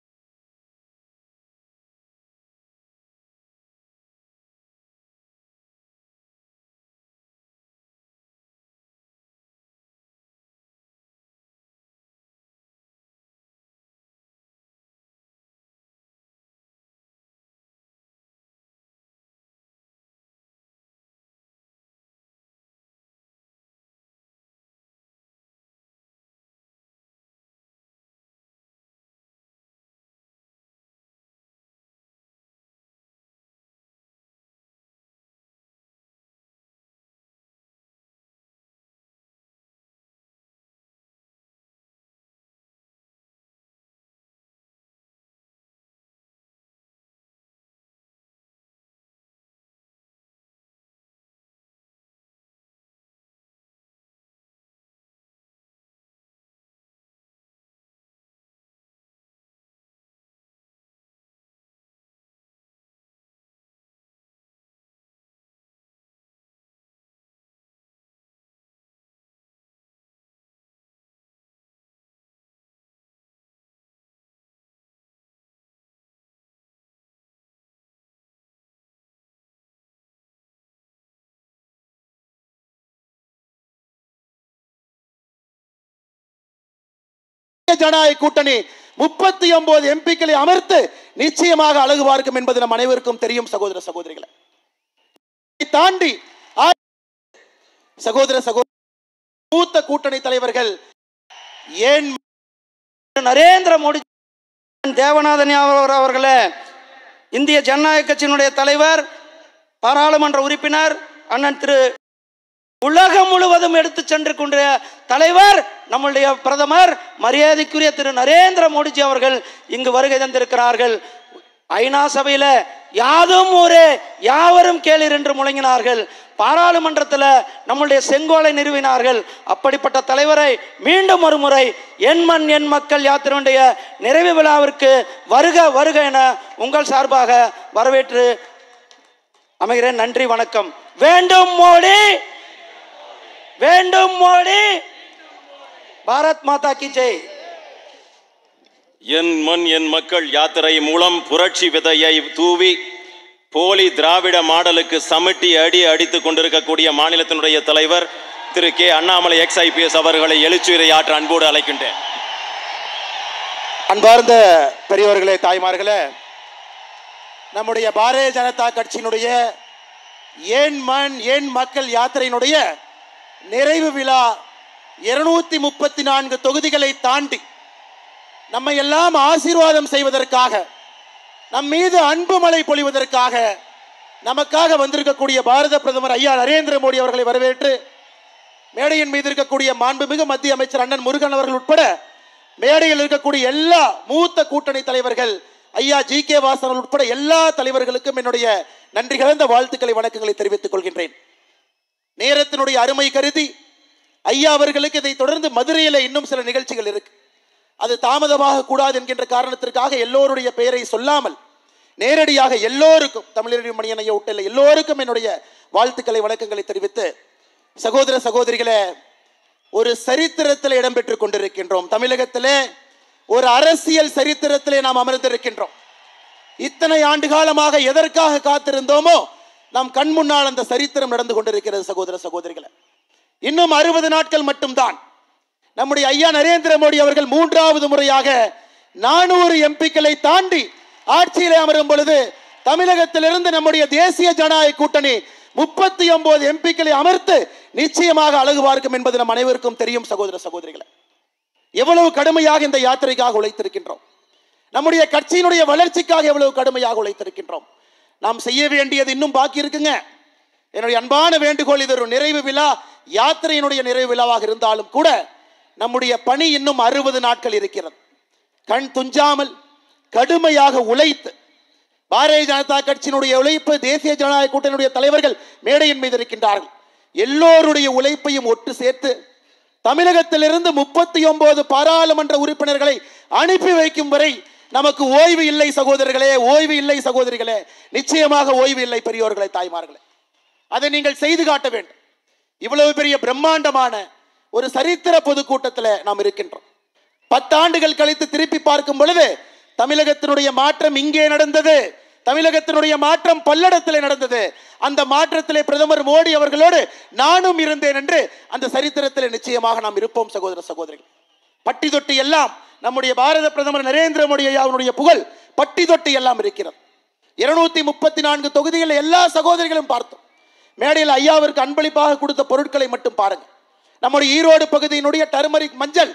ஜனநாயக கூட்டணி முப்பத்தி ஒன்பது எம்பிக்களை அமர்த்து நிச்சயமாக அழகு பார்க்கும் என்பது நம் அனைவருக்கும் தெரியும் சகோதர சகோதரிகளை. தாண்டி சகோதர சகோதர மூத்த கூட்டணி தலைவர்கள் ஏன் நரேந்திர மோடி தேவநாதன் அவர் அவர்களே இந்திய ஜனநாயக கட்சியினுடைய தலைவர் பாராளுமன்ற உறுப்பினர் அண்ணன் திரு உலகம் முழுவதும் எடுத்து சென்று கொண்ட தலைவர் நம்முடைய பிரதமர் மரியாதைக்குரிய திரு நரேந்திர மோடிஜி அவர்கள் இங்கு வருகை தந்திருக்கிறார்கள். ஐநா சபையில யாதும் ஒரு யாவரும் கேளீர் என்று முழங்கினார்கள். பாராளுமன்றத்தில் நம்முடைய செங்கோலை நிறுவினார்கள். அப்படிப்பட்ட தலைவரை மீண்டும் ஒரு முறை என் மண் என் மக்கள் யாத்திரையுடைய நிறைவு விழாவிற்கு வருக வருக என உங்கள் சார்பாக வரவேற்று அமைகிறேன். நன்றி வணக்கம். வேண்டும் மோடி! வேண்டும் மோடி. பாரத் மாதா கி ஜெய். என் மண் என் மக்கள் யாத்திரை மூலம் புரட்சி விதையை தூவி போலி திராவிட மாடலுக்கு சமிட்டி அடி அடித்துக் கொண்டிருக்கக்கூடிய மாநிலத்தினுடைய தலைவர் Thiru K Annamalai ex IPS அவர்களை எழுச்சியுரை ஆற்ற அன்போடு அழைக்கின்றேன். அன்பார்ந்த பெரியவர்களே தாய்மார்களே நம்முடைய பாரதிய ஜனதா கட்சியினுடைய ஏன் மண் ஏன் மக்கள் யாத்திரையினுடைய நிறைவு விழா இருநூத்தி முப்பத்தி நான்கு தொகுதிகளை தாண்டி நம்மை எல்லாம் ஆசீர்வாதம் செய்வதற்காக நம் மீது அன்பு மழை பொழிவதற்காக நமக்காக வந்திருக்கக்கூடிய பாரத பிரதமர் ஐயா நரேந்திர மோடி அவர்களை வரவேற்று மேடையின் மீது இருக்கக்கூடிய மாண்புமிகு மத்திய அமைச்சர் அண்ணன் முருகன் அவர்கள் உட்பட மேடையில் இருக்கக்கூடிய எல்லா மூத்த கூட்டணி தலைவர்கள் ஐயா ஜி கே வாசன் உட்பட எல்லா தலைவர்களுக்கும் என்னுடைய நன்றி கலந்த வாழ்த்துக்களை வணக்கங்களை தெரிவித்துக் கொள்கின்றேன். நேரத்தினுடைய அருமை கருதி ஐயா அவர்களுக்கு இதை தொடர்ந்து மதுரையில் இன்னும் சில நிகழ்ச்சிகள் இருக்கு. அது தாமதமாக கூடாது என்கின்ற காரணத்திற்காக எல்லோருடைய பெயரை சொல்லாமல் நேரடியாக எல்லோருக்கும் தமிழறிவு மணியன் ஐயா எல்லோருக்கும் என்னுடைய வாழ்த்துக்களை வணக்கங்களை தெரிவித்து சகோதர சகோதரிகளே ஒரு சரித்திரத்தில் இடம்பெற்றுக் கொண்டிருக்கின்றோம். தமிழகத்திலே ஒரு அரசியல் சரித்திரத்திலே நாம் அமர்ந்திருக்கின்றோம். இத்தனை ஆண்டு காலமாக எதற்காக காத்திருந்தோமோ நம் கண் முன்னால் அந்த சரித்திரம் நடந்து கொண்டிருக்கிறது சகோதர சகோதரிகளை. இன்னும் அறுபது நாட்கள் மட்டும்தான். நம்முடைய ஐயா நரேந்திர மோடி அவர்கள் மூன்றாவது முறையாக நானூறு எம்பிக்களை தாண்டி ஆட்சியிலே அமரும் பொழுது தமிழகத்திலிருந்து நம்முடைய தேசிய ஜனநாயக கூட்டணி முப்பத்தி ஒன்பது எம்பிக்களை அமர்த்து நிச்சயமாக அழகு பார்க்கும் என்பது நம் அனைவருக்கும் தெரியும் சகோதர சகோதரிகளை. எவ்வளவு கடுமையாக இந்த யாத்திரைக்காக உழைத்திருக்கின்றோம். நம்முடைய கட்சியினுடைய வளர்ச்சிக்காக எவ்வளவு கடுமையாக உழைத்திருக்கின்றோம். நாம் செய்ய வேண்டியது இன்னும் பாக்கி இருக்குங்க. என்னுடைய அன்பான வேண்டுகோள் இது ஒரு நிறைவு விழா யாத்திரையினுடைய நிறைவு விழாவாக இருந்தாலும் கூட நம்முடைய பணி இன்னும் அறுபது நாட்கள் இருக்கிறது. கண் துஞ்சாமல் கடுமையாக உழைத்து பாரதிய ஜனதா கட்சியினுடைய உழைப்பு தேசிய ஜனநாயக கூட்டணியுடைய தலைவர்கள் மேடையின் மீது இருக்கின்றார்கள். எல்லோருடைய உழைப்பையும் ஒட்டு சேர்த்து தமிழகத்திலிருந்து முப்பத்தி ஒன்பது பாராளுமன்ற உறுப்பினர்களை அனுப்பி வைக்கும் வரை நமக்கு ஓய்வு இல்லை சகோதரர்களே ஓய்வு இல்லை சகோதரிகளே. நிச்சயமாக ஓய்வு இல்லை பெரியோர்களே தாய்மார்களே. அதை நீங்கள் செய்து காட்ட வேண்டும். இவ்வளவு பெரிய பிரம்மாண்டமான ஒரு சரித்திர பொதுக்கூட்டத்தில் நாம் இருக்கின்றோம். பத்தாண்டுகள் கழித்து திருப்பி பார்க்கும் பொழுது தமிழகத்தினுடைய மாற்றம் இங்கே நடந்தது. தமிழகத்தினுடைய மாற்றம் பல்லடத்திலே நடந்தது. அந்த மாற்றத்திலே பிரதமர் மோடி அவர்களோடு நானும் இருந்தேன் என்று அந்த சரித்திரத்தில் நிச்சயமாக நாம் இருப்போம் சகோதர சகோதரிகள். பட்டி தொட்டி எல்லாம் நம்முடைய பாரத பிரதமர் நரேந்திர மோடி அவனுடைய புகழ் பட்டி தொட்டி எல்லாம் இருக்கிறது. இருநூத்தி முப்பத்தி நான்கு தொகுதிகளில் எல்லா சகோதரிகளும் பார்த்தோம். மேடையில் ஐயாவிற்கு அன்பளிப்பாக கொடுத்த பொருட்களை மட்டும் பாருங்க. நம்முடைய ஈரோடு பகுதியினுடைய டர்மரிக் மஞ்சள்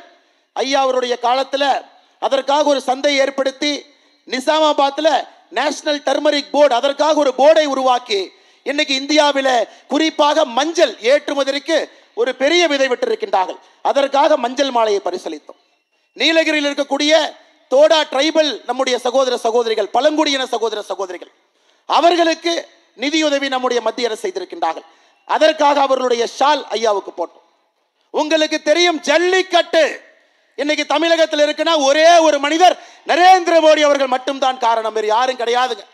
ஐயா அவருடைய காலத்தில் அதற்காக ஒரு சந்தை ஏற்படுத்தி நிசாமாபாத்தில் நேஷனல் டர்மரிக் போர்டு அதற்காக ஒரு போர்டை உருவாக்கி இன்னைக்கு இந்தியாவில் குறிப்பாக மஞ்சள் ஏற்றுமதிக்கு ஒரு பெரிய விதை விட்டிருக்கின்றார்கள். அதற்காக மஞ்சள் மாலையை பரிசளித்தோம். நீலகிரியில் இருக்கக்கூடிய தோடா ட்ரைபல் நம்முடைய சகோதர சகோதரிகள் பழங்குடியின சகோதர சகோதரிகள் அவர்களுக்கு நிதியுதவி நம்முடைய மத்திய அரசு செய்திருக்கின்றார்கள். அதற்காக அவர்களுடைய ஷால் ஐயாவுக்கு போட்டோம். உங்களுக்கு தெரியும் ஜல்லிக்கட்டு. இன்னைக்கு தமிழகத்தில் இருக்குன்னா ஒரே ஒரு மனிதர் நரேந்திர மோடி அவர்கள் மட்டும்தான் காரணம். வேறு யாரும் கிடையாதுங்க.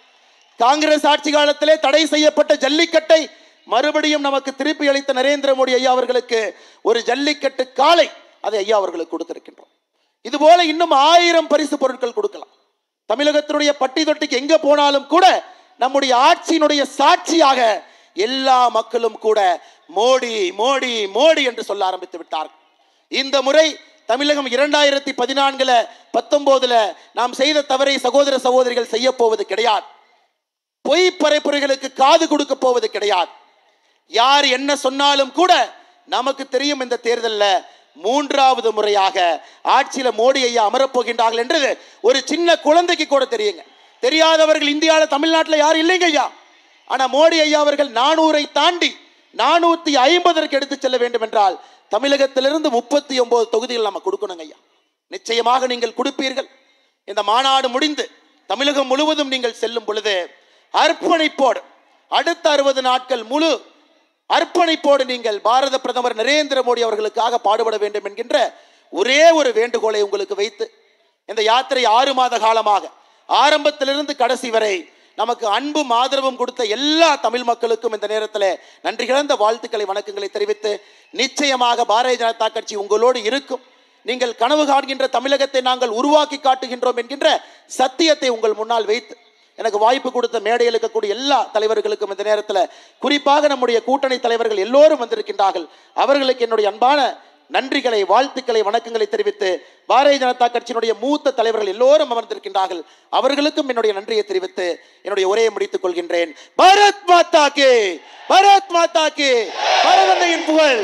காங்கிரஸ் ஆட்சி காலத்திலே தடை செய்யப்பட்ட ஜல்லிக்கட்டை மறுபடியும் நமக்கு திருப்பி அளித்த நரேந்திர மோடி ஐயா அவர்களுக்கு ஒரு ஜல்லிக்கட்டு காலை அதை ஐயா அவர்களுக்கு கொடுத்திருக்கின்றோம். இது போல இன்னும் ஆயிரம் பரிசு பொருட்கள் கொடுக்கலாம். தமிழகத்தினுடைய பட்டி தொட்டிக்கு எங்க போனாலும் கூட நம்முடைய ஆட்சியினுடைய சாட்சியாக எல்லா மக்களும் கூட மோடி மோடி மோடி என்று சொல்ல ஆரம்பித்து விட்டார்கள். இந்த முறை தமிழகம் இரண்டாயிரத்தி பதினான்குல பத்தொன்பதுல நாம் செய்த தவறை சகோதர சகோதரிகள் செய்ய போவது கிடையாது. பொய் பரப்புரைகளுக்கு காது கொடுக்க போவது கிடையாது. யார் என்ன சொன்னாலும் கூட நமக்கு தெரியும் இந்த தேர்தல்ல மூன்றாவது முறையாக ஆட்சியில மோடி ஐயா அமரப்போகின்றார்கள் என்று ஒரு சின்ன குழந்தைக்கு கூட தெரியுங்க. தெரியாதவர்கள் இந்தியாவில் தமிழ்நாட்டில் யாரும் இல்லைங்க ஐயா. ஆனா மோடி ஐயா அவர்கள் நானூரை தாண்டி நானூத்தி ஐம்பதற்கு எடுத்து செல்ல வேண்டும் என்றால் தமிழகத்திலிருந்து முப்பத்தி ஒன்பது தொகுதிகள் நம்ம கொடுக்கணுங்க ஐயா. நிச்சயமாக நீங்கள் கொடுப்பீர்கள். இந்த மாநாடு முடிந்து தமிழகம் முழுவதும் நீங்கள் செல்லும் பொழுது அர்ப்பணிப்போடு அடுத்த அறுபது நாட்கள் முழு அர்ப்பணிப்போடு நீங்கள் பாரத பிரதமர் நரேந்திர மோடி அவர்களுக்காக பாடுபட வேண்டும் என்கின்ற ஒரே ஒரு வேண்டுகோளை உங்களுக்கு வைத்து இந்த யாத்திரை ஆறு மாத காலமாக ஆரம்பத்திலிருந்து கடைசி வரை நமக்கு அன்பும் ஆதரவும் கொடுத்த எல்லா தமிழ் மக்களுக்கும் இந்த நேரத்தில் நன்றி கிழந்த வாழ்த்துக்களை வணக்கங்களை தெரிவித்து நிச்சயமாக பாரதிய ஜனதா கட்சி உங்களோடு இருக்கும். நீங்கள் கனவு காண்கின்ற தமிழகத்தை நாங்கள் உருவாக்கி காட்டுகின்றோம் என்கின்ற சத்தியத்தை உங்கள் முன்னால் வைத்து எனக்கு வாய்ப்பு கொடுத்த மேடையில் இருக்கக்கூடிய எல்லா தலைவர்களுக்கும் இந்த நேரத்தில் குறிப்பாக நம்முடைய கூட்டணி தலைவர்கள் எல்லோரும் வந்திருக்கின்றார்கள். அவர்களுக்கு என்னுடைய அன்பான நன்றிகளை வாழ்த்துக்களை வணக்கங்களை தெரிவித்து பாரதிய ஜனதா கட்சியினுடைய மூத்த தலைவர்கள் எல்லோரும் அமர்ந்திருக்கின்றார்கள். அவர்களுக்கும் என்னுடைய நன்றியை தெரிவித்து என்னுடைய உரையை முடித்துக் கொள்கின்றேன். பாரத் மாதா கே! பாரத் மாதா கே! பரதந்தையின் புகழ்!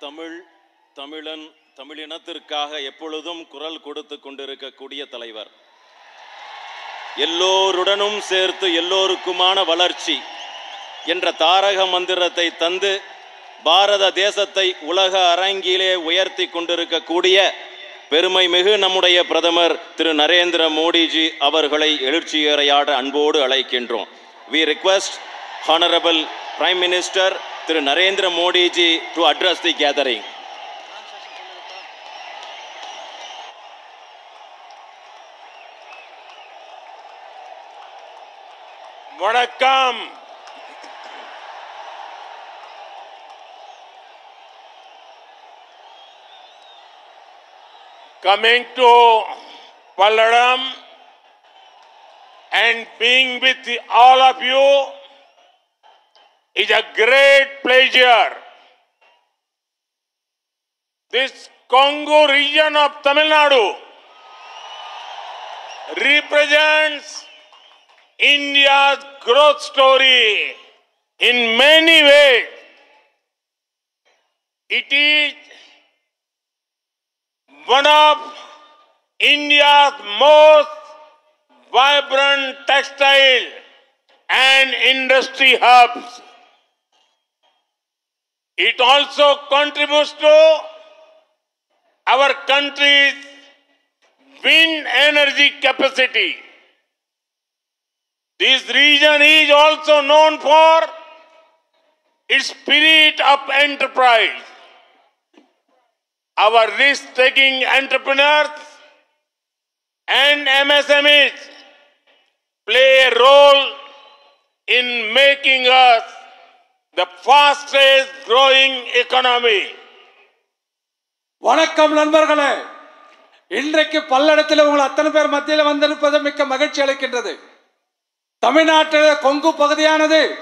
தமிழ் தமிழன் தமிழினத்திற்காக எப்பொழுதும் குரல் கொடுத்து கொண்டிருக்கக்கூடிய தலைவர். எல்லோருடனும் சேர்த்து எல்லோருக்குமான வளர்ச்சி என்ற தாரக மந்திரத்தை தந்து பாரத தேசத்தை உலக அரங்கிலே உயர்த்தி கொண்டிருக்கக்கூடிய பெருமை மிகு நம்முடைய பிரதமர் திரு நரேந்திர மோடிஜி அவர்களை எழுச்சியுரையாட அன்போடு அழைக்கின்றோம். We request honourable prime minister Thiru Narendra Modi ji to address the gathering வணக்கம் coming to Palladam and being with all of you is a great pleasure. This Congo region of Tamil Nadu represents India's growth story in many ways. It is one of India's most vibrant textile and industry hubs. It also contributes to our country's wind energy capacity. This region is also known for its spirit of enterprise. Our risk taking entrepreneurs and MSMEs play a role in making us the fastest growing economy. வணக்கம் நண்பர்களே இன்றைக்கு பல்லடத்தில் உங்கள் அத்தனை பேர் மத்தியில் வந்திருப்பது மிக்க மகிழ்ச்சி அளிக்கின்றது தமிழ்நாட்டில் கொங்கு பகுதியானது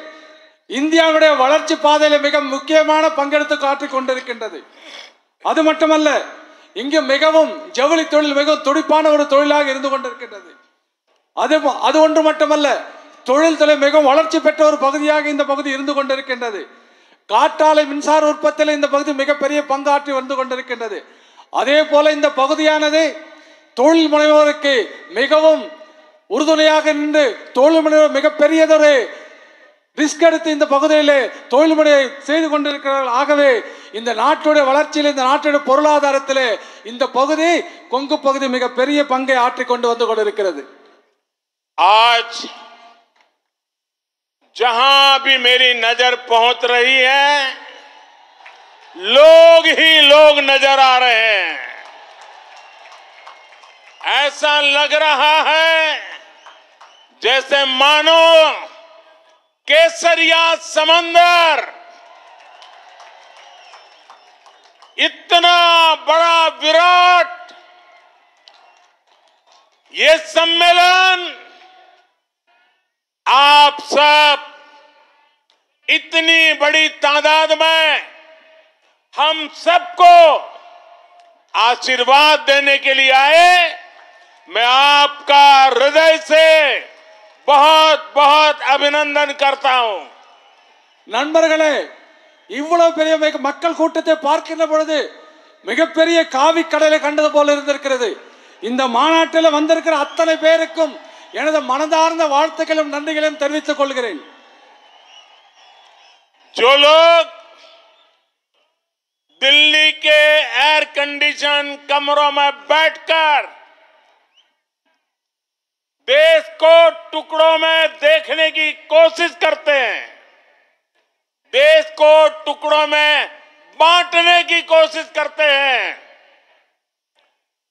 இந்தியாவுடைய வளர்ச்சி பாதையில் மிக முக்கியமான பங்கெடுத்து காட்டிக் கொண்டிருக்கின்றது. அது மட்டுமல்ல இங்கு மிகவும் ஜவுளி தொழில் மிகவும் துடிப்பான ஒரு தொழிலாக இருந்து கொண்டிருக்கின்றது. அது அது ஒன்று மட்டுமல்ல தொழில்துறை மிகவும் வளர்ச்சி பெற்ற ஒரு பகுதியாக இந்த பகுதி இருந்து கொண்டிருக்கின்றது. காற்றாலை மின்சார உற்பத்தியில் இந்த பகுதி மிகப்பெரிய பங்காற்றி வந்து கொண்டிருக்கின்றது. அதே போல இந்த பகுதியானது தொழில் முனைவோருக்கு மிகவும் உறுதுணையாக நின்று தொழில் முனைவோர் மிகப்பெரியதொரு ரிஸ்க் எடுத்து இந்த பகுதியிலே தொழில் முறையை செய்து கொண்டிருக்கிறார்கள் ஆகவே இந்த நாட்டுடைய வளர்ச்சியில் இந்த நாட்டுடைய பொருளாதாரத்திலே இந்த பகுதி கொங்கு பகுதி மிக பெரிய பங்கை ஆற்றிக் கொண்டு வந்து கொண்டிருக்கிறது आज जहां भी मेरी नजर पहुंच रही है लोग ही लोग नजर आ रहे हैं ऐसा लग रहा है जैसे मानो केसरिया समंदर, इतना बड़ा विराट, ये सम्मेलन आप सब इतनी बड़ी तादाद में हम सबको आशीर्वाद देने के लिए आए। मैं आपका हृदय से बहुत बहुत अभिनंदन करता हूं நண்பர்களே இவ்வளவு பெரிய மிக- மக்கள் கூட்டத்தை பார்க்கின்ற பொழுது மிகப்பெரிய காவி கடலை கண்டது போல இருந்திருக்கிறது இந்த மாநாட்டில் வந்திருக்கிற அத்தனை பேருக்கும் எனது மனதார்ந்த வாழ்த்துக்களும் நன்றிகளையும் தெரிவித்துக் கொள்கிறேன் जो लोग दिल्ली के एयर कंडीशन कमरों में बैठकर देश को टुकड़ों में देखने की कोशिश करते हैं देश को टुकड़ों में बांटने की कोशिश करते हैं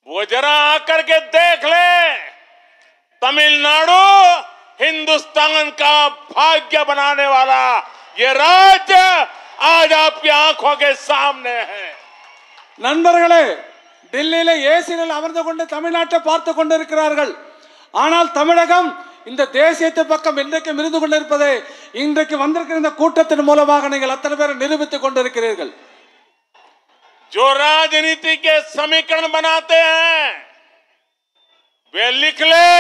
वो जरा आकर के देख ले तमिलनाडु हिंदुस्तान का भाग्य बनाने वाला ये राज्य आज आपकी आंखों के सामने है நண்பர்களே டெல்லியில ஏசியில் அமர்ந்து கொண்டு தமிழ்நாட்டை பார்த்து கொண்டிருக்கிறார்கள் ஆனால் தமிழகம் இந்த தேசியத்தை பக்கம் இன்றைக்கும் இருந்து கொண்டிருப்பதை இன்றைக்கு வந்திருக்கிற இந்த கூட்டத்தின் மூலமாக நீங்கள் அத்தனை பேரை நிரூபித்துக் கொண்டிருக்கிறீர்கள் जो राजनीति के समीकरण बनाते हैं वे लिख ले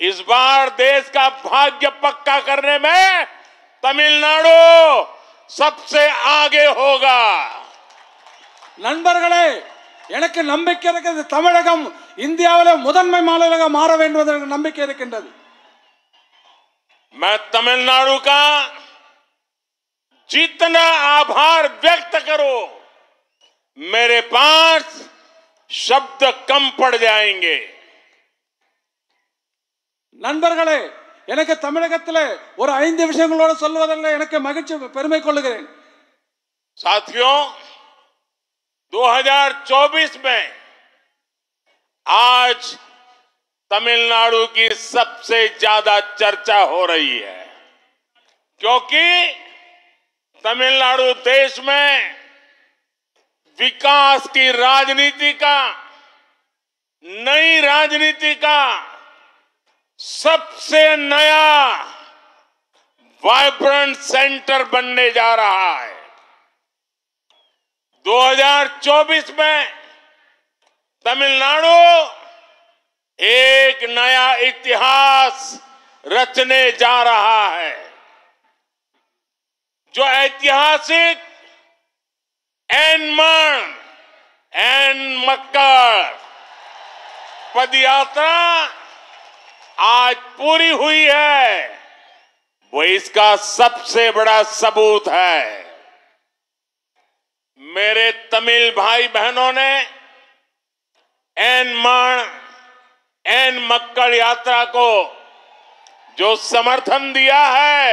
इस बार देश का भाग्य पक्का करने में तमिलनाडु सबसे आगे होगा நண்பர்களே எனக்கு நம்பிக்கை இருக்கிறது தமிழகம் இந்தியாவில் முதன்மை மாநிலமாக மாற வேண்டும் என்ற எனக்கு நம்பிக்கை இருக்கின்றது मैं तमिलनाडु का जितना आभार व्यक्त करूं मेरे पास शब्द कम पड़ जाएंगे நண்பர்களே எனக்கு தமிழகத்தில் ஒரு ஐந்து விஷயங்களோடு சொல்வதில் எனக்கு மகிழ்ச்சி பெருமை கொள்ளுகிறேன் साथियों 2024 में आज तमिलनाडु की सबसे ज़्यादा चर्चा हो रही है, क्योंकि तमिलनाडु देश में विकास की राजनीति का, नई राजनीति का सबसे नया वाइब्रेंट सेंटर बनने जा रहा है। 2024 में तमिलनाडु एक नया इतिहास रचने जा रहा है, जो ऐतिहासिक एनमन एन मक्कर पदयात्रा आज पूरी हुई है, वो इसका सबसे बड़ा सबूत है। मेरे तमिल भाई बहनों ने एन मण एन मक्कड़ यात्रा को जो समर्थन दिया है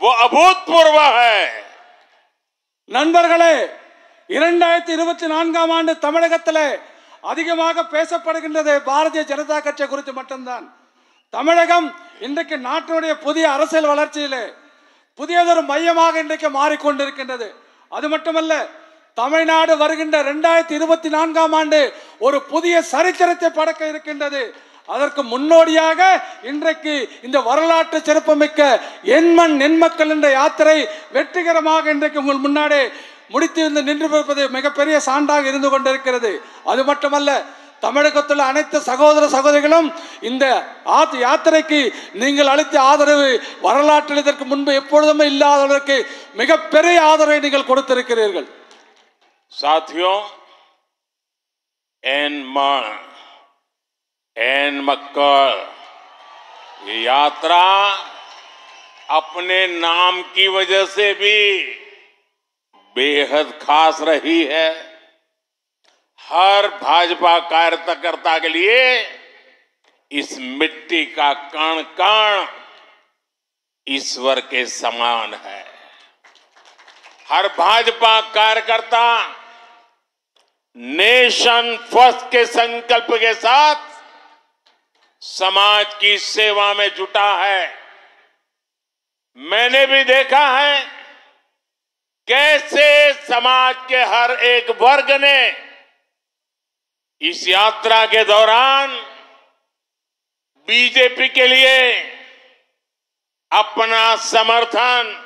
वो अभूतपूर्व है நண்பர்களே இரண்டாயிரத்தி இருபத்தி நான்காம் ஆண்டு தமிழகத்தில் அதிகமாக பேசப்படுகின்றது பாரதிய ஜனதா கட்சி குறித்து மட்டும்தான் தமிழகம் இன்றைக்கு நாட்டினுடைய புதிய அரசியல் வளர்ச்சியிலே புதியதொரு மையமாக இன்றைக்கு மாறிக்கொண்டிருக்கின்றது அது மட்டுமல்ல தமிழ்நாடு வருகின்ற இரண்டாயிரத்தி இருபத்தி நான்காம் ஆண்டு ஒரு புதிய சரித்திரத்தை படக்க இருக்கின்றது. அதற்கு முன்னோடியாக இன்றைக்கு இந்த வரலாற்று சிறப்புமிக்க எண்மண் நெண்மக்கள் என்ற யாத்திரை வெற்றிகரமாக இன்றைக்கு உங்கள் முன்னாடி முடித்து வந்து நின்று இருப்பது மிகப்பெரிய சான்றாக இருந்து கொண்டிருக்கிறது. அது மட்டுமல்ல தமிழகத்தில் அனைத்து சகோதர சகோதரிகளும் இந்த ஆத் யாத்திரைக்கு நீங்கள் அளித்த ஆதரவு வரலாற்றில் இதற்கு முன்பு எப்பொழுதுமே இல்லாத அளவிற்கு மிகப்பெரிய ஆதரவை நீங்கள் கொடுத்திருக்கிறீர்கள் साथियों एन मण एन मक्कड़ ये यात्रा अपने नाम की वजह से भी बेहद खास रही है हर भाजपा कार्यकर्ता के लिए इस मिट्टी का कण कण ईश्वर के समान है। हर भाजपा कार्यकर्ता नेशन फ़र्स्ट के संकल्प के साथ समाज की सेवा में जुटा है। मैंने भी देखा है कैसे समाज के हर एक वर्ग ने इस यात्रा के दौरान बीजेपी के लिए अपना समर्थन,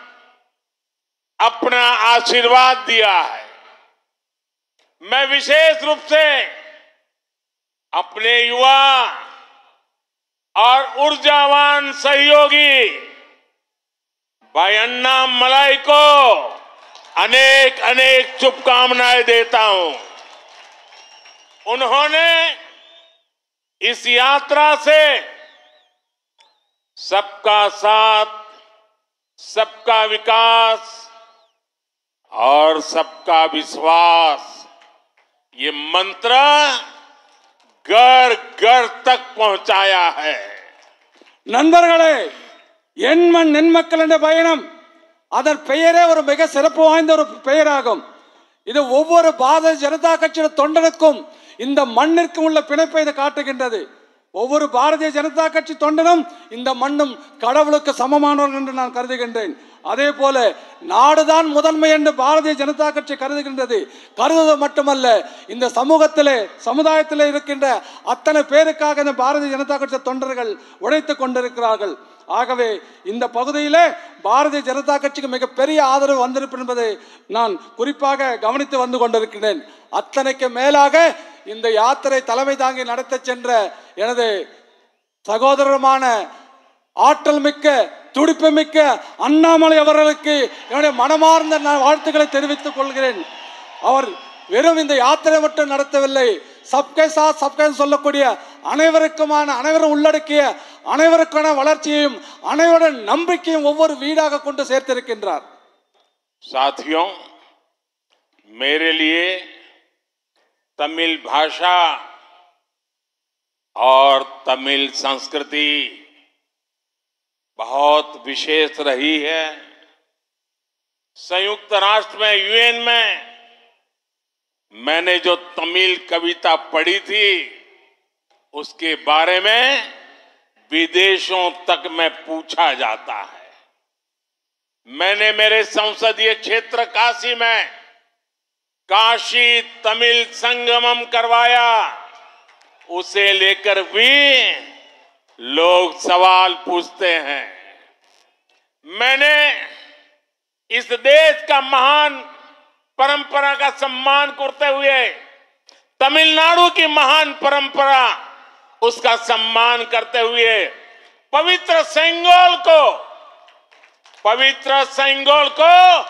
अपना आशीर्वाद दिया है। मैं विशेष रूप से अपने युवा और ऊर्जावान सहयोगी भाई अन्ना मलाई को अनेक अनेक शुभकामनाएँ देता हूँ। उन्होंने इस यात्रा से सबका साथ सबका विकास और सबका विश्वास ये मंत्र घर घर तक पहुंचाया है நண்பர்களே என் மண் என் மக்கள் என்ற பயணம் அதன் பெயரே ஒரு மிக சிறப்பு வாய்ந்த ஒரு பெயராகும் இது ஒவ்வொரு பாரதிய ஜனதா கட்சியோட தொண்டனுக்கும் இந்த மண்ணிற்கு உள்ள பிணைப்பை இது காட்டுகின்றது. ஒவ்வொரு பாரதிய ஜனதா கட்சி தொண்டனும் இந்த மண்ணும் கடவுளுக்கு சமமானவர்கள் என்று நான் கருதுகின்றேன். அதே போல நாடுதான் முதன்மை என்று பாரதிய ஜனதா கட்சி கருதுகின்றது. கருதுவது மட்டுமல்ல இந்த சமூகத்திலே சமுதாயத்திலே இருக்கின்ற அத்தனை பேருக்காக இந்த பாரதிய ஜனதா கட்சி தொண்டர்கள் உழைத்து கொண்டிருக்கிறார்கள். ஆகவே இந்த பகுதியிலே பாரதிய ஜனதா கட்சிக்கு மிகப்பெரிய ஆதரவு வந்திருக்கும் என்பதை நான் குறிப்பாக கவனித்து வந்து கொண்டிருக்கிறேன் அத்தனைக்கு மேலாக இந்த யாத்திரை தலைமை தாங்கி நடத்த சென்ற எனது சகோதரமான ஆற்றல் மிக்க துடிப்பு மிக்க அண்ணாமலை அவர்களுக்கு என்னுடைய மனமார்ந்த வாழ்த்துக்களை தெரிவித்துக் கொள்கிறேன். அவர் வெறும் இந்த யாத்திரை மட்டும் நடத்தவில்லை சப்கே சாத் சப்கே சொல்லக்கூடிய அனைவருக்குமான அனைவரும் உள்ளடக்கிய அனைவருக்கான வளர்ச்சியையும் அனைவருடன் நம்பிக்கையும் ஒவ்வொரு வீடாக கொண்டு சேர்த்திருக்கின்றார். சாத்தியம் மேரே तमिल भाषा और तमिल संस्कृति बहुत विशेष रही है। संयुक्त राष्ट्र में, यूएन में मैंने जो तमिल कविता पढ़ी थी, उसके बारे में विदेशों तक में पूछा जाता है। मैंने मेरे संसदीय क्षेत्र काशी में काशी तमिल संगमम करवाया। उसे लेकर भी लोग सवाल पूछते हैं। मैंने इस देश का महान परंपरा का सम्मान करते हुए, तमिलनाडु की महान परंपरा, उसका सम्मान करते हुए, पवित्र सेंगोल को, पवित्र सेंगोल को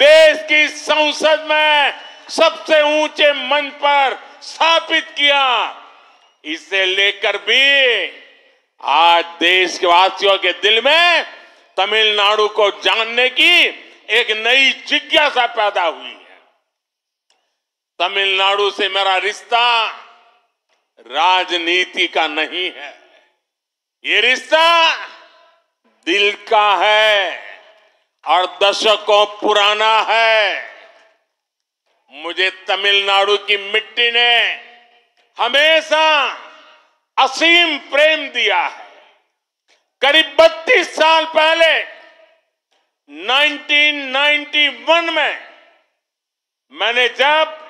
देश की संसद में सबसे ऊँचे मंच पर स्थापित किया। इसे लेकर भी आज देश के वासियों के दिल में तमिलनाडु को जानने की एक नई जिज्ञासा पैदा हुई है। तमिलनाडु से मेरा रिश्ता राजनीति का नहीं है। ये रिश्ता दिल का है और दशकों पुराना है। मुझे तमिलनाडु की मिट्टी ने हमेशा असीम प्रेम दिया है। करीब 32 साल पहले 1991 में, मैंने जब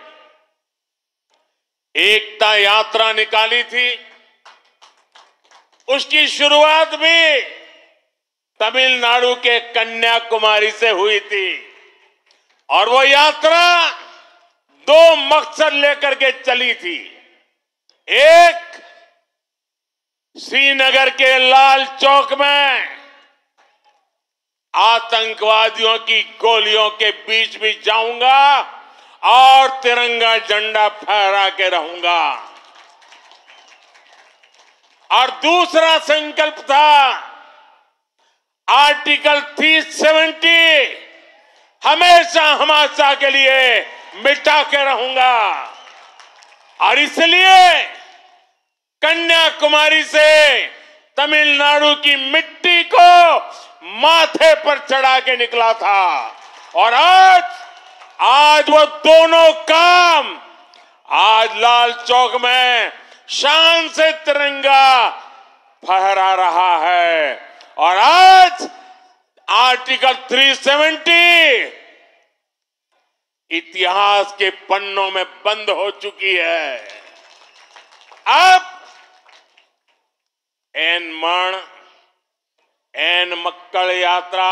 एकता यात्रा निकाली थी, उसकी शुरुआत भी तमिलनाडु के कन्याकुमारी से हुई थी। और वो यात्रा दो मकसद लेकर के चली थी। एक, श्रीनगर के लाल चौक में आतंकवादियों की गोलियों के बीच भी जाऊँगा और तिरंगा झंडा फहरा के रहूँगा। और दूसरा संकल्प था, आर्टिकल 370 हमेशा हमेशा के लिए मिटा के रहूँगा। और इसलिए कन्याकुमारी से तमिलनाडु की मिट्टी को माथे पर चढ़ा के निकला था। और आज आज वो दोनों काम, आज लाल चौक में शान से तिरंगा फहरा रहा है। और आज आर्टिकल 370 इतिहास के पन्नों में बंद हो चुकी है अब एन मण एन मक्कड़ यात्रा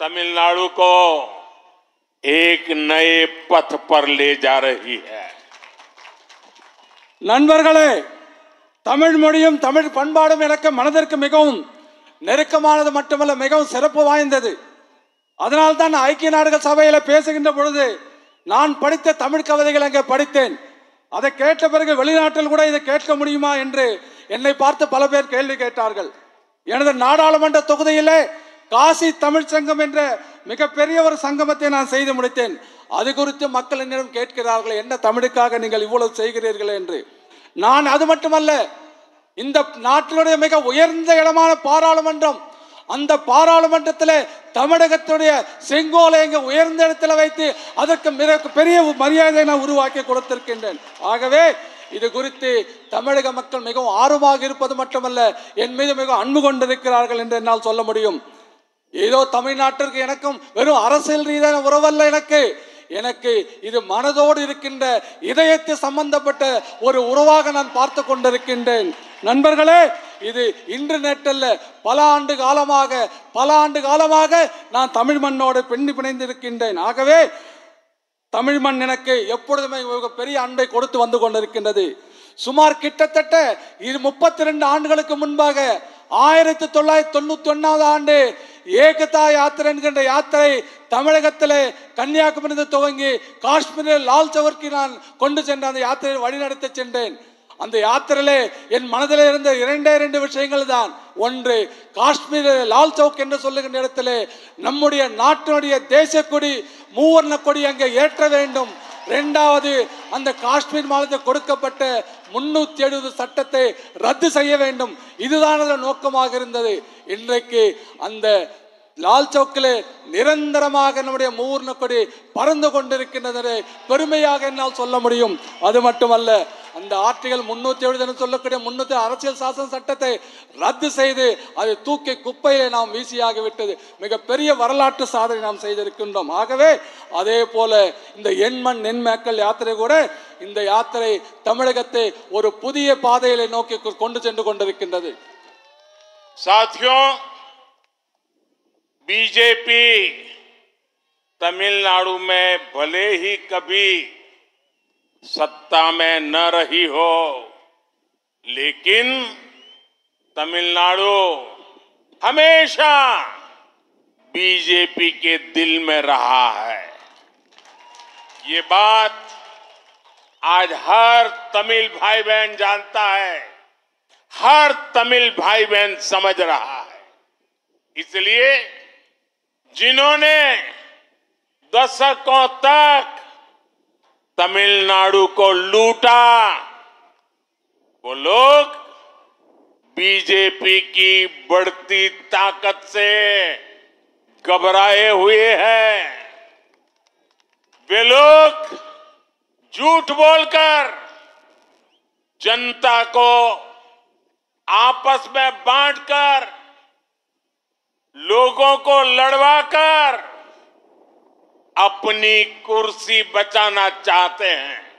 तमिलनाडु को एक नए पथ पर ले जा रही है நண்பர்களே தமிழ் மொழியும் தமிழ் பண்பாடும் எனக்கு மனதிற்கு மிகவும் நெருக்கமானது மட்டுமல்ல மிகவும் சிறப்பு வாய்ந்தது அதனால்தான் நான் ஐக்கிய நாடுகள் சபையில் பேசுகின்ற பொழுது நான் படித்த தமிழ் கவிதைகள் அங்கே படித்தேன். அதை கேட்ட பிறகு வெளிநாட்டில் கூட இதை கேட்க முடியுமா என்று என்னை பார்த்து பல பேர் கேள்வி கேட்டார்கள். எனது நாடாளுமன்ற தொகுதியிலே காசி தமிழ் சங்கம் என்ற மிகப்பெரிய ஒரு சங்கமத்தை நான் செய்து முடித்தேன். அது குறித்து மக்கள் என்னிடம் கேட்கிறார்கள் என்ன தமிழுக்காக நீங்கள் இவ்வளவு செய்கிறீர்கள்? என்று. நான் அது மட்டுமல்ல இந்த நாட்டினுடைய மிக உயர்ந்த இடமான பாராளுமன்றம் அந்த பாராளுமன்றத்தில் தமிழகத்துடைய செங்கோலை இங்க உயர்ந்த இடத்துல வைத்து அதற்கு மிக பெரிய மரியாதையை நான் உருவாக்கி கொடுத்திருக்கின்றேன். ஆகவே இது குறித்து தமிழக மக்கள் மிகவும் ஆர்வமாக இருப்பது மட்டுமல்ல என் மீது மிகவும் அன்பு கொண்டிருக்கிறார்கள் என்று என்னால் சொல்ல முடியும். ஏதோ தமிழ்நாட்டிற்கு எனக்கும் வெறும் அரசியல் ரீதியான உறவல்ல எனக்கு. எனக்கு இது மனதோடு இருக்கின்ற இதயத்தை சம்பந்தப்பட்ட ஒரு உறவாக நான் பார்த்து கொண்டிருக்கின்றேன். நண்பர்களே இது இன்டர்நெட் அல்ல பல ஆண்டு காலமாக பல ஆண்டு காலமாக நான் தமிழ் மண்ணோடு பின்னி பிணைந்திருக்கின்றேன். ஆகவே தமிழ் மண் எனக்கு எப்பொழுதுமே மிக பெரிய அன்பை கொடுத்து வந்து கொண்டிருக்கின்றது. சுமார் கிட்டத்தட்ட இது முப்பத்தி ரெண்டு ஆண்டுகளுக்கு முன்பாக ஆயிரத்தி தொள்ளாயிரத்தி தொண்ணூத்தி ஒன்னாவது ஆண்டு ஏகதா யாத்திரை என்கின்ற யாத்திரை தமிழகத்திலே கன்னியாகுமரி துவங்கி காஷ்மீரில் லால் சவர்க்கு நான் கொண்டு சென்ற அந்த யாத்திரையை வழிநடத்தி சென்றேன். அந்த யாத்திரையிலே என் மனதில் இருந்த இரண்டே இரண்டு விஷயங்கள் தான். ஒன்று காஷ்மீரில் லால் சவுக் என்று சொல்லுகின்ற இடத்துல நம்முடைய நாட்டினுடைய தேசிய கொடி மூவர்ண கொடி அங்கே ஏற்ற வேண்டும். இரண்டாவது அந்த காஷ்மீர் மாநிலத்தில் கொடுக்கப்பட்ட முன்னூத்தி எழுபது சட்டத்தை ரத்து செய்ய வேண்டும். இதுதான் அதன் நோக்கமாக இருந்தது. இன்றைக்கு அந்த லால் சவுக்கிலே நிரந்தரமாக நம்முடைய மூர்ண கொடி பறந்து கொண்டிருக்கின்றதை பெருமையாக என்னால் சொல்ல முடியும். அது மட்டுமல்ல அந்த ஆர்டிகல் முன்னூத்தி எழுபது சொல்லக்கூடிய முன்னூத்தி அரசியல் சாசன சட்டத்தை ரத்து செய்து அதை தூக்கி குப்பையிலே நாம் வீசியாகிவிட்டது மிகப்பெரிய வரலாற்று சாதனை நாம் செய்திருக்கின்றோம் ஆகவே அதே போல இந்த எண்மண் நென்மேக்கல் யாத்திரை கூட இந்த யாத்திரை தமிழகத்தை ஒரு புதிய பாதையிலே நோக்கி கொண்டு சென்று கொண்டிருக்கின்றது साथियों बीजेपी तमिलनाडु में भले ही कभी सत्ता में न रही हो, लेकिन तमिलनाडु हमेशा बीजेपी के दिल में रहा है। ये बात आज हर तमिल भाई बहन जानता है, हर तमिल भाई बहन समझ रहा है। इसलिए जिन्होंने दशकों तक तमिलनाडु को लूटा। वो लोग बीजेपी की बढ़ती ताकत से घबराए हुए हैं। वे लोग झूठ बोलकर जनता को आपस में बांटकर, लोगों को लड़वाकर अपनी कुर्सी बचाना चाहते हैं।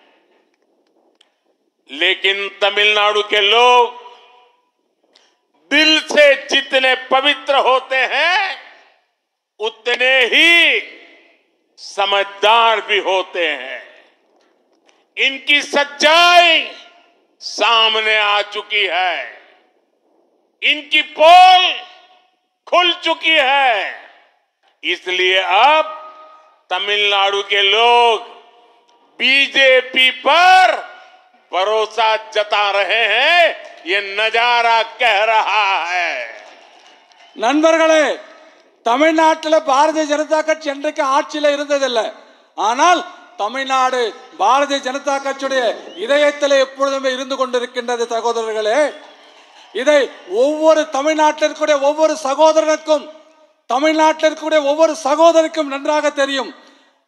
लेकिन तमिलनाडु के लोग दिल से जितने पवित्र होते हैं, उतने ही समझदार भी होते हैं। इनकी सच्चाई सामने आ चुकी है। इनकी पोल खुल चुकी है। इसलिए अब तमिलनाडु के लोग बीजेपी पर भरोसा जता रहे हैं ये नजारा कह रहा है நண்பர்களே தமிழ்நாட்டில் பாரதிய ஜனதா கட்சி என்றைக்கு ஆட்சியில் இருந்ததில்லை ஆனால் தமிழ்நாடு பாரதிய ஜனதா கட்சியுடைய இதயத்தில் எப்பொழுதுமே இருந்து கொண்டிருக்கின்றது சகோதரர்களே இதை ஒவ்வொரு தமிழ்நாட்டிற்குடைய ஒவ்வொரு சகோதரனுக்கும் தமிழ்நாட்டில் இருக்கக்கூடிய ஒவ்வொரு சகோதரிக்கும் நன்றாக தெரியும்.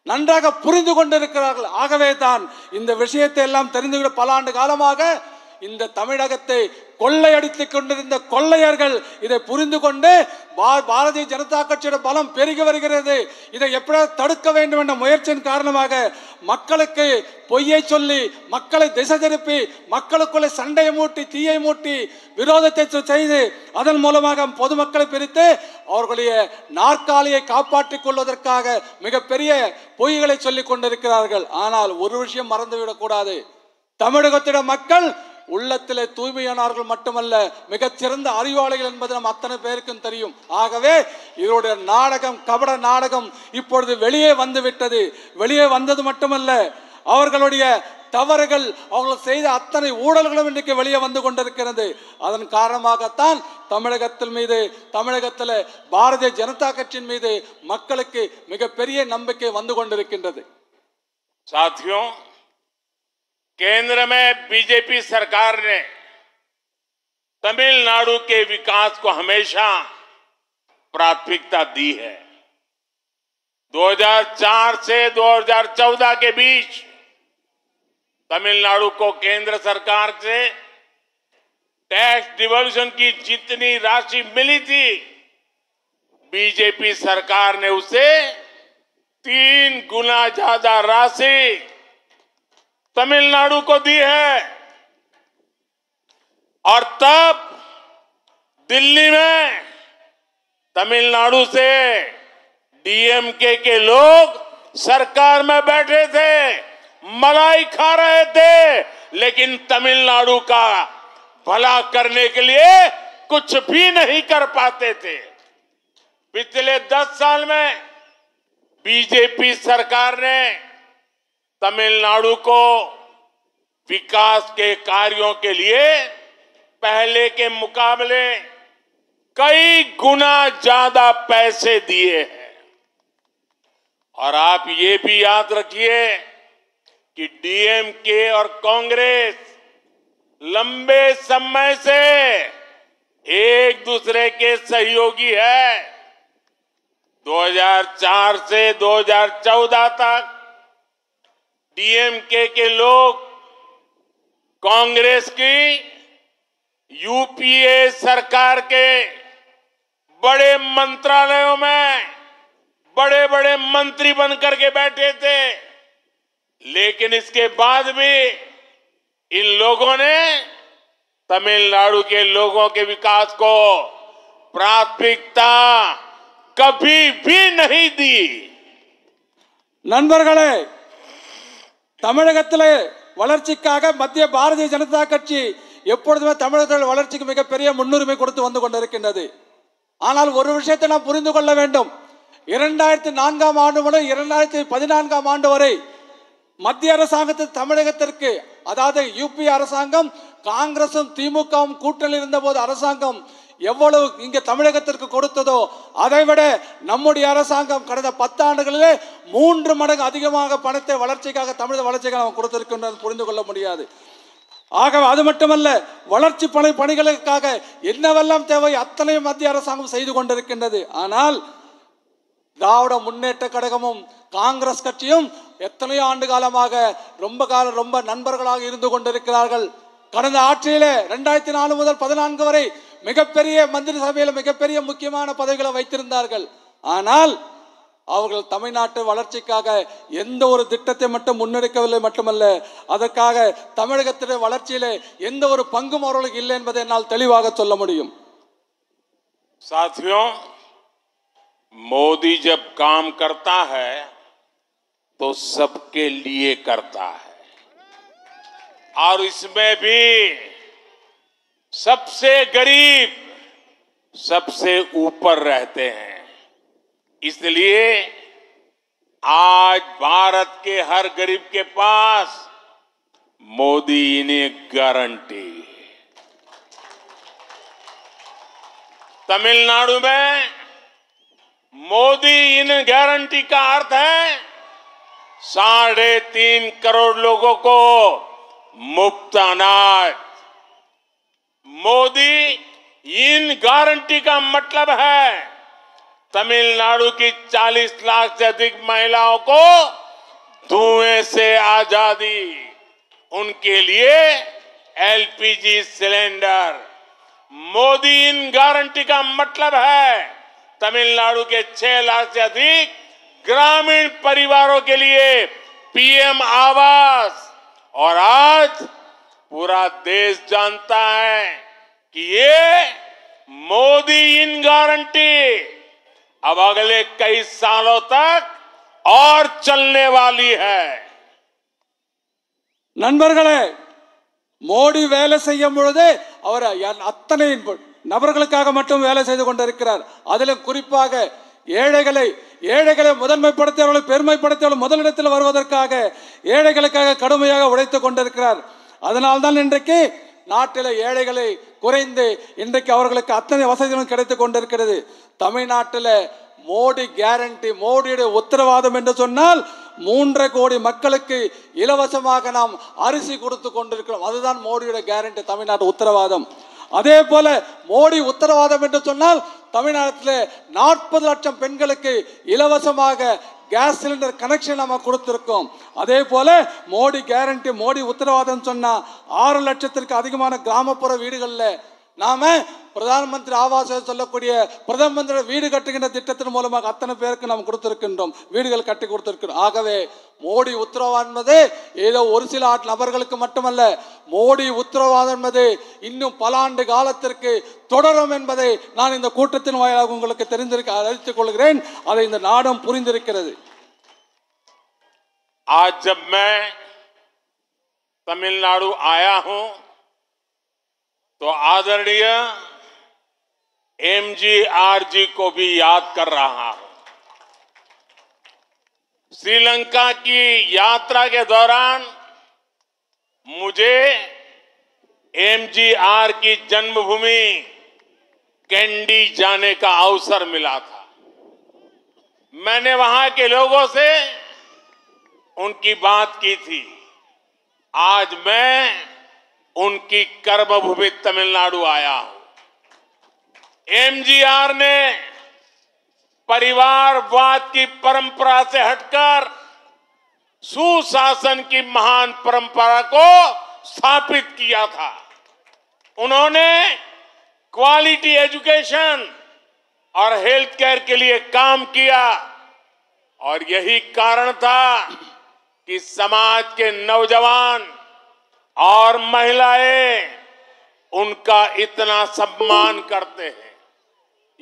நன்றாக புரிந்து கொண்டிருக்கிறார்கள். ஆகவே தான் இந்த விஷயத்தை எல்லாம் தெரிந்துவிட பல ஆண்டு காலமாக இந்த தமிழகத்தை கொள்ளையடித்துக் கொண்டிருந்த கொள்ளையர்கள் இதை புரிந்து கொண்டு பாரதிய ஜனதா கட்சியோட பலம் பெருகி வருகிறது. இதை எப்படியாவது தடுக்க வேண்டும் என்ற முயற்சியின் காரணமாக மக்களுக்கு பொய்யை சொல்லி மக்களை திசை திருப்பி மக்களுக்குள்ளே சண்டையை மூட்டி தீயை மூட்டி விரோதத்தை செய்து அதன் மூலமாக பொதுமக்களை பிரித்து அவர்களுடைய நாற்காலியை காப்பாற்றிக் கொள்வதற்காக மிகப்பெரிய பொய்களை சொல்லிக் கொண்டிருக்கிறார்கள். ஆனால் ஒரு விஷயம் மறந்துவிடக்கூடாது தமிழகத்திட மக்கள் உள்ளத்தில் தூய்மையானவர்கள் மட்டுமல்ல மிகச்சிறந்த அறிவாளிகள் என்பது நம் அத்தனை பேருக்கும் தெரியும். ஆகவே இவருடைய நாடகம் கபட நாடகம் இப்பொழுது வெளியே வந்துவிட்டது. வெளியே வந்தது மட்டுமல்ல அவர்களுடைய தவறுகள் அவர்கள் செய்த அத்தனை ஊழல்களும் இன்றைக்கு வெளியே வந்து கொண்டிருக்கிறது. அதன் காரணமாகத்தான் தமிழகத்தின் மீது தமிழகத்தில் பாரதிய ஜனதா கட்சியின் மீது மக்களுக்கு மிகப்பெரிய நம்பிக்கை வந்து கொண்டிருக்கின்றது. சாத்தியம் केंद्र में बीजेपी सरकार ने तमिलनाडु के विकास को हमेशा प्राथमिकता दी है। 2004 से 2014 के बीच तमिलनाडु को केंद्र सरकार से टैक्स डिवोल्यूशन की जितनी राशि मिली थी, बीजेपी सरकार ने उसे तीन गुना ज़्यादा राशि तमिलनाडु को दी है। और तब दिल्ली में तमिलनाडु से डीएमके के लोग सरकार में बैठे थे, मलाई खा रहे थे, लेकिन तमिलनाडु का भला करने के लिए कुछ भी नहीं कर पाते थे। पिछले दस साल में बीजेपी सरकार ने तमिलनाडु को विकास के कार्यों के लिए पहले के मुकाबले कई गुना ज़्यादा पैसे दिए हैं। और आप ये भी याद रखिए कि डीएमके और कांग्रेस लंबे समय से एक दूसरे के सहयोगी है। 2004 से 2014 तक डीएमके के लोग कांग्रेस की यूपीए सरकार के बड़े मंत्रालयों में बड़े बड़े मंत्री बनकर के बैठे थे। लेकिन इसके बाद भी इन लोगों ने तमिलनाडु के लोगों के विकास को प्राथमिकता कभी भी नहीं दी। नंबरगढ़ தமிழகத்தில் வளர்ச்சிக்காக மத்திய பாரதிய ஜனதா கட்சி எப்பொழுதுமே தமிழகத்தில் வளர்ச்சிக்கு மிகப்பெரிய முன்னுரிமை கொடுத்து வந்து கொண்டிருக்கின்றது. ஆனால் ஒரு விஷயத்தை நாம் புரிந்து கொள்ள வேண்டும். இரண்டாயிரத்தி நான்காம் ஆண்டு முதல் இரண்டாயிரத்தி பதினான்காம் ஆண்டு வரை மத்திய அரசாங்கத்தில் தமிழகத்திற்கு அதாவது யூபி அரசாங்கம் காங்கிரசும் திமுகவும் கூட்டணி இருந்தபோது அரசாங்கம் எவ்வளவு இங்க தமிழகத்திற்கு கொடுத்ததோ அதைவிட நம்முடைய அரசாங்கம் கடந்த பத்தாண்டுகளிலே மூன்று மடங்கு அதிகமாக பணத்தை வளர்ச்சிக்காக தமிழக வளர்ச்சிக்காக நாம் கொடுத்திருக்கின்றது புரிந்து கொள்ள முடியாது. ஆகவே அது மட்டுமல்ல வளர்ச்சி பணி பணிகளுக்காக என்னவெல்லாம் தேவை அத்தனையும் மத்திய அரசாங்கம் செய்து கொண்டிருக்கின்றது. ஆனால் திராவிட முன்னேற்ற கழகமும் காங்கிரஸ் கட்சியும் எத்தனையோ ஆண்டு காலமாக ரொம்ப காலம் ரொம்ப நண்பர்களாக இருந்து கொண்டிருக்கிறார்கள். கடந்த ஆட்சியிலே ரெண்டாயிரத்தி நாலு முதல் பதினான்கு வரை மிகப்பெரிய மந்திரி சபையில் மிகப்பெரிய முக்கியமான பதவிகளை வைத்திருந்தார்கள் ஆனால் அவர்கள் தமிழ்நாட்டு வளர்ச்சிக்காக எந்த ஒரு திட்டத்தை மட்டும் முன்னெடுக்கவில்லை மட்டுமல்ல அதற்காக தமிழகத்திலே வளர்ச்சியிலே எந்த ஒரு பங்கும் அவர்களுக்கு இல்லை என்பதை என்னால் தெளிவாக சொல்ல முடியும் साथियों मोदी जब काम करता है तो सबके लिए करता है और इसमें भी सबसे गरीब सबसे ऊपर रहते हैं। इसलिए आज भारत के हर गरीब के पास मोदी ने गारंटी। तमिलनाडु में मोदी इन गारंटी का अर्थ है साढ़े तीन करोड़ लोगों को मुफ़्त अनाज मोदी, इन गारंटी का मतलब है, तमिलनाडु की 40 लाख से अधिक महिलाओं को धुएँ से आज़ादी, उनके लिए एलपीजी सिलेंडर। मोदी, इन गारंटी का मतलब है, तमिलनाडु के छह लाख से अधिक ग्रामीण परिवारों के लिए पीएम आवास। और आज पूरा देश जानता है कि ये मोदी इन गारंटी अब अगले कई सालों तक और चलने वाली है நண்பர்களே மோடி வேலை செய்யும் பொழுது அவர் அத்தனை நபர்களுக்காக மட்டும் வேலை செய்து கொண்டிருக்கிறார் அதிலும் குறிப்பாக ஏழைகளை ஏழைகளை முதன்மைப்படுத்தியவர்களை பெருமைப்படுத்தியவர்கள் முதலிடத்தில் வருவதற்காக ஏழைகளுக்காக கடுமையாக உழைத்துக் கொண்டிருக்கிறார் அதனால்தான் இன்றைக்கு நாட்டில் ஏழைகளை குறைந்து இன்றைக்கு அவர்களுக்கு அத்தனை வசதிகளும் கிடைத்துக் கொண்டிருக்கிறது. தமிழ்நாட்டில் மோடி கேரண்டி மோடியுடைய உத்தரவாதம் என்று சொன்னால் மூன்றரை கோடி மக்களுக்கு இலவசமாக நாம் அரிசி கொடுத்து கொண்டிருக்கிறோம். அதுதான் மோடியுடைய கேரண்டி தமிழ்நாட்டு உத்தரவாதம். அதே போல மோடி உத்தரவாதம் என்று சொன்னால் தமிழ்நாட்டில் நாற்பது லட்சம் பெண்களுக்கு இலவசமாக கேஸ் சிலிண்டர் கனெக்ஷன் நம்ம கொடுத்துருக்கோம். அதே போல மோடி கேரண்டி மோடி உத்தரவாதம் சொன்னால் ஆறு லட்சத்திற்கு அதிகமான கிராமப்புற வீடுகளில் நாம பிரதான் மந்திரி ஆவாஸ் சொல்லக்கூடிய பிரதம மந்திரி வீடு கட்டுகின்ற திட்டத்தின் மூலமாக அத்தனை பேருக்கு நாம் கொடுத்திருக்கின்றோம் வீடுகள் கட்டி கொடுத்திருக்கிறோம் ஆகவே மோடி உத்தரவாதம் என்பது ஏதோ ஒரு சில ஆட் நபர்களுக்கு மட்டுமல்ல மோடி உத்தரவாதம் என்பது இன்னும் பல ஆண்டு காலத்திற்கு தொடரும் என்பதை நான் இந்த கூட்டத்தின் வாயிலாக உங்களுக்கு தெரிந்திருக்க அறிவித்துக் கொள்கிறேன் அதை இந்த நாடும் புரிந்திருக்கிறது आज जब मैं तमिलनाडु आया हूं तो आदरणीय एमजीआर जी को भी याद कर रहा हूँ। श्रीलंका की यात्रा के दौरान मुझे एमजीआर की जन्मभूमि कैंडी जाने का अवसर मिला था। मैंने वहाँ के लोगों से उनकी बात की थी। आज मैं उनकी कर्मभूमि तमिलनाडु आया। एमजीआर ने परिवारवाद की परंपरा से हटकर सुशासन की महान परंपरा को स्थापित किया था। उन्होंने क्वालिटी एजुकेशन और हेल्थ केयर के लिए काम किया और यही कारण था कि समाज के नौजवान और महिलाएँ उनका इतना सम्मान करते हैं।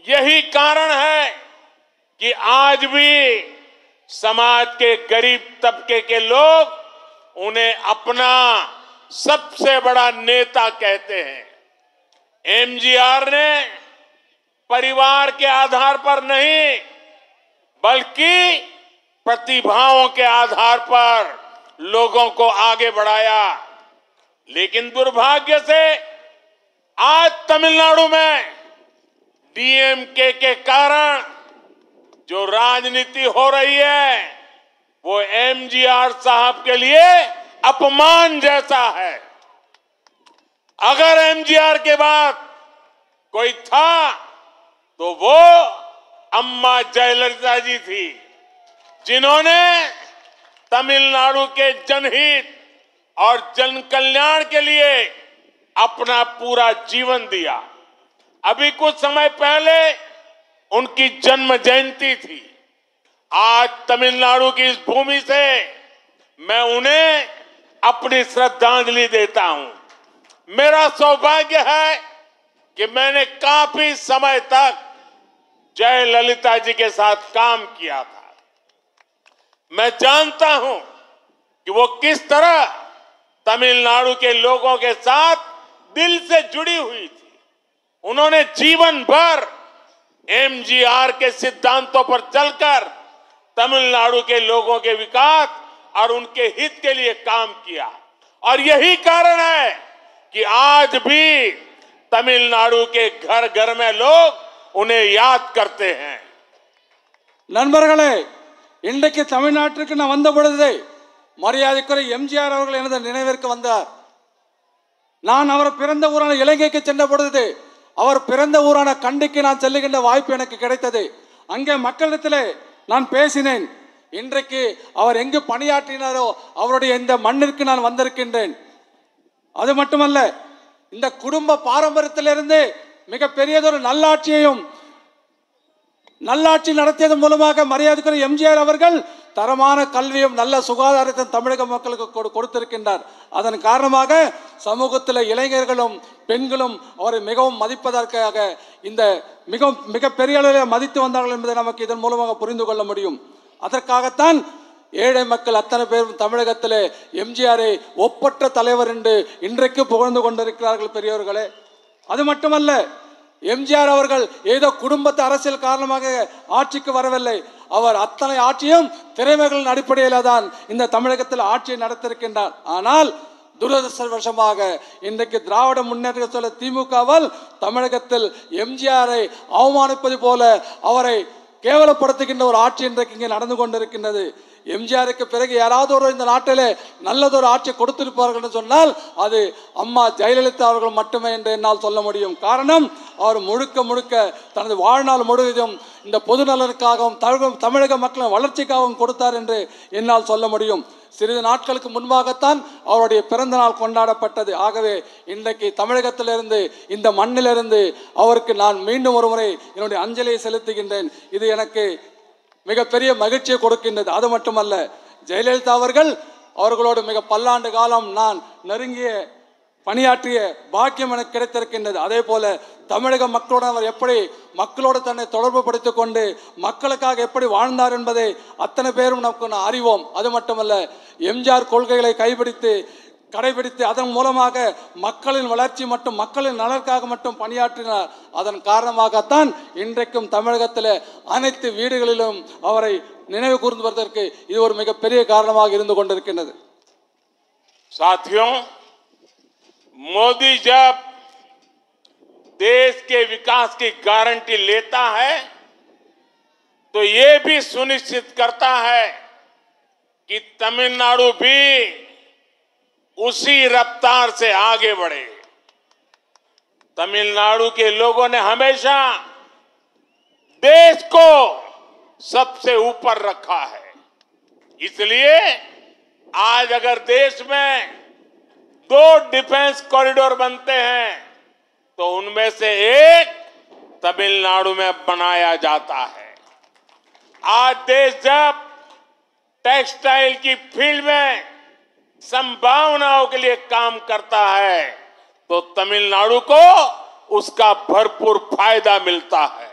यही कारण है कि आज भी समाज के गरीब तबके के लोग उन्हें अपना सबसे बड़ा नेता कहते हैं। एमजीआर ने परिवार के आधार पर नहीं, बल्कि प्रतिभाओं के आधार पर लोगों को आगे बढ़ाया। लेकिन दुर्भाग्य से आज तमिलनाडु में डीएमके के कारण जो राजनीति हो रही है, वो एमजीआर साहब के लिए अपमान जैसा है। अगर एमजीआर के बाद कोई था तो वो अम्मा जयललिता जी थी, जिन्होंने तमिलनाडु के जनहित और जन कल्याण के लिए अपना पूरा जीवन दिया। अभी कुछ समय पहले उनकी जन्म जयंती थी। आज तमिलनाडु की इस भूमि से मैं उन्हें अपनी श्रद्धांजलि देता हूँ। मेरा सौभाग्य है कि मैंने काफ़ी समय तक जय ललिता जी के साथ काम किया था। मैं जानता हूँ कि वो किस तरह तमिलनाडु के लोगों के साथ दिल से जुड़ी हुई थी उन्होंने जीवन भर एमजीआर के सिद्धांतों पर चलकर तमिलनाडु के लोगों के विकास और उनके हित के लिए काम किया और यही कारण है कि आज भी तमिलनाडु के घर घर में लोग उन्हें याद करते हैं நண்பர்களே இன்றைக்கு தமிழ்நாட்டிற்கு நான் வந்த பொழுது மரியாதைக்குரிய எம்ஜிஆர் அவர்கள் எனது நினைவிற்கு வந்தார். நான் அவர் பிறந்த ஊரான இலங்கைக்கு சென்ற பொழுது அவர் பிறந்த ஊரான கண்டிக்கு நான் செல்லுகின்ற வாய்ப்பு எனக்கு கிடைத்தது. அங்கே மக்களிடத்தில் நான் பேசினேன். இன்றைக்கு அவர் எங்கு பணியாற்றினாரோ அவருடைய இந்த மண்ணிற்கு நான் வந்திருக்கின்றேன். அது மட்டுமல்ல இந்த குடும்ப பாரம்பரியத்திலிருந்து மிக பெரியதொரு நல்லாட்சியையும் நல்லாட்சி நடத்தியதன் மூலமாக மரியாதைக்குரிய எம்ஜிஆர் அவர்கள் தரமான கல்வியும் நல்ல சுகாதாரத்தையும் தமிழக மக்களுக்கு கொடு- கொடுத்திருக்கின்றார். அதன் காரணமாக சமூகத்தில் இளைஞர்களும் பெண்களும் அவரை மிகவும் மதிப்பதற்காக இந்த மிக மிகப்பெரிய அளவில் மதித்து வந்தார்கள் என்பதை நமக்கு இதன் மூலமாக புரிந்து கொள்ள முடியும். அதற்காகத்தான் ஏழை மக்கள் அத்தனை பேரும் தமிழகத்தில் எம்ஜிஆரை ஒப்பற்ற தலைவர் என்று இன்றைக்கு புகழ்ந்து கொண்டிருக்கிறார்கள் பெரியவர்களே அது மட்டுமல்ல எம்ஜிஆர் அவர்கள் ஏதோ குடும்பத்து அரசியல் காரணமாக ஆட்சிக்கு வரவில்லை. அவர் அத்தனை ஆட்சியும் திறமைகளின் அடிப்படையில் தான் இந்த தமிழகத்தில் ஆட்சியை நடத்திருக்கின்றார் ஆனால் துரதிருஷ்டவசமாக இன்றைக்கு திராவிட முன்னேற்ற சொல்ல திமுகவால் தமிழகத்தில் எம்ஜிஆரை அவமானிப்பது போல அவரை கேவலப்படுத்துகின்ற ஒரு ஆட்சி இன்றைக்கு இங்கே நடந்து கொண்டிருக்கின்றது. எம்ஜிஆருக்கு பிறகு யாராவது ஒரு இந்த நாட்டில் நல்லதொரு ஆட்சி கொடுத்திருப்பார்கள் என்று சொன்னால் அது அம்மா ஜெயலலிதா அவர்கள் மட்டுமே என்று என்னால் சொல்ல முடியும். காரணம் அவர் முழுக்க முழுக்க தனது வாழ்நாள் முழுவதும் இந்த பொது நலனுக்காகவும் தமிழகம் தமிழக மக்களின் வளர்ச்சிக்காகவும் கொடுத்தார் என்று என்னால் சொல்ல முடியும். சிறிது நாட்களுக்கு முன்பாகத்தான் அவருடைய பிறந்த நாள் கொண்டாடப்பட்டது. ஆகவே இன்றைக்கு தமிழகத்திலிருந்து இந்த மண்ணிலிருந்து அவருக்கு நான் மீண்டும் ஒரு முறை என்னுடைய அஞ்சலியை செலுத்துகின்றேன். இது எனக்கு மிகப்பெரிய மகிழ்ச்சியை கொடுக்கின்றது. அது மட்டுமல்ல ஜெயலலிதா அவர்கள் அவர்களோடு மிக பல்லாண்டு காலம் நான் நெருங்கிய பணியாற்றிய பாக்கியம் எனக்கு கிடைத்திருக்கின்றது. அதே போல தமிழக மக்களோட அவர் எப்படி மக்களோடு தன்னை தொடர்பு படுத்திக் கொண்டு மக்களுக்காக எப்படி வாழ்ந்தார் என்பதை அத்தனை பேரும் நமக்கு நான் அறிவோம். அது மட்டுமல்ல எம்ஜிஆர் கொள்கைகளை கைப்பிடித்து கடைபிடித்து அதன் மூலமாக மக்களின் வளர்ச்சி மற்றும் மக்களின் நலனுக்காக மட்டும் பணியாற்றினார் அதன் காரணமாகத்தான் இன்றைக்கும் தமிழகத்தில் அனைத்து வீடுகளிலும் அவரை நினைவு கூர்ந்து வருவதற்கு இது ஒரு மிகப்பெரிய காரணமாக இருந்து கொண்டிருக்கின்றது साथियों मोदी जब देश के विकास की गारंटी लेता है तो ये भी सुनिश्चित करता है कि तमिलनाडु भी उसी रफ्तार से आगे बढ़े। तमिलनाडु के लोगों ने हमेशा देश को सबसे ऊपर रखा है। इसलिए आज अगर देश में दो डिफेंस कॉरिडोर बनते हैं तो उनमें से एक तमिलनाडु में बनाया जाता है। आज देश जब टेक्सटाइल की फ़ील्ड में संभावनाओं के लिए काम करता है तो तमिलनाडु को उसका भरपूर फायदा मिलता है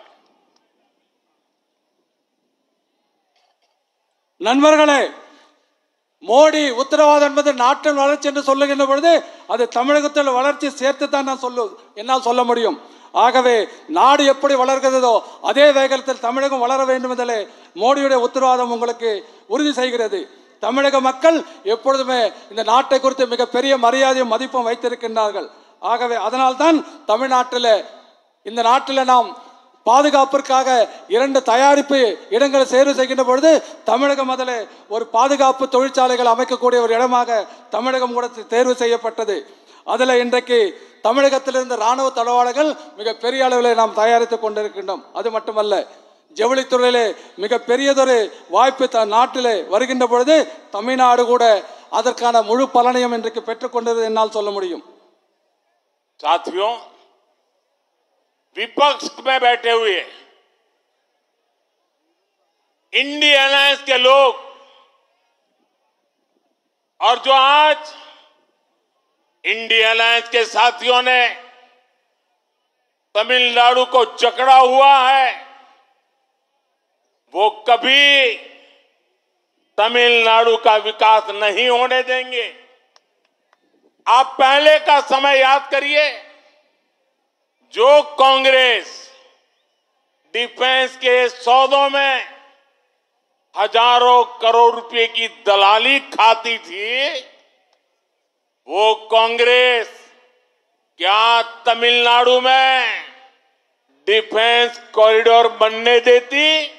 நண்பர்களே மோடி உத்தரவாதம் என்பது நாட்டின் வளர்ச்சி என்று சொல்லுகின்ற பொழுது அது தமிழகத்தில் வளர்ச்சி சேர்த்து தான் நான் சொல்லு என்னால் சொல்ல முடியும் ஆகவே நாடு எப்படி வளர்கிறதோ அதே வேகத்தில் தமிழகம் வளர வேண்டும் என்பதிலே மோடியுடைய உத்தரவாதம் உங்களுக்கு உறுதி செய்கிறது தமிழக மக்கள் எப்பொழுதுமே இந்த நாட்டை குறித்து மிகப்பெரிய மரியாதையும் மதிப்பும் வைத்திருக்கின்றார்கள். ஆகவே அதனால்தான் தமிழ்நாட்டில் இந்த நாட்டில் நாம் பாதுகாப்பிற்காக இரண்டு தயாரிப்பு இடங்களை தேர்வு செய்கின்ற பொழுது தமிழகம் அதில் ஒரு பாதுகாப்பு தொழிற்சாலைகள் அமைக்கக்கூடிய ஒரு இடமாக தமிழகம் கூட தேர்வு செய்யப்பட்டது. அதில் இன்றைக்கு தமிழகத்தில் இருந்த ராணுவ தளவாடங்கள் மிக பெரிய அளவில் நாம் தயாரித்துக் கொண்டிருக்கின்றோம். அது மட்டுமல்ல ஜவுளித்துறையிலே மிக பெரியதொரு வாய்ப்பு த நாட்டிலே வருகின்ற பொழுது தமிழ்நாடு கூட அதற்கான முழு பலனையும் இன்றைக்கு பெற்றுக்கொண்டது என்னால் சொல்ல முடியும் साथियों विपक्ष में बैठे हुए इंडिया अलायंस के लोग और जो आज इंडिया अलायंस के साथियों ने तमिलनाडु को जकड़ा हुआ है वो कभी तमिलनाडु का विकास नहीं होने देंगे। आप पहले का समय याद करिए, जो कांग्रेस डिफेंस के सौदों में हज़ारों करोड़ रुपए की दलाली खाती थी, वो कांग्रेस क्या तमिलनाडु में डिफेंस कॉरिडोर बनने देती?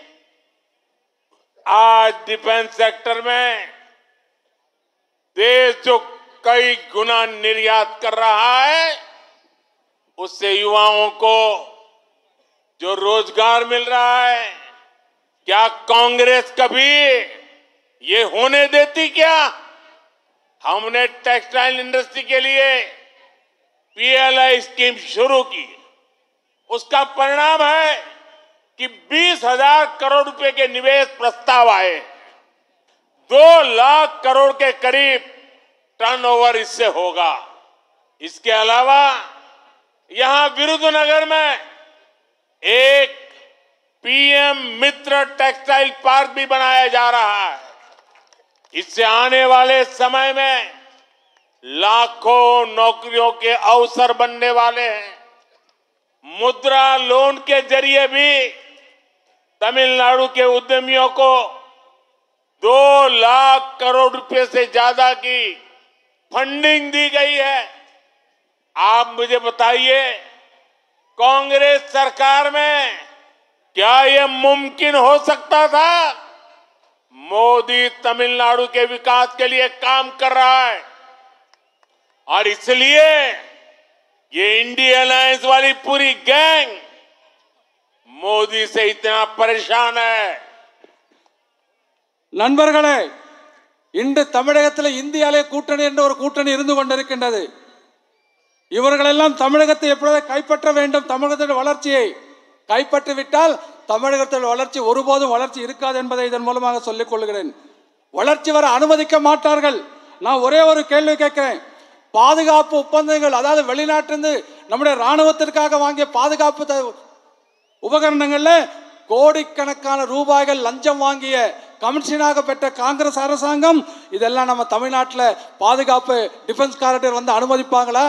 आज डिफेंस सेक्टर में देश जो कई गुना निर्यात कर रहा है, उससे युवाओं को जो रोज़गार मिल रहा है, क्या कांग्रेस कभी ये होने देती क्या? हमने टेक्सटाइल इंडस्ट्री के लिए पीएलआई स्कीम शुरू की। उसका परिणाम है कि बीस हज़ार करोड़ रुपए के निवेश प्रस्ताव आए। दो लाख करोड़ के करीब टर्नओवर इससे होगा। इसके अलावा यहाँ विरुद्धनगर में एक पीएम मित्र टेक्सटाइल पार्क भी बनाया जा रहा है। इससे आने वाले समय में लाखों नौकरियों के अवसर बनने वाले हैं। मुद्रा लोन के ज़रिए भी तमिलनाडु के उद्यमियों को दो लाख करोड़ रुपए से ज़्यादा की फंडिंग दी गई है। आप मुझे बताइए, कांग्रेस सरकार में क्या यह मुमकिन हो सकता था? मोदी तमिलनाडु के विकास के लिए काम कर रहा है। और इसलिए ये इंडिया अलायंस वाली पूरी गैंग मोदी से इतना परेशान है நண்பர்களே இன்று தமிழகத்தில் இந்தியாவிலே கூட்டணி என்ற ஒரு கூட்டணி இருந்து கொண்டிருக்கின்றது இவர்களெல்லாம் தமிழகத்தை எப்பொழுது கைப்பற்ற வேண்டும் தமிழகத்தின் வளர்ச்சியை கைப்பற்றி விட்டால் தமிழகத்தில் வளர்ச்சி ஒருபோதும் வளர்ச்சி இருக்காது என்பதை இதன் மூலமாக சொல்லிக் கொள்கிறேன் வளர்ச்சி வர அனுமதிக்க மாட்டார்கள் நான் ஒரே ஒரு கேள்வி கேட்கிறேன் பாதுகாப்பு ஒப்பந்தங்கள் அதாவது வெளிநாட்டிலிருந்து நம்முடைய ராணுவத்திற்காக வாங்கிய பாதுகாப்பு த- உபகரணங்கள்ல கோடிக்கணக்கான ரூபாய்கள் லஞ்சம் வாங்கிய கமிஷனாக பெற்ற காங்கிரஸ் அரசாங்கம் இதெல்லாம் நம்ம தமிழ்நாட்டில் பாதுகாப்பு டிஃபென்ஸ் காரக்டர் வந்து அனுமதிப்பாங்களா?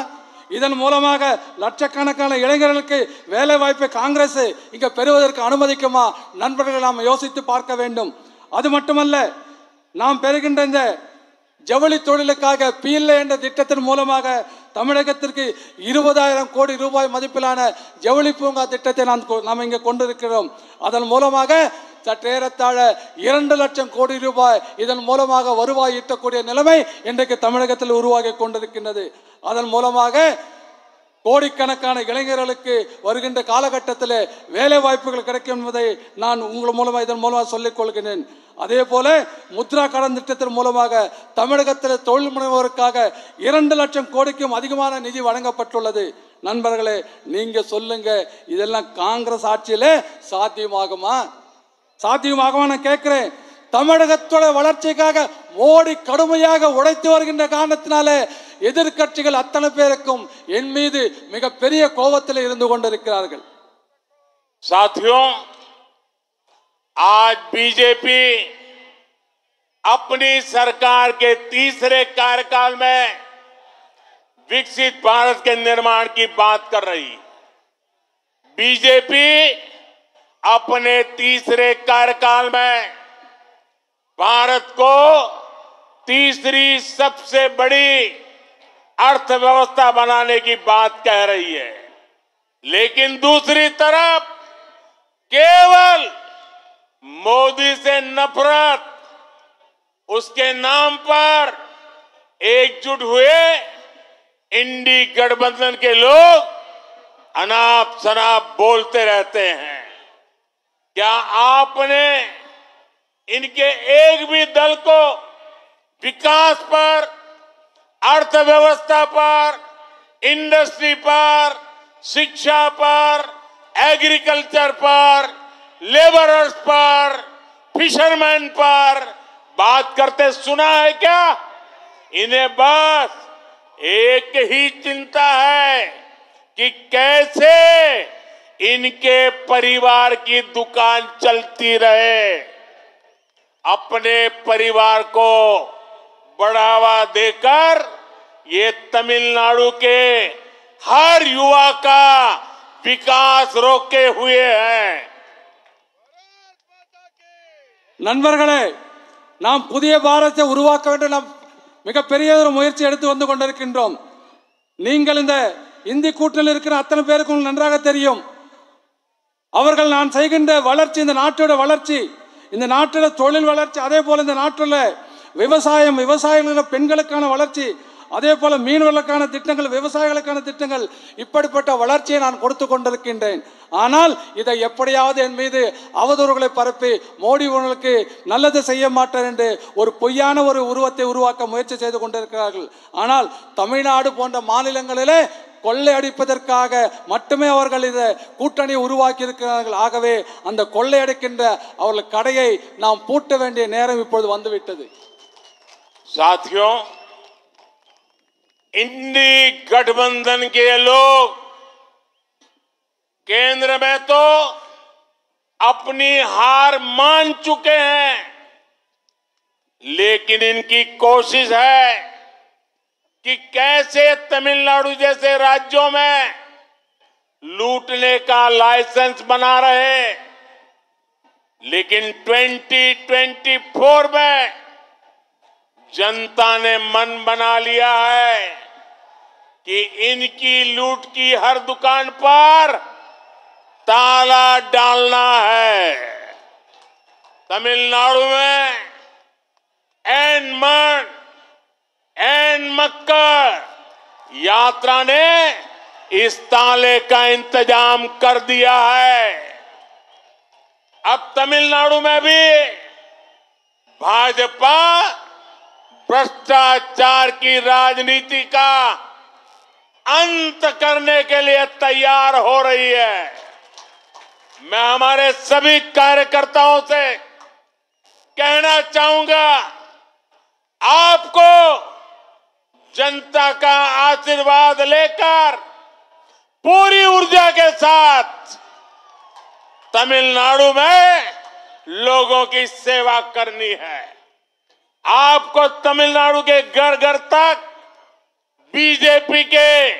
இதன் மூலமாக லட்சக்கணக்கான இளைஞர்களுக்கு வேலை வாய்ப்பை காங்கிரஸ் இங்கே பெறுவதற்கு அனுமதிக்குமா? நண்பர்கள் நாம் யோசித்து பார்க்க வேண்டும். அது மட்டுமல்ல நாம் பெறுகின்ற இந்த ஜவுளி தொழிலுக்காக பிஎல்ஏ என்ற திட்டத்தின் மூலமாக தமிழகத்திற்கு இருபதாயிரம் கோடி ரூபாய் மதிப்பிலான ஜவுளி பூங்கா திட்டத்தை நாம் நாம் இங்கே கொண்டிருக்கிறோம். அதன் மூலமாக சற்றேறத்தாழ இரண்டு லட்சம் கோடி ரூபாய் இதன் மூலமாக வருவாய் ஈட்டக்கூடிய நிலைமை இன்றைக்கு தமிழகத்தில் உருவாகி கொண்டிருக்கின்றது. அதன் மூலமாக கோடிக்கணக்கான இளைஞர்களுக்கு வருகின்ற காலகட்டத்தில் வேலை வாய்ப்புகள் கிடைக்கும் என்பதை நான் உங்கள் மூலமாக இதன் மூலமாக சொல்லிக் கொள்கிறேன். அதே போல முத்ரா கடன் திட்டத்தின் மூலமாக தமிழகத்தில் தொழில் முனைவோருக்காக இரண்டு லட்சம் கோடிக்கும் அதிகமான நிதி வழங்கப்பட்டுள்ளது. நண்பர்களே நீங்க சொல்லுங்க இதெல்லாம் காங்கிரஸ் ஆட்சியில சாத்தியமாகுமா? சாத்தியமாகுமா நான் கேட்கிறேன். தமிழகத்தோட வளர்ச்சிக்காக மோடி கடுமையாக உடைத்து வருகின்ற காரணத்தினாலே எதிர்கட்சிகள் அத்தனை பேருக்கும் என் மீது மிகப்பெரிய கோபத்தில் இருந்து கொண்டிருக்கிறார்கள். சாத்தியம் आज बीजेपी अपनी सरकार के तीसरे कार्यकाल में विकसित भारत के निर्माण की बात कर रही। बीजेपी अपने तीसरे कार्यकाल में भारत को तीसरी सबसे बड़ी अर्थव्यवस्था बनाने की बात कह रही है। लेकिन दूसरी तरफ़ केवल मोदी से नफरत, उसके नाम पर एकजुट हुए इंडी गठबंधन के लोग अनाप शनाप बोलते रहते हैं। क्या आपने इनके एक भी दल को विकास पर, अर्थव्यवस्था पर, इंडस्ट्री पर, शिक्षा पर, एग्रीकल्चर पर लेबरर्स पर, फिशरमैन पर बात करते सुना है क्या? इन्हें बस एक ही चिंता है कि कैसे इनके परिवार की दुकान चलती रहे। अपने परिवार को बढ़ावा देकर ये तमिलनाडु के हर युवा का विकास रोके हुए हैं। நண்பர்களே நாம் புதிய பாரதத்தை உருவாக்க வேண்டும். நாம் மிகப்பெரிய ஒரு முயற்சி எடுத்து வந்து கொண்டிருக்கின்றோம். நீங்கள் இந்த இந்தி கூட்டணியில் இருக்கிற அத்தனை பேருக்கும் நன்றாக தெரியும். அவர்கள் நான் செய்கின்ற வளர்ச்சி இந்த நாட்டோட வளர்ச்சி இந்த நாட்டோட தொழில் வளர்ச்சி அதே போல் இந்த நாட்டில் விவசாயம் விவசாயிகள பெண்களுக்கான வளர்ச்சி அதே போல மீனவர்களுக்கான திட்டங்கள் விவசாயிகளுக்கான திட்டங்கள் இப்படிப்பட்ட வளர்ச்சியை நான் கொடுத்து கொண்டிருக்கின்றேன். ஆனால் இதை எப்படியாவது என் மீது அவதூறுகளை பரப்பி மோடி உங்களுக்கு நல்லது செய்ய மாட்டேன் என்று ஒரு பொய்யான ஒரு உருவத்தை உருவாக்க முயற்சி செய்து கொண்டிருக்கிறார்கள். ஆனால் தமிழ்நாடு போன்ற மாநிலங்களிலே கொள்ளையடிப்பதற்காக மட்டுமே அவர்கள் இதை கூட்டணி உருவாக்கி இருக்கிறார்கள் ஆகவே அந்த கொள்ளை அடிக்கின்ற அவர்கள் கடையை நாம் பூட்ட வேண்டிய நேரம் இப்பொழுது வந்துவிட்டது. சாத்தியம் इंडी गठबंधन के लोग केंद्र में तो अपनी हार मान चुके हैं, लेकिन इनकी कोशिश है कि कैसे तमिलनाडु जैसे राज्यों में लूटने का लाइसेंस बना रहे। लेकिन 2024 में जनता ने मन बना लिया है। कि इनकी लूट की हर दुकान पर ताला डालना है। तमिलनाडु में एन मन, एन मक्कर यात्रा ने इस ताले का इंतज़ाम कर दिया है। अब तमिलनाडु में भी भाजपा भ्रष्टाचार की राजनीति का अंत करने के लिए तैयार हो रही है। मैं हमारे सभी कार्यकर्ताओं से कहना चाहूँगा, आपको जनता का आशीर्वाद लेकर पूरी ऊर्जा के साथ तमिलनाडु में लोगों की सेवा करनी है। आपको तमिलनाडु के घर घर तक बीजेपी के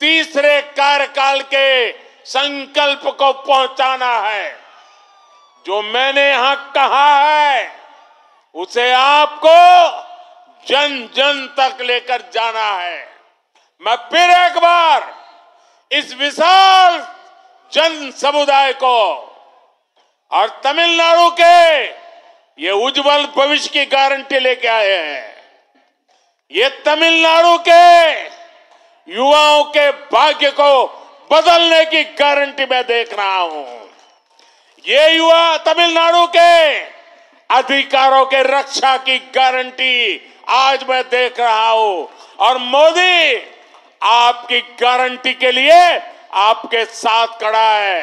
तीसरे कार्यकाल के संकल्प को पहुंचाना है। जो मैंने यहाँ कहा है, उसे आपको जन जन तक लेकर जाना है। मैं फिर एक बार इस विशाल जन समुदाय को और तमिलनाडु के ये उज्जवल भविष्य की गारंटी लेके आए हैं। ये तमिलनाडु के युवाओं के भाग्य को बदलने की गारंटी मैं देख रहा हूं ये युवा तमिलनाडु के अधिकारों के रक्षा की गारंटी आज मैं देख रहा हूं और मोदी आपकी गारंटी के लिए आपके साथ खड़ा है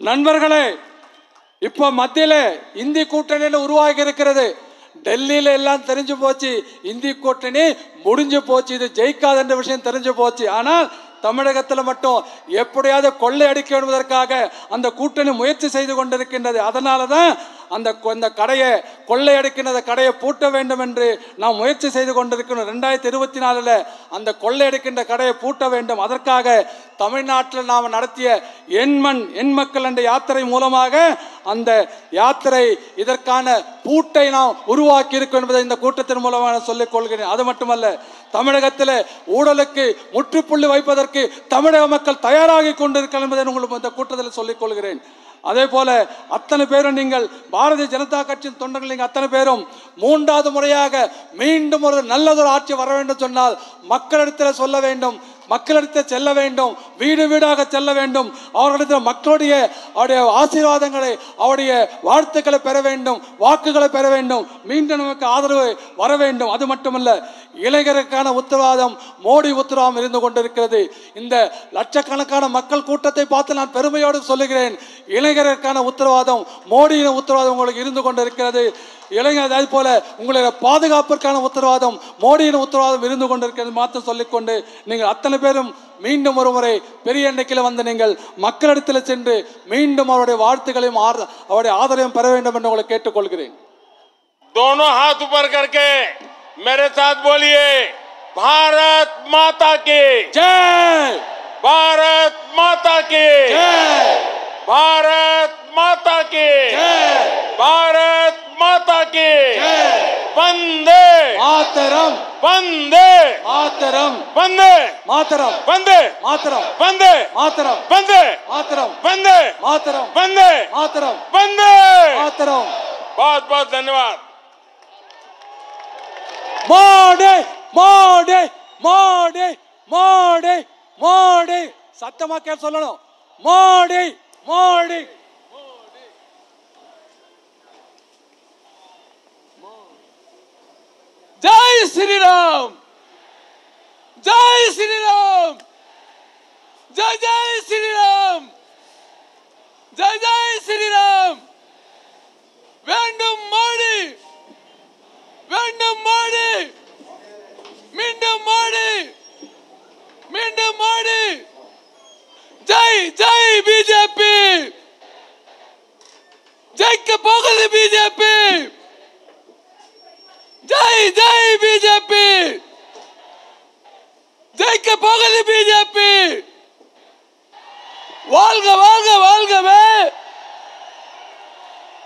நண்பர்களே இப்போ மத்தியில இந்தி கூட்டணின்னு உருவாகி இருக்கிறது டெல்லியில எல்லாம் தெரிஞ்சு போச்சு. இந்தி கூட்டணி முடிஞ்சு போச்சு. இது ஜெயிக்காதுன்ற விஷயம் தெரிஞ்சு போச்சு. ஆனால் தமிழகத்தில் மட்டும் எப்படியாவது கொள்ளை அடிக்க என்பதற்காக அந்த கூட்டணி முயற்சி செய்து கொண்டிருக்கின்றது. அதனால தான் அந்த கொ- அந்த கடையை கொள்ளையடிக்கின்ற கடையை பூட்ட வேண்டும் என்று நாம் முயற்சி செய்து கொண்டிருக்கிறோம். ரெண்டாயிரத்தி இருபத்தி நாலில் அந்த கொள்ளையடிக்கின்ற கடையை பூட்ட வேண்டும். அதற்காக தமிழ்நாட்டில் நாம் நடத்திய எண்மண் எண் மக்கள் என்ற யாத்திரை மூலமாக அந்த யாத்திரை இதற்கான பூட்டை நாம் உருவாக்கி இருக்கும் என்பதை இந்த கூட்டத்தின் மூலமாக நான் சொல்லிக் கொள்கிறேன். அது மட்டுமல்ல தமிழகத்தில் ஊழலுக்கு முற்றுப்புள்ளி வைப்பதற்கு தமிழக மக்கள் தயாராகி கொண்டிருக்கிறார் என்பதை உங்களுக்கு இந்த கூட்டத்தில் சொல்லிக் கொள்கிறேன். அதே போல அத்தனை பேரும் நீங்கள் பாரதிய ஜனதா கட்சியின் தொண்டர்கள் நீங்கள் அத்தனை பேரும் மூன்றாவது முறையாக மீண்டும் ஒரு நல்லதொரு ஆட்சி வர வேண்டும் சொன்னால் மக்களிடத்தில் சொல்ல வேண்டும். மக்களிடத்தில் செல்ல வேண்டும் வீடு வீடாக செல்ல வேண்டும். அவர்களிடத்தில் மக்களுடைய அவருடைய ஆசீர்வாதங்களை அவருடைய வாழ்த்துக்களை பெற வேண்டும் வாக்குகளை பெற வேண்டும். மீண்டும் நமக்கு ஆதரவு வர வேண்டும். அது மட்டுமல்ல இளைஞருக்கான உத்தரவாதம் மோடி உத்தரவாதம் இருந்து கொண்டிருக்கிறது. இந்த லட்சக்கணக்கான மக்கள் கூட்டத்தை பார்த்து நான் பெருமையோடு சொல்லுகிறேன். இளைஞருக்கான உத்தரவாதம் மோடியின் உத்தரவாதம் உங்களுக்கு இருந்து கொண்டிருக்கிறது. இளைஞர் அதே போல உங்களுடைய பாதுகாப்பிற்கான உத்தரவாதம் மோடியின் உத்தரவாதம் இருந்து கொண்டிருக்கிறது மாத்திரம் சொல்லிக்கொண்டு நீங்கள் அத்தனை பேரும் மீண்டும் ஒரு முறை பெரிய எண்ணிக்கையில் வந்து நீங்கள் மக்களிடத்தில் சென்று மீண்டும் அவருடைய வாழ்த்துக்களையும் ஆர- அவருடைய ஆதரவையும் பெற வேண்டும் என்று உங்களை கேட்டுக்கொள்கிறேன் दोनों हाथ ऊपर करके मेरे साथ बोलिए भारत माता की जय भारत माता की जय भारत माता की जय भारत माता की जय वंदे மாத்தரம் वंदे மாத்தரம் वंदे மாத்தரம் वंदे மாத்தரம் वंदे மாத்தரம் वंदे மாத்தரம் वंदे மாத்தரம் वंदे மாத்தரம் वंदे மாத்தரம் बहुत बहुत धन्यवाद மோடி மோடி மோடி மோடி மோடி சத்தமா கேள் சொல்லணும் மோடி மோடி ஜெய் ஸ்ரீராம்! ஜெய் ஸ்ரீராம்! ஜெய் ஜெய் ஸ்ரீராம்! ஜெய் ஜெய் ஸ்ரீராம்! வேண்டும் மோடி! வேண்டும் மோடி! மீண்டும் மோடி! மீண்டும் மோடி! ஜெய் ஜெய் பிஜேபி! ஜெயிக்க போகுது பிஜேபி! जय जय बीजेपी। जय के पगली बीजेपी। वाल्ग वाल्ग वाल्ग में।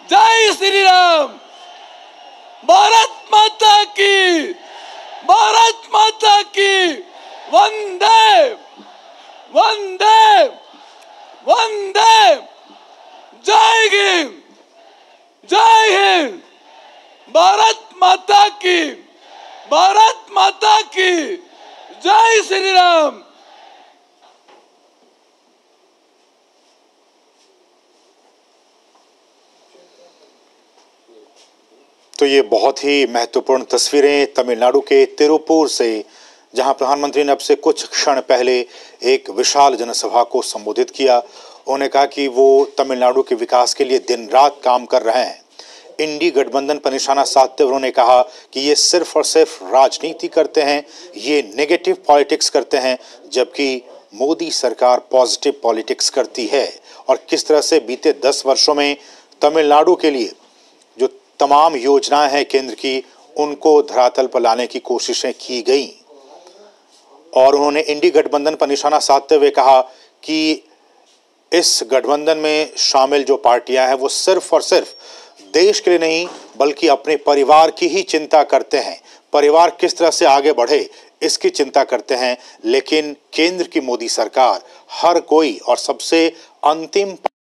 जय श्री राम भारत माता की। भारत माता की। वंदे। वंदे। वंदे। जय हिंद। जय हिंद। भारत माता की, भारत माता की। जय श्री राम तो ये बहुत ही महत्वपूर्ण तस्वीरें तमिलनाडु के तिरुपुर से, जहाँ प्रधानमंत्री ने अब से कुछ क्षण पहले एक विशाल जनसभा को संबोधित किया। उन्होंने कहा कि वो तमिलनाडु के विकास के लिए दिन रात काम कर रहे हैं। इंडी गठबंधन पर निशाना साधते हुए उन्होंने कहा कि ये सिर्फ़ और सिर्फ़ राजनीति करते हैं, ये नेगेटिव पॉलिटिक्स करते हैं, जबकि मोदी सरकार पॉजिटिव पॉलिटिक्स करती है। और किस तरह से बीते दस वर्षों में तमिलनाडु के लिए जो तमाम योजनाएँ हैं केंद्र की, उनको धरातल पर लाने की कोशिशें की गई। और उन्होंने इंडी गठबंधन पर निशाना साधते हुए कहा कि इस गठबंधन में शामिल जो पार्टियाँ हैं, वो सिर्फ़ और सिर्फ़ देश के लिए नहीं, बल्कि अपने परिवार की ही चिंता करते हैं। परिवार किस तरह से आगे बढ़े, इसकी चिंता करते हैं। लेकिन केंद्र की मोदी सरकार, हर कोई और सबसे अंतिम